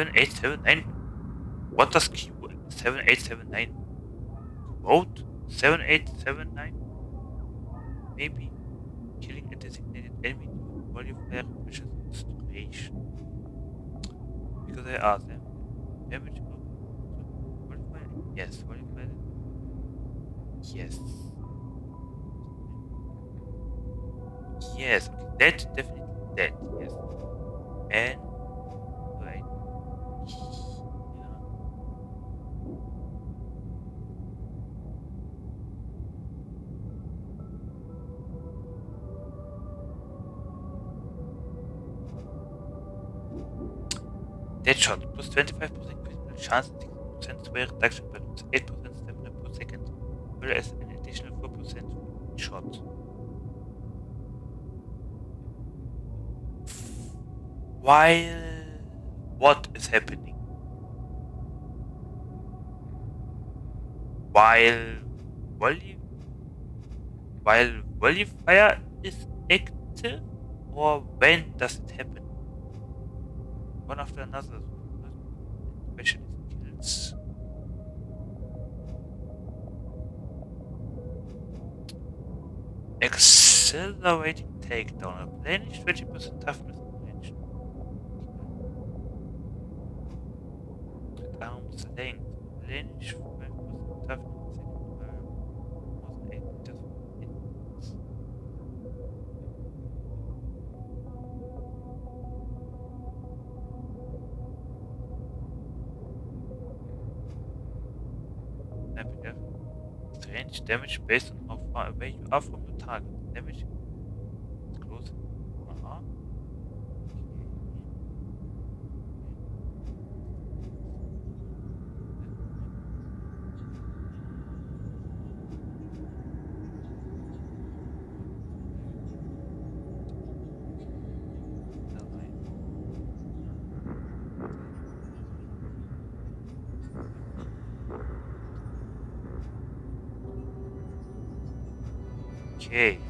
Seven eight seven nine. What does Q seven eight seven nine? Vote seven eight seven nine. Maybe killing a designated enemy to modifier wishes restoration. Because I asked them. Damage of modifier? Yes, modifier. Yes. Yes, okay. that definitely reduction balance, 8% stamina per second, whereas an additional 4% shot. While what is happening? While volley while volley fire is active or when does it happen? One after another. Specialist kills. Accelerating takedown. A Replenish 20% toughness range. At arm's length. Replenish 5% toughness. Second arm. More than 8 meters from enemies. Snapping damage based on how far away you are from your target. Damage 诶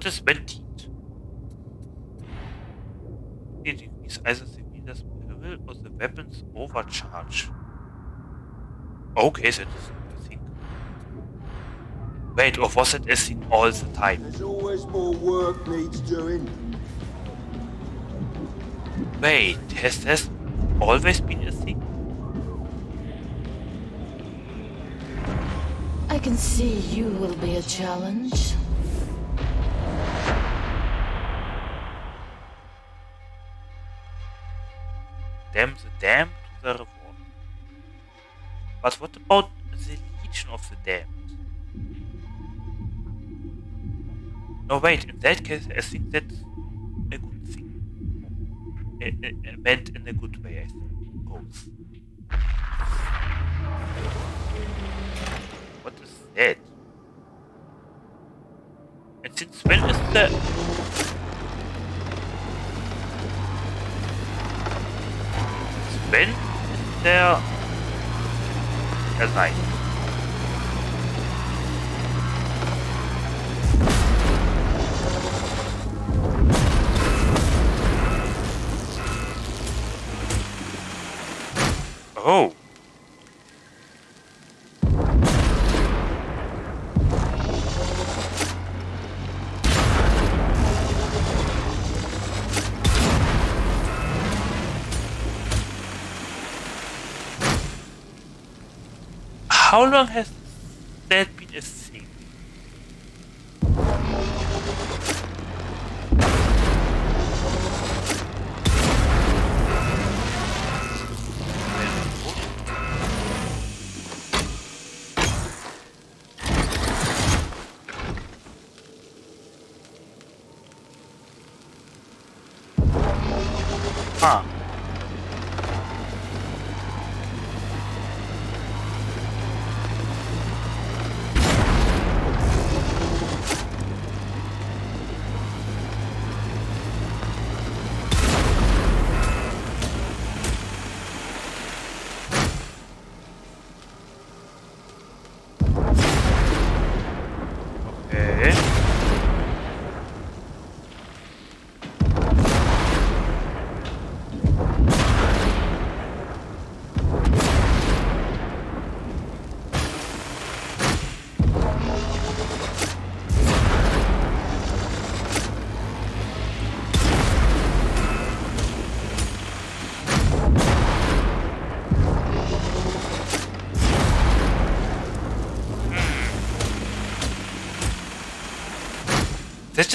Wait, what is vented? It decrease either the leader's level or the weapon's overcharge. Okay, that is a thing. Wait, or was it a thing all the time? There's always more work needs doing. Wait, has this always been a thing? I can see you will be a challenge. No, wait, in that case, I think that's a good thing. Eh, eh, eh, meant in a good way, I think. suppose. What is that? And since when is the... When is there a Oh. How long has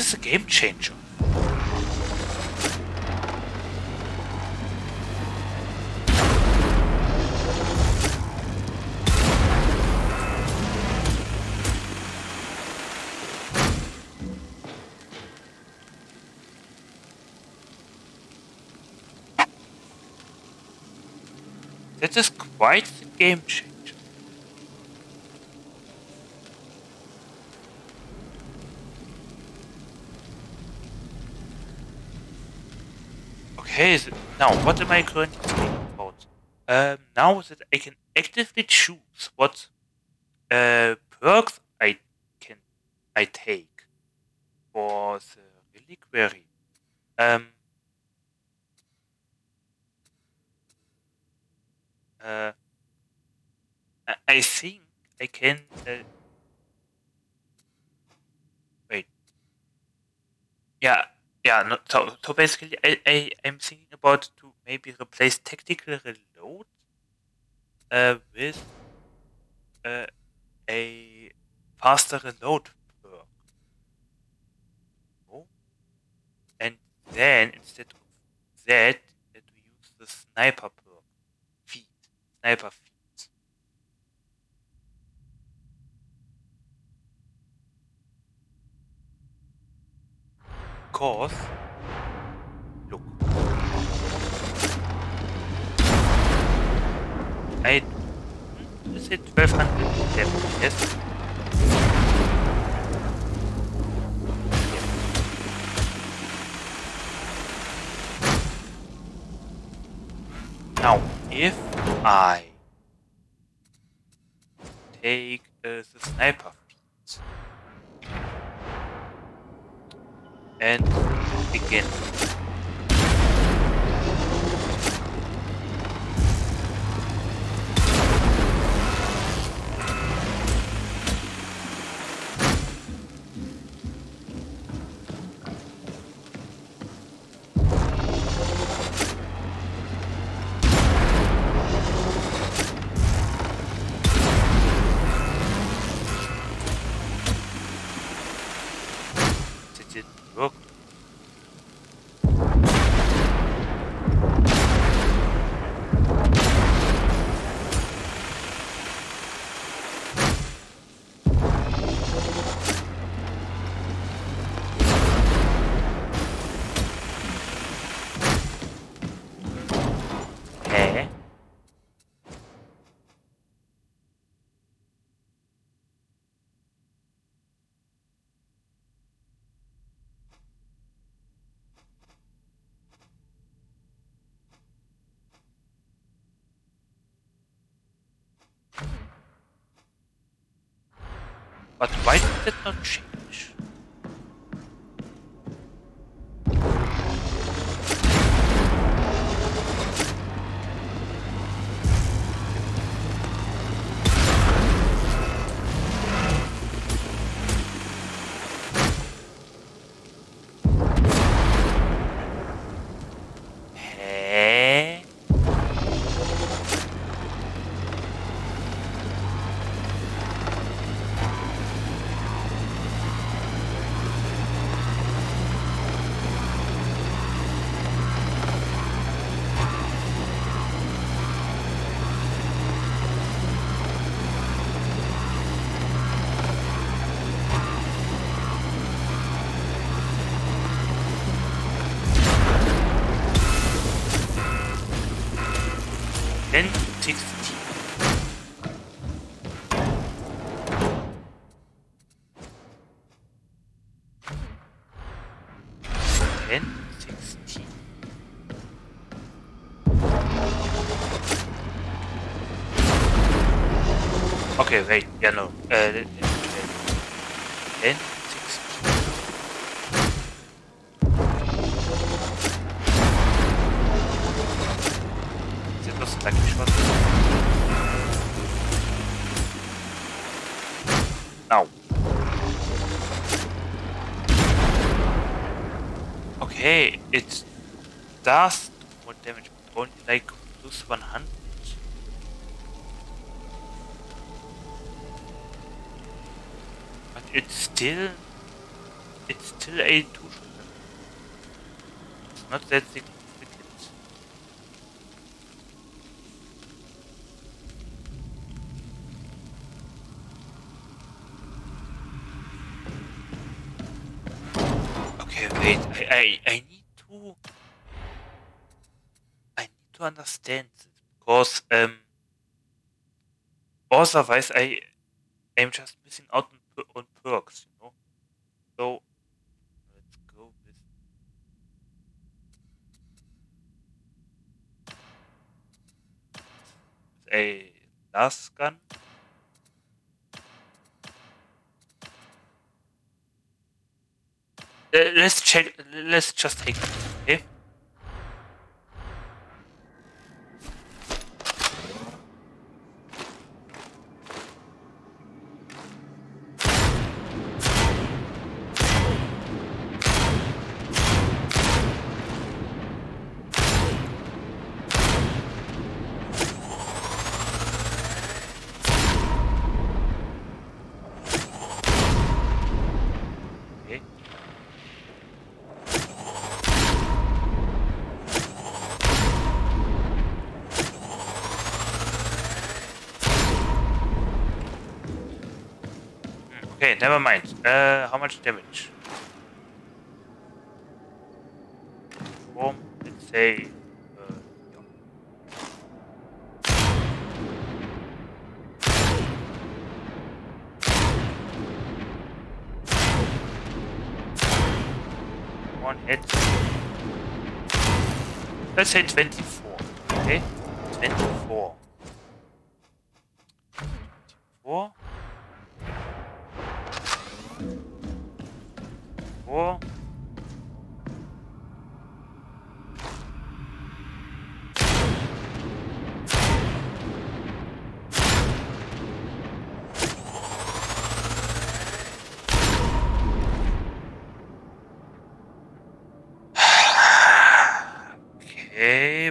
Just a game changer. That is quite the game changer. So now what am I currently thinking about? Um, now that I can actively choose what uh, perks I can I take for the reliquary. Um, uh, I- I think I can. Uh, wait. Yeah, yeah. No, so, so basically, I, I I'm thinking about to maybe replace tactical reload uh, with uh, a faster reload perk. Oh. And then instead of that, to use the sniper perk, feet, sniper feet. Cause, look, I is it 1200 damage? Yes. Now, if I take uh, the sniper and begin. It not? Does understand because um. Otherwise, I am just missing out on, on perks, you know. So let's go with. A lasgun. Let's check. Let's just take. Okay. Never mind. Uh, how much damage? Boom. Let's say uh, one hit. Let's say 24. Okay? 24. 24. okay,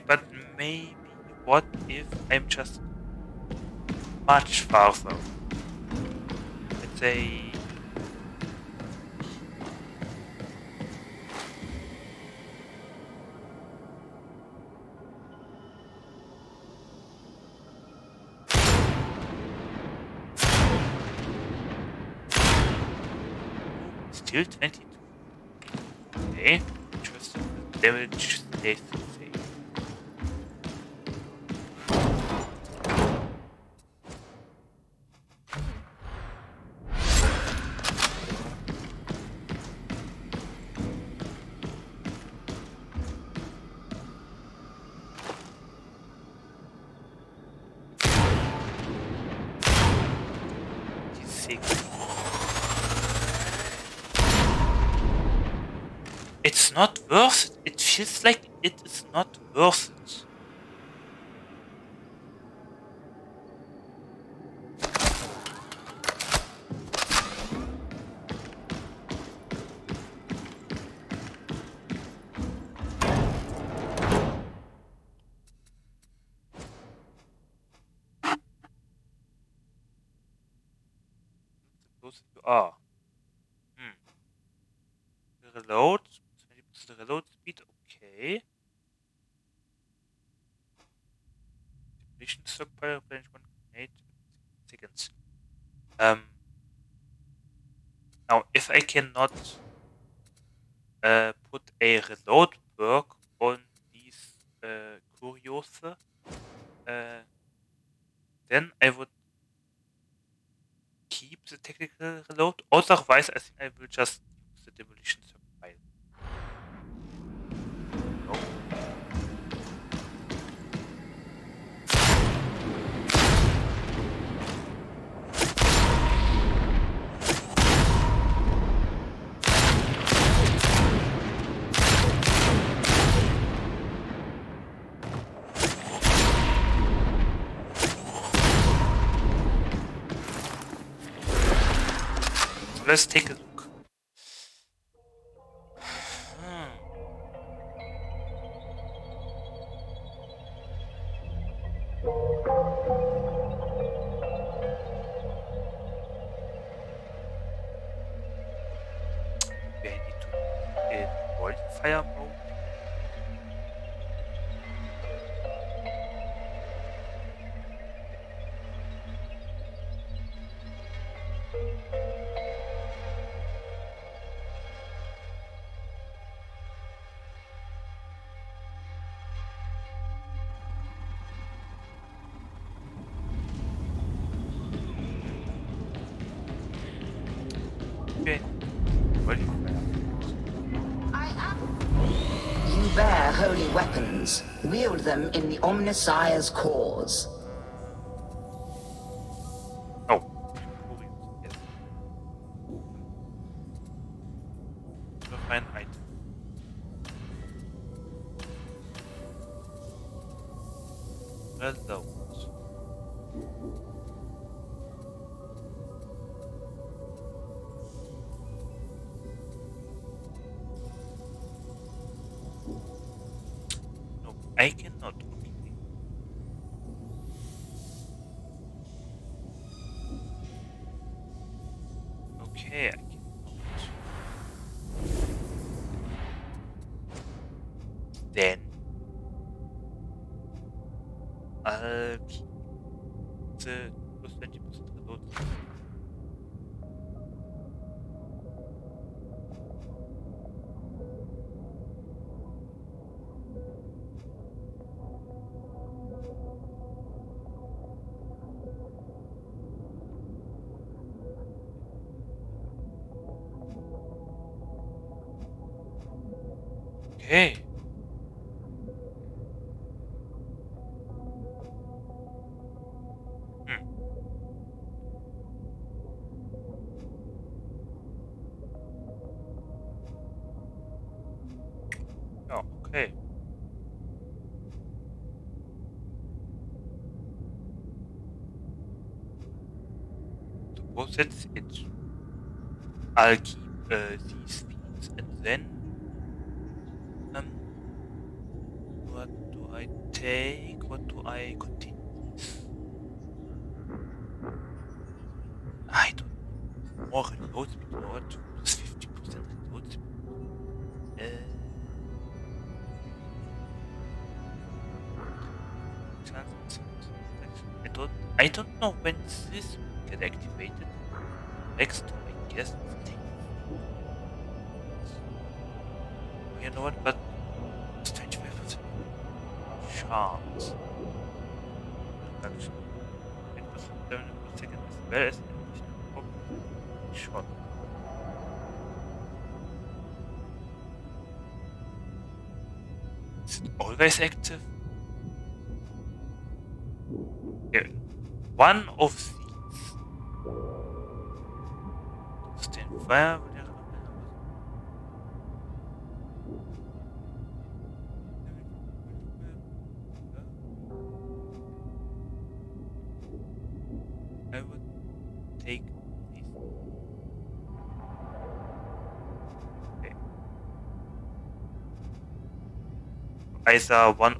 but maybe what if I'm just much farther? Let's say Still 22. Okay, interesting. Damage stays not worth it. It feels like it is not worth if I cannot uh, put a reload perk on these uh, curios, uh, then I would keep the technical reload. Otherwise, I think I will just use the demolition let's take Omnissiah's cause. Okay. Hmm. Oh, okay. The process it's I'll keep uh, these things and then take? What do I continue? I don't. More reload more to plus 50% reload. Uh, I don't I don't know when this get activated. Next One of these. Stand fire. I would take these. Okay. Either one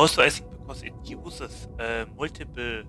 also, I think because it uses uh, multiple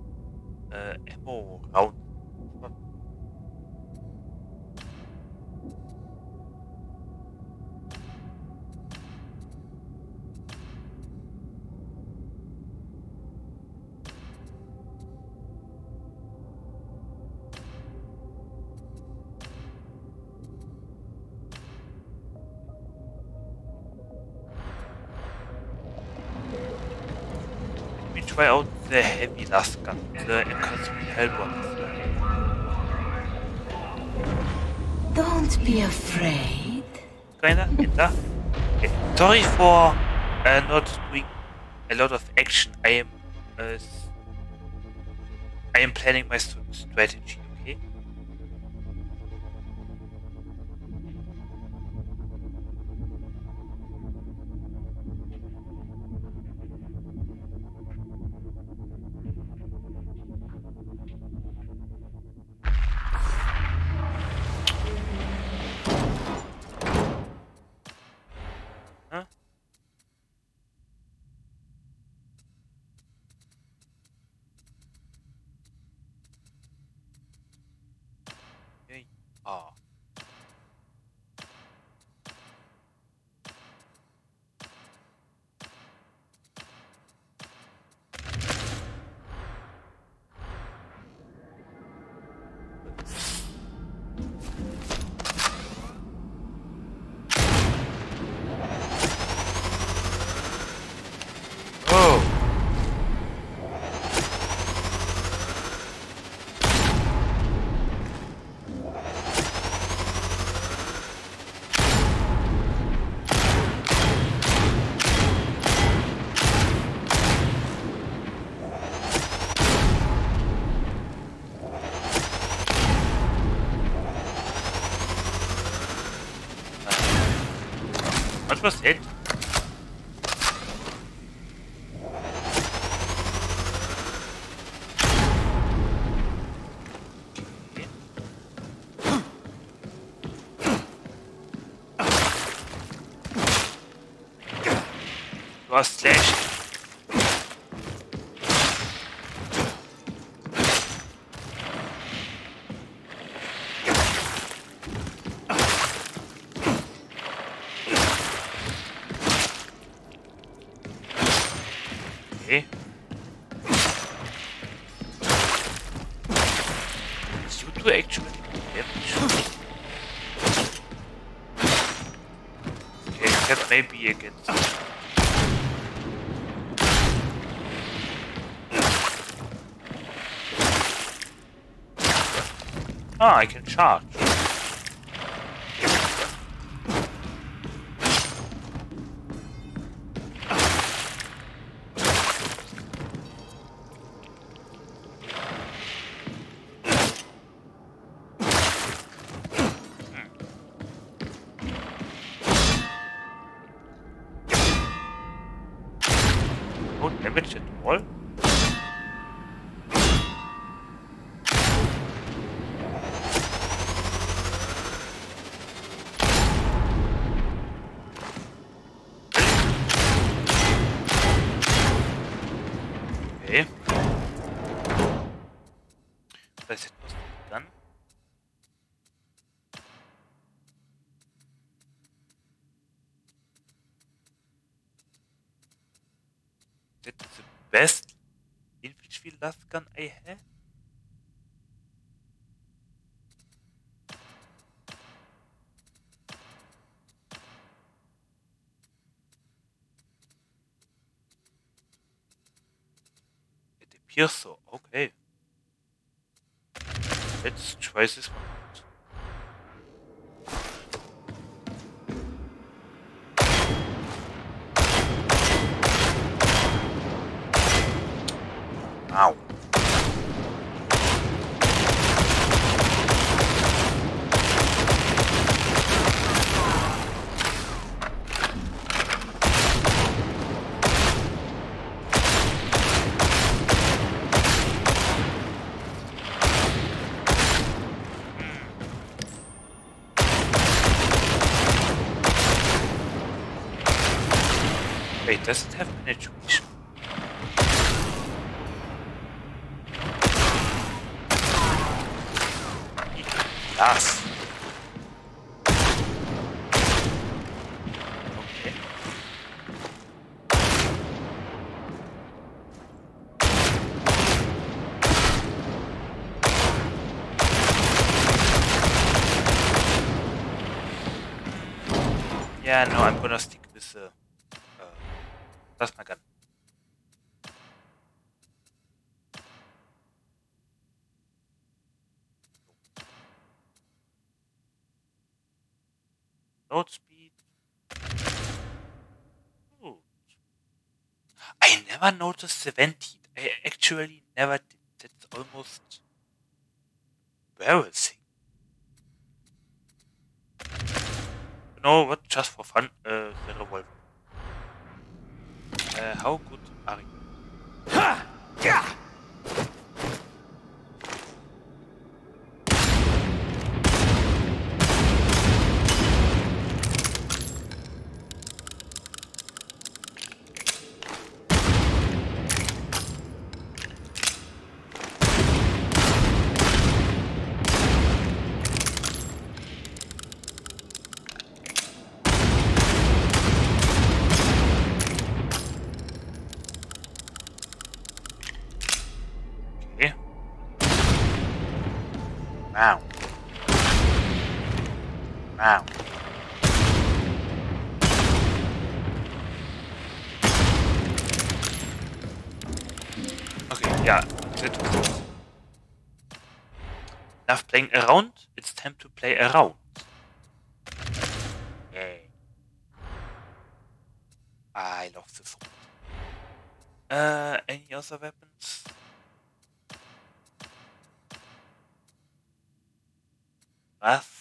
try out the heavy lasgun, the inconstant Helbore. Don't be afraid. Kinda, kinda. Okay. Sorry for uh, not doing a lot of action. I am, uh, I am planning my strategy. What was against. Ah, I can charge. Last gun I have. It appears so. Okay. Let's try this one out. Ow. Wait, does it have penetration? Das. Okay. Yeah, no, I'm gonna stick with the uh, plasma gun. Load speed. Good. I never noticed the vent heat. I actually never did. That's almost embarrassing. Know what? Just for fun, uh, the revolver. Uh, how good are you? Ha! Yeah! Playing around, it's time to play around. Yay. I love the sword. Uh, any other weapons? Wrath.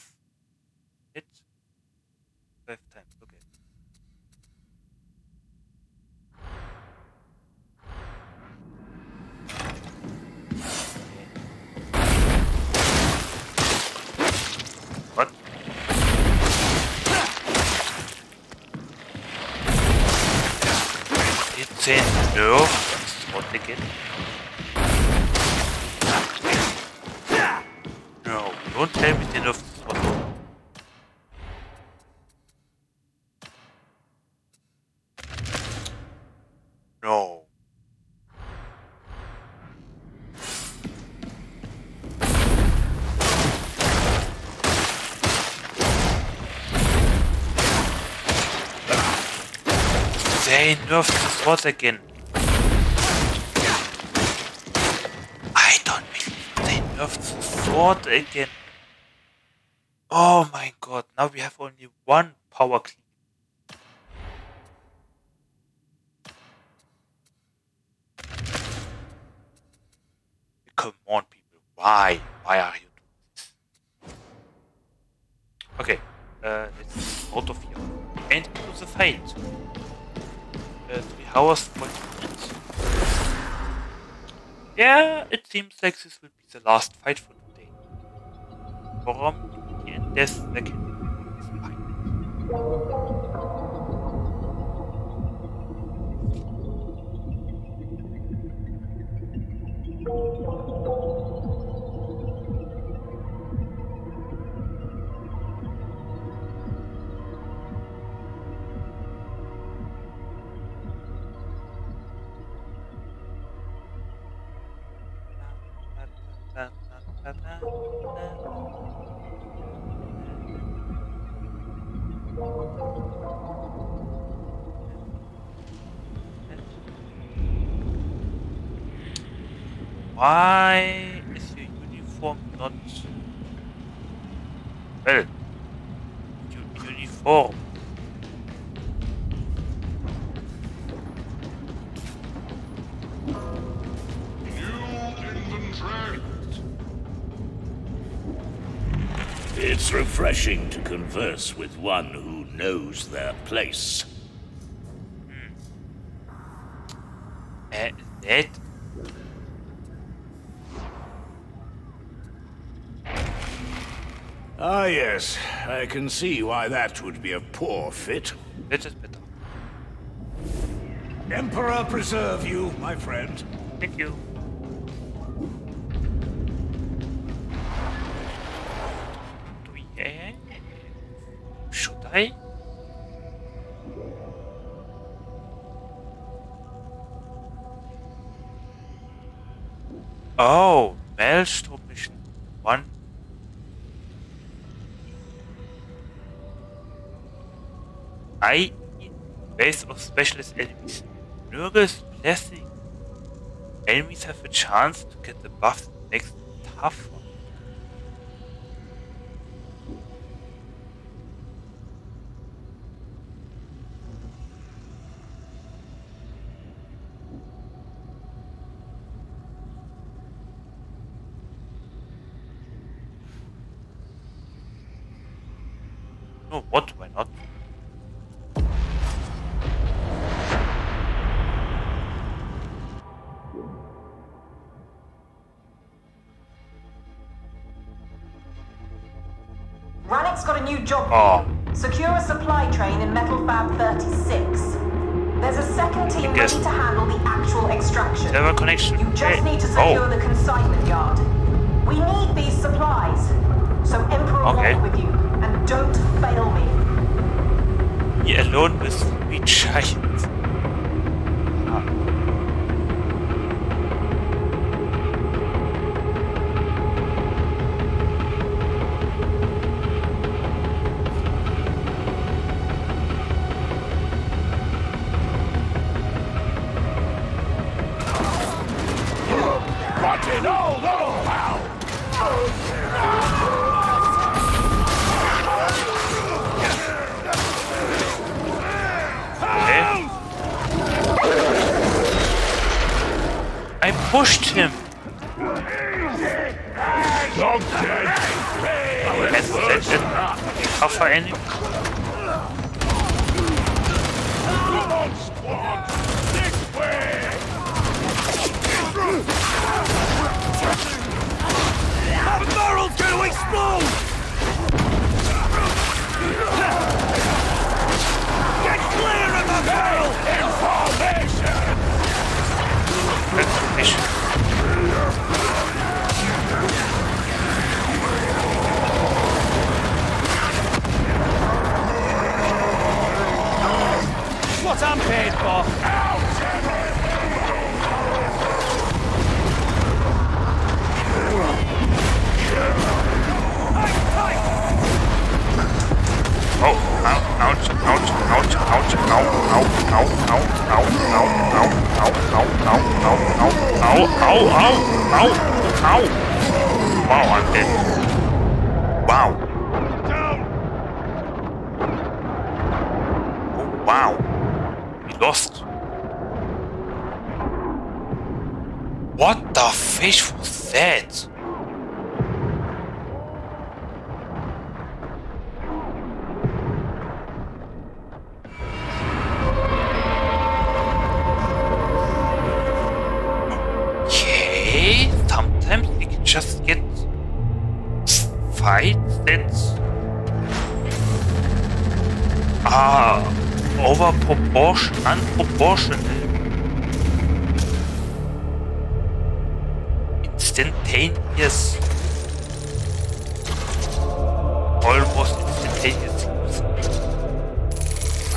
Nerf sword again? No, don't tell me they the sword. No. They nerfed the again. I don't believe they nerfed the sword again. Oh my god, now we have only one power clean. Come on, people. Why? Why are you doing this? Okay, uh, let's out of here. And into the fight. Hours, 40 minutes. Yeah, it seems like this will be the last fight for today. From and death is fine. Why is your uniform not well? u- Uniform. It's refreshing to converse with one who knows their place. Uh, that Ah, yes. I can see why that would be a poor fit. that is better. Emperor preserve you, my friend. Thank you. Enemies have a chance to get the buff that makes them tougher. No, what? Why not? Job Oh. Secure a supply train in Metal Fab 36. There's a second team ready to handle the actual extraction. Server connection. You just Hey. need to secure Oh. the consignment yard. We need these supplies. So Emperor Okay. with you, and don't fail me. He alone with three giants.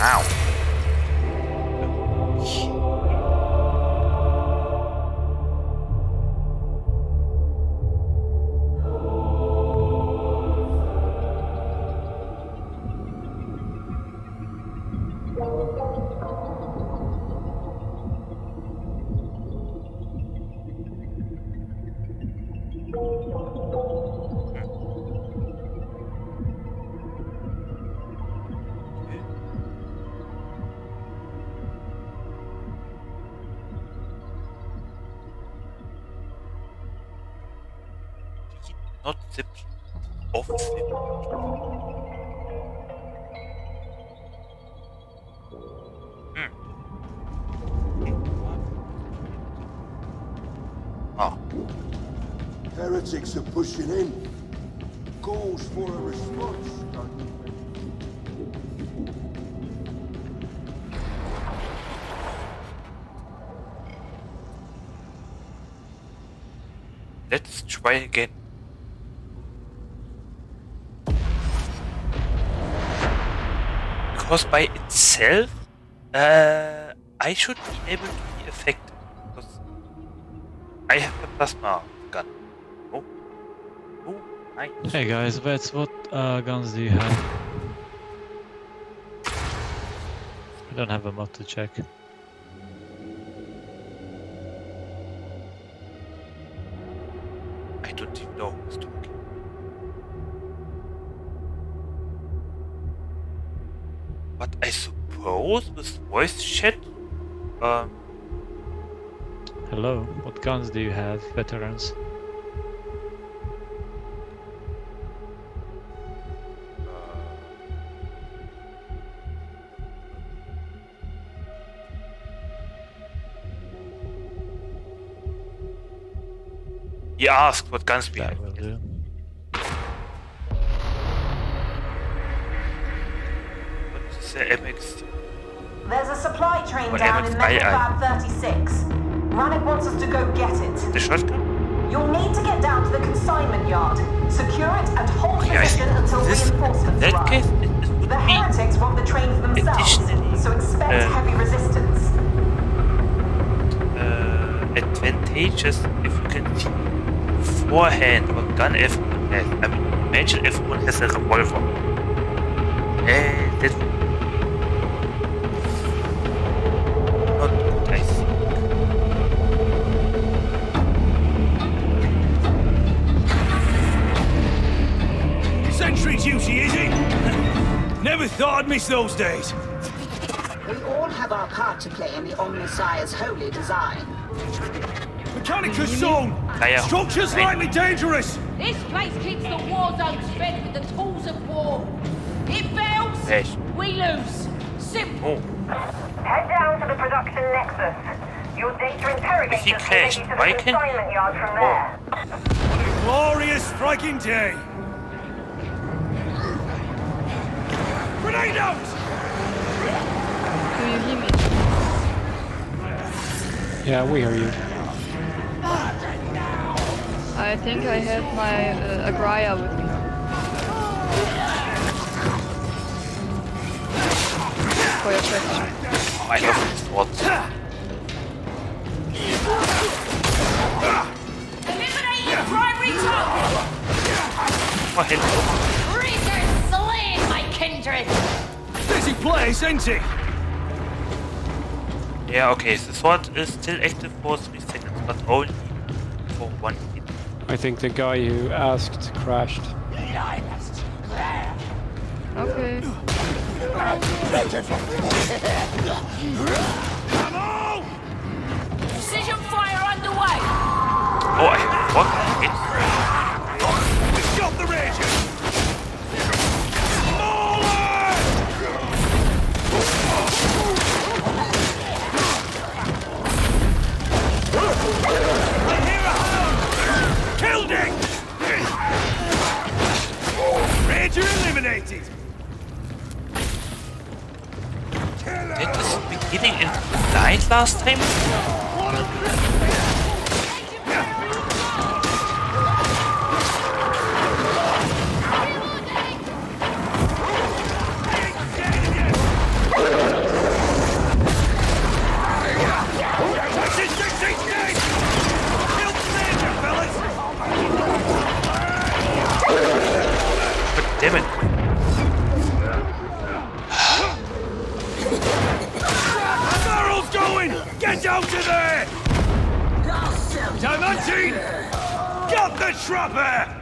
out. Heretics are pushing in. Calls for a response. Let's try again. Because by itself, uh, I should be able to be effective. Because I have a plasma. Hey guys, Vets, what uh, guns do you have? I don't have a mod to check. I don't even know who's talking. But I suppose with voice chat, um, Hello, what guns do you have, veterans? He asked what guns we have. Will do. It's a MX. There's a supply train Well, down Emmett, in Metal Fab 36. Rannick wants us to go get it. The shotgun? You'll need to get down to the consignment yard, secure it, and hold position until This- reinforcements that arrive. case, it, it The heretics want the train for themselves, so expect uh, heavy resistance. uh, advantageous if you can beforehand what gun everyone has. I mean, imagine everyone has a revolver. Eh, that not good, I think. Sentry duty, is it? Never thought I'd miss those days. We all have our part to play in the Omnissiah's holy design. Mechanicus zone! Kaya. Structure's Hey. slightly dangerous! This place keeps the war zones fed with the tools of war. It fails, Yes. we lose. Simple. Oh, Head down to the production nexus. Your data interrogators he will take crashed. you to the Why can't- consignment yard from there. Glorious striking day! Grenade out! Do you hear me? Yeah, we hear you. I think I have my uh, Agraya with me. For your question. Oh, I love these swords. Eliminating primary target! Oh, hello. Reaper slain, my kindred! Busy place, ain't he? Yeah, okay, the sword is still active for 3 seconds, but only for 1 hit. I think the guy who asked crashed. Okay. Precision fire underway! I have eliminated! Did this beginning in night last time? Trapper!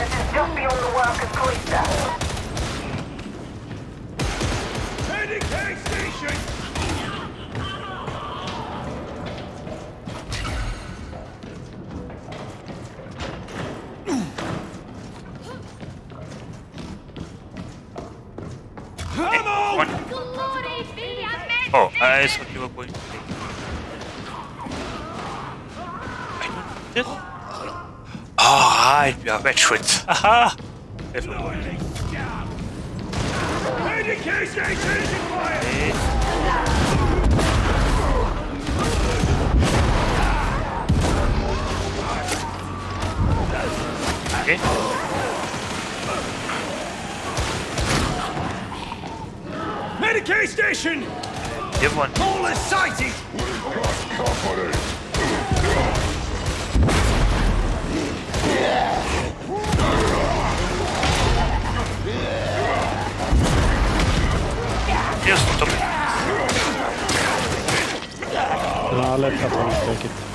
Nexus is just beyond the workers' cloister. Heading K station! Ja, Wedgwood. Station! Give one. All is sighted! We've got company! Ja, lätt att take it.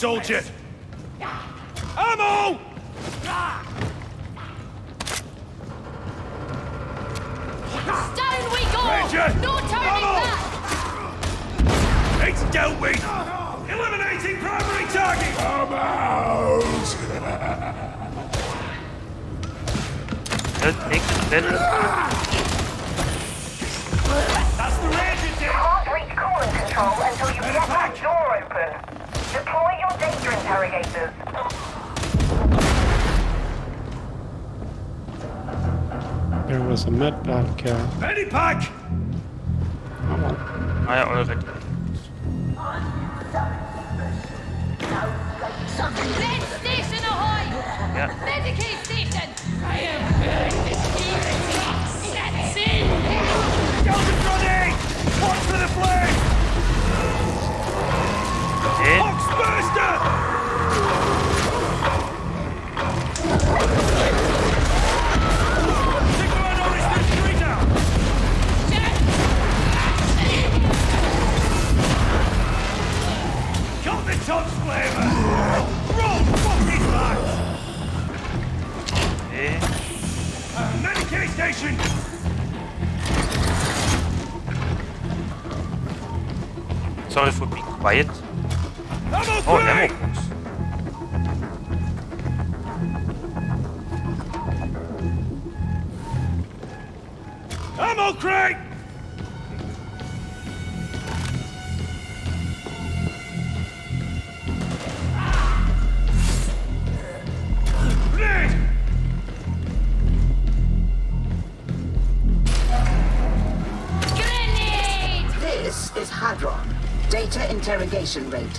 soldier. Interrogation rate.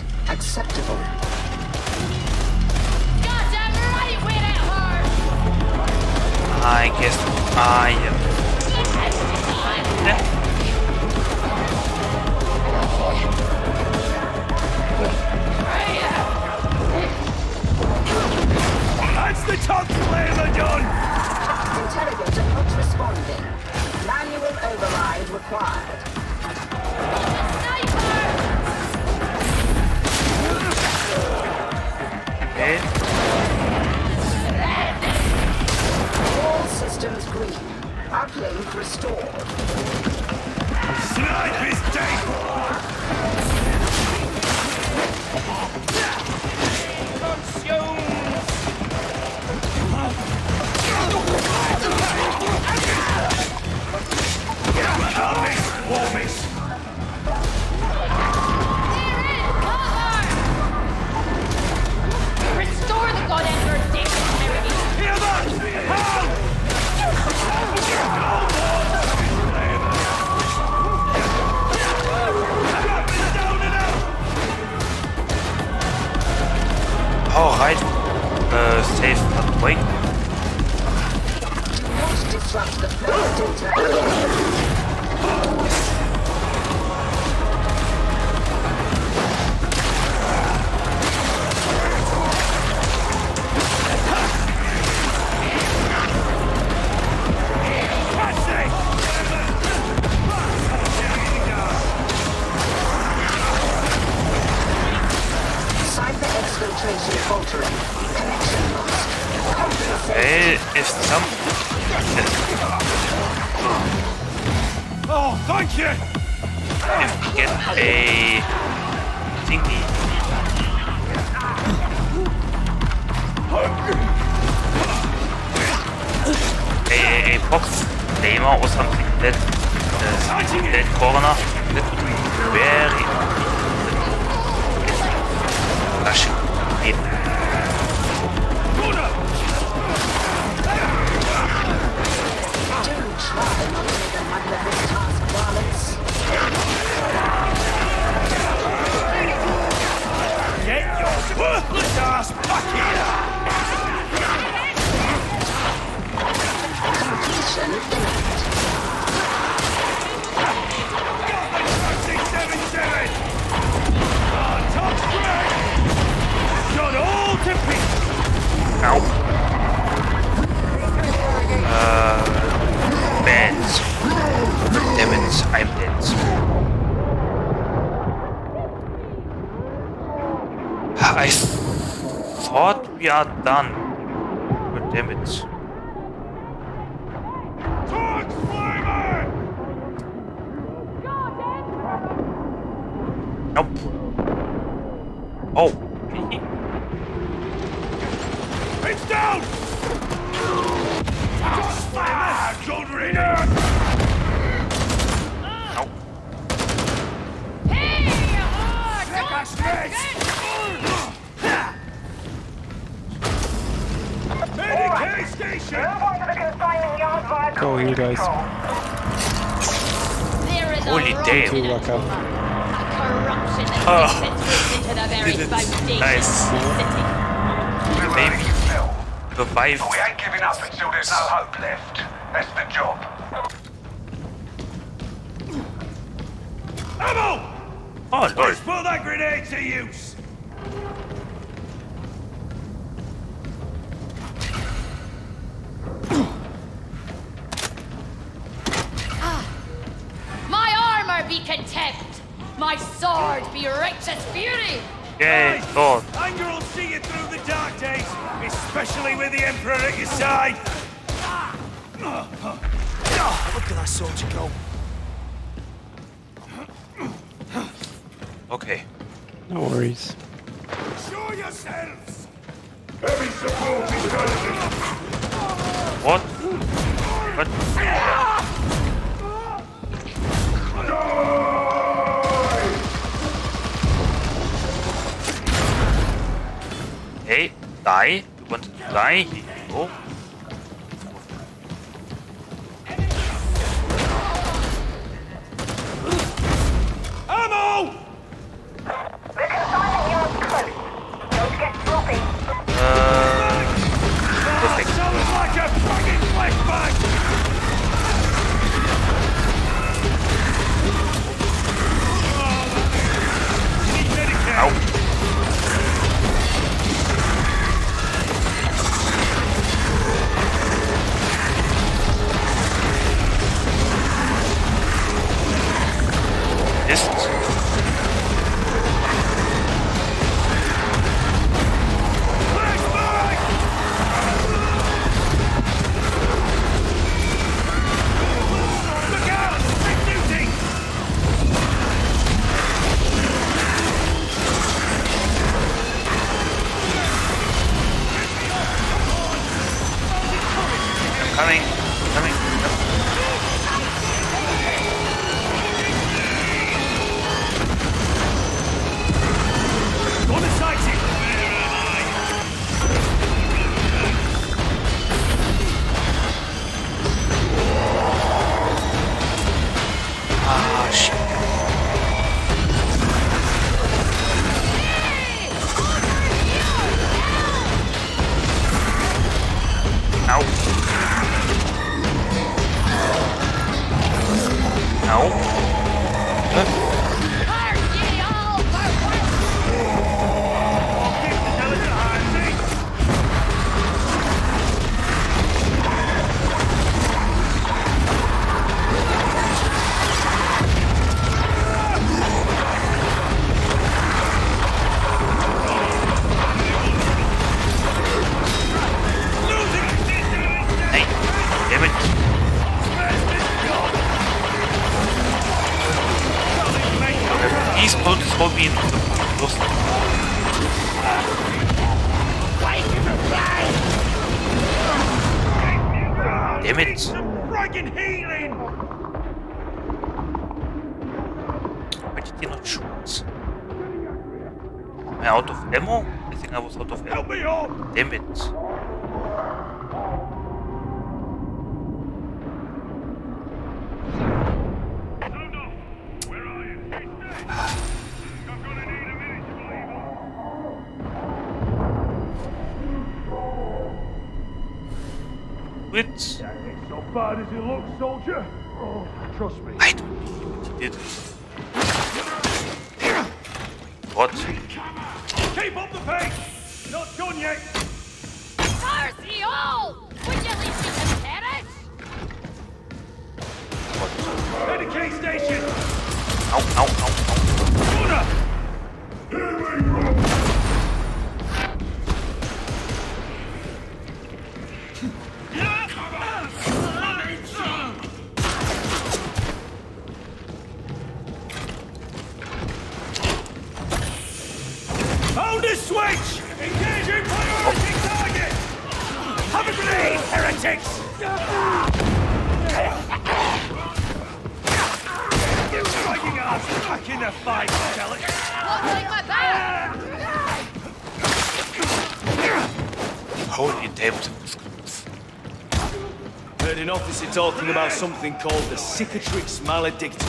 Heard talking about something called the Cicatrix Maledictum.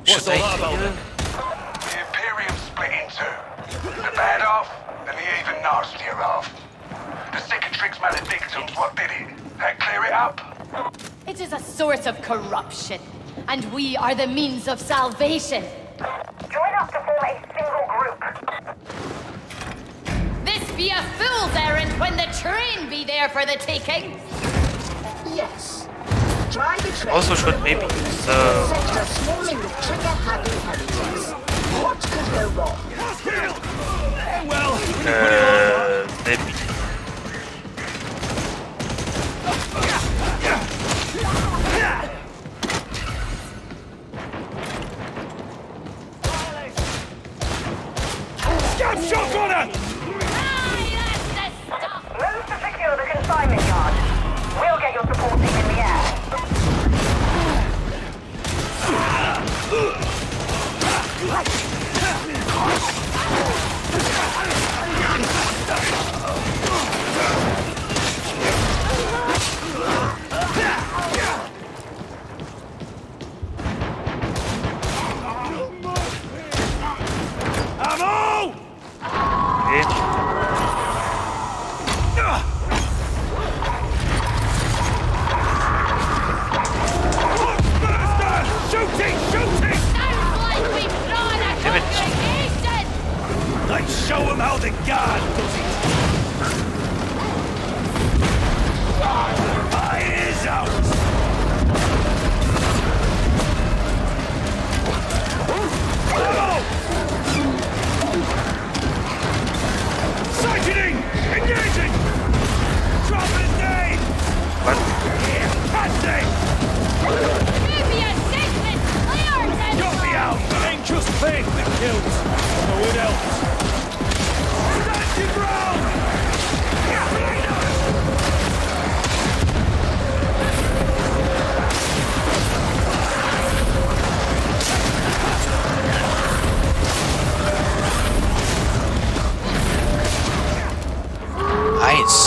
What's Should all I that about? heal? The Imperium split in two. The bad half and the even nastier half. The Cicatrix Maledictum's what did it. That clear it up? It is a source of corruption, and we are the means of salvation. Join up to form a single group. This be a fool's errand when the train be there for the taking. Well, uh, maybe. Scab shot on her! Ammo! Faith that kills. What else? Stand your ground! Nice.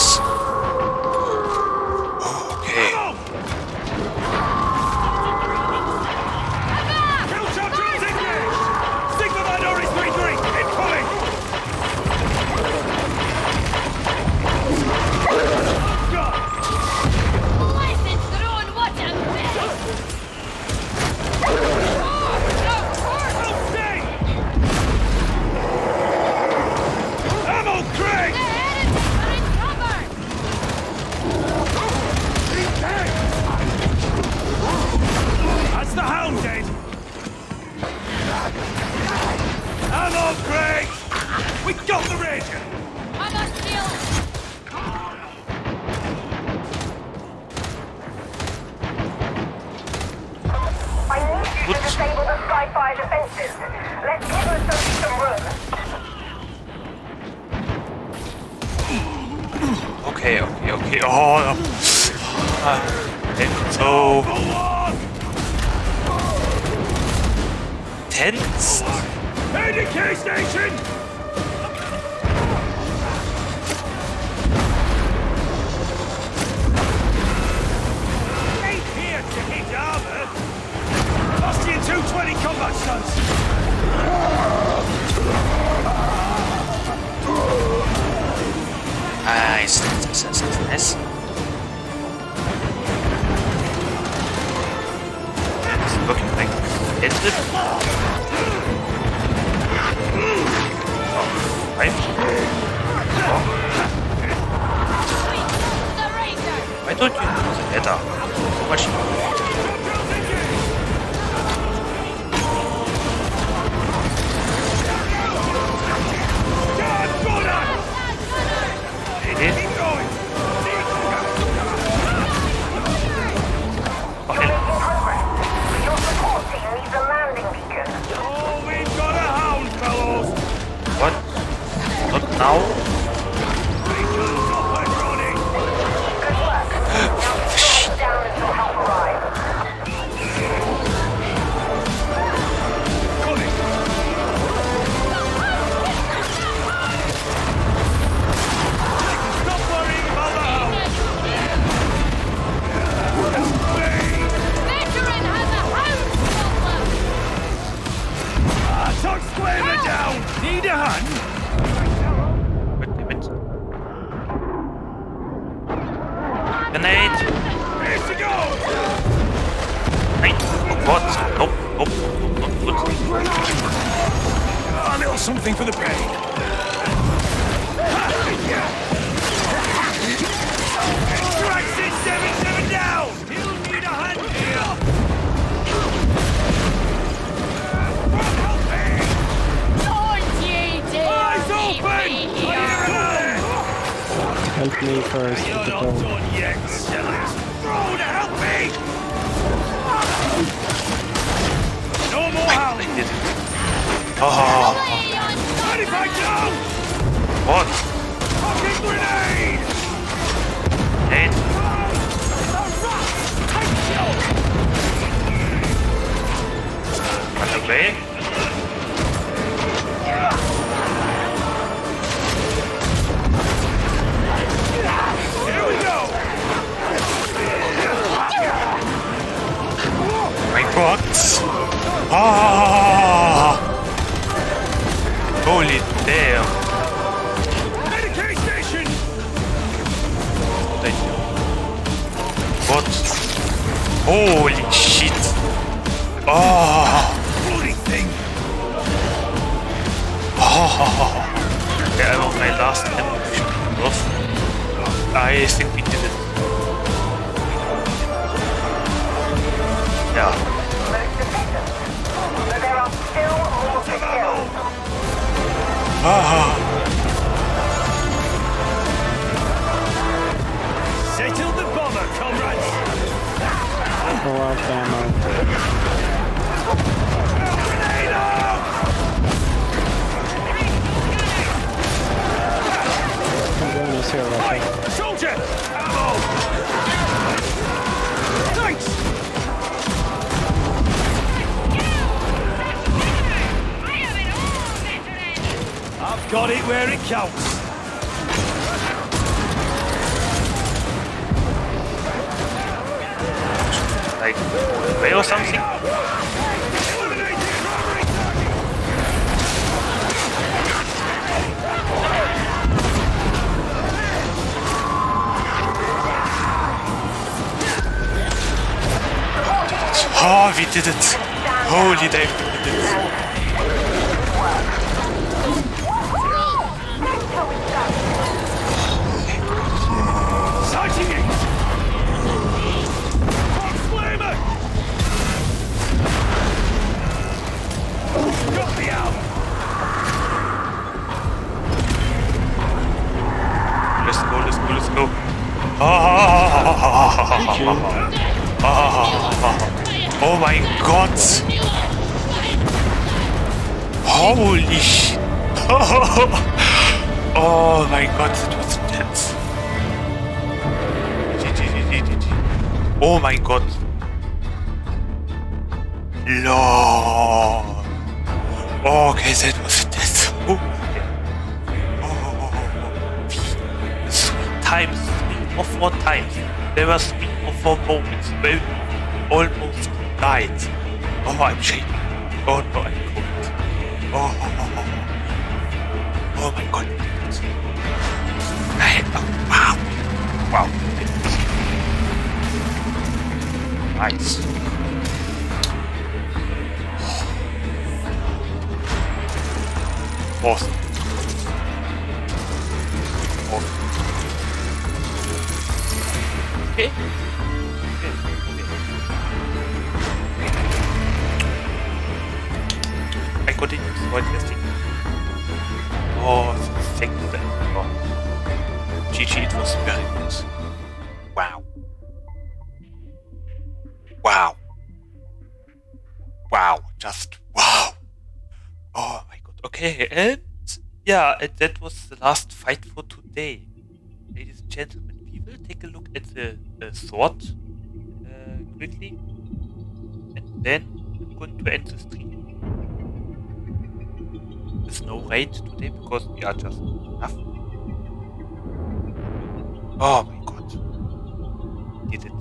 wollte. Oh, verfickte. Oh. GG, it was very nice. Wow. Wow. Wow. Just wow. Oh my god. Okay, and yeah, and that was the last fight for today. Ladies and gentlemen, we will take a look at the uh, sword uh, quickly. And then I'm going to end the stream with no raid today because we are just enough. Oh my god. Did it.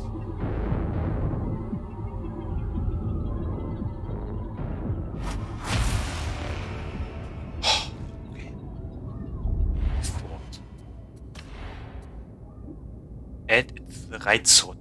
okay. And it's the right sword.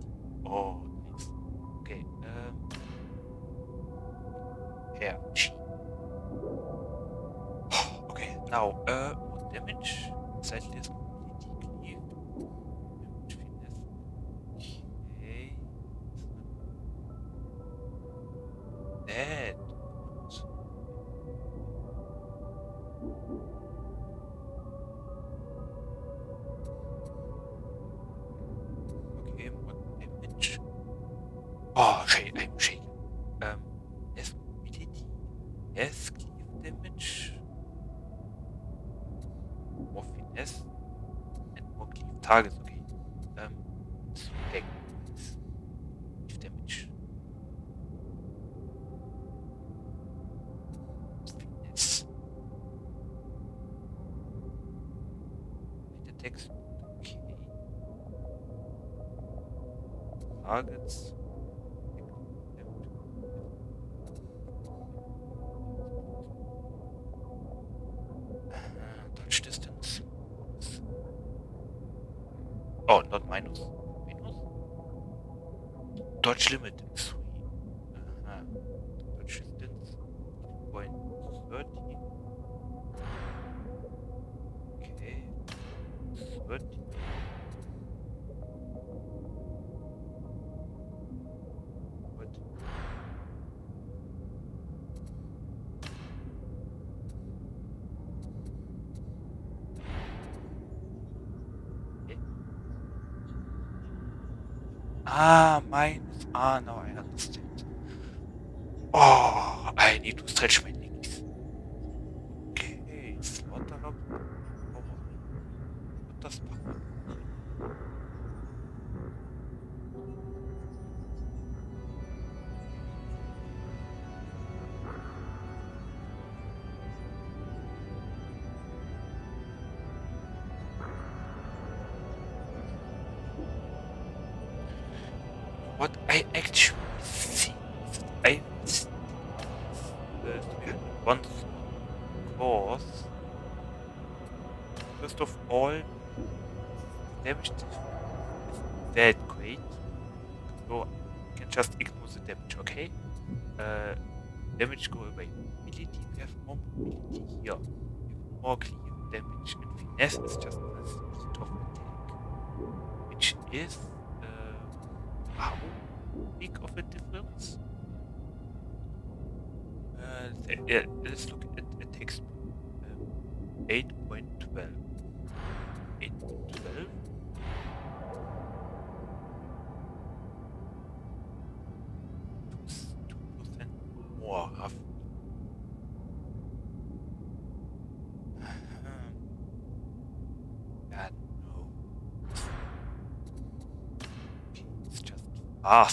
Ah,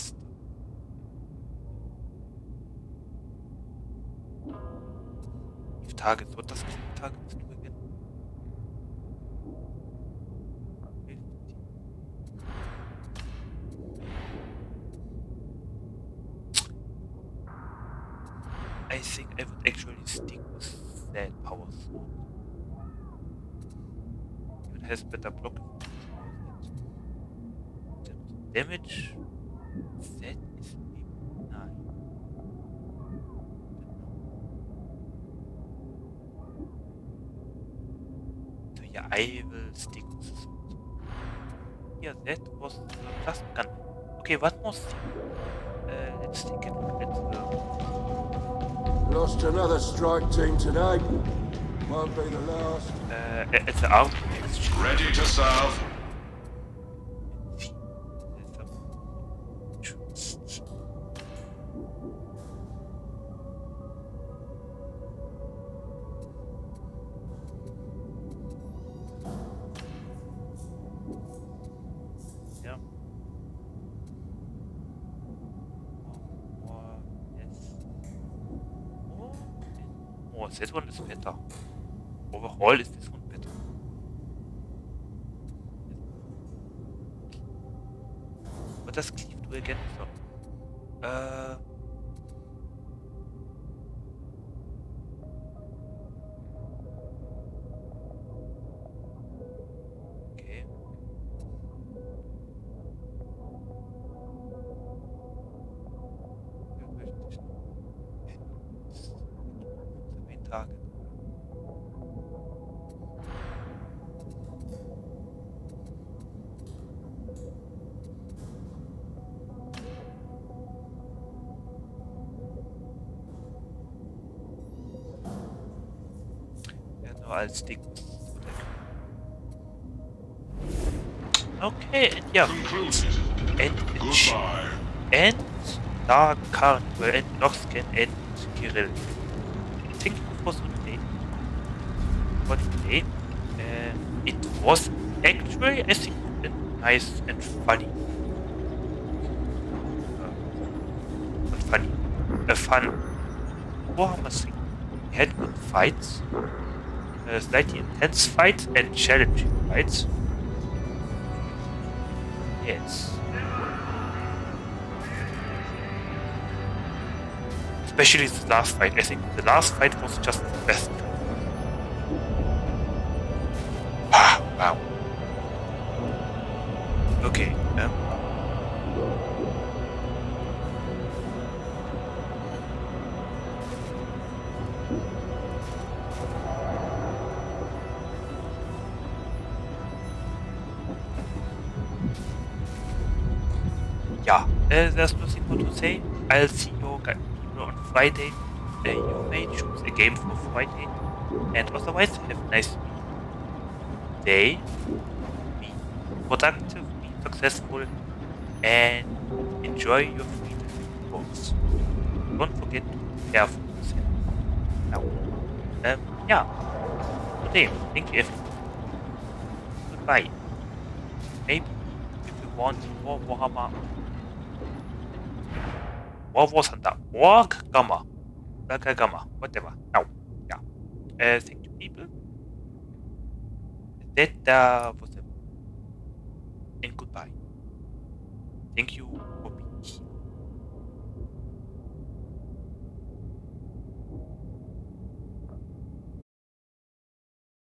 strike team today. Won't be the last. Uh, it's out. Ready to serve. das klingt als Ding. Okay, and yeah. And and Dark Carnival and Noxcan and Kirill. Thank you for the for the day. Uh, it was actually, I think, uh, nice and funny. Uh, not funny. A fun Warhammer thing. We had good fights, uh, slightly intense fights, and challenging fights. Yes. Especially the last fight. I think the last fight was just the best. I'll see you people on Friday. Uh, you may choose a game for Friday. And otherwise, have a nice day. Be productive, be successful, and enjoy your freedom, of course. Don't forget to be careful yourself. Now, um, yeah. Today, thank you everyone. Goodbye. Maybe if you want more Warhammer War War Thunder, War Gamma, Gaga Gamma, whatever. Now, yeah. Uh, thank you, people. That uh, was it. And goodbye. Thank you.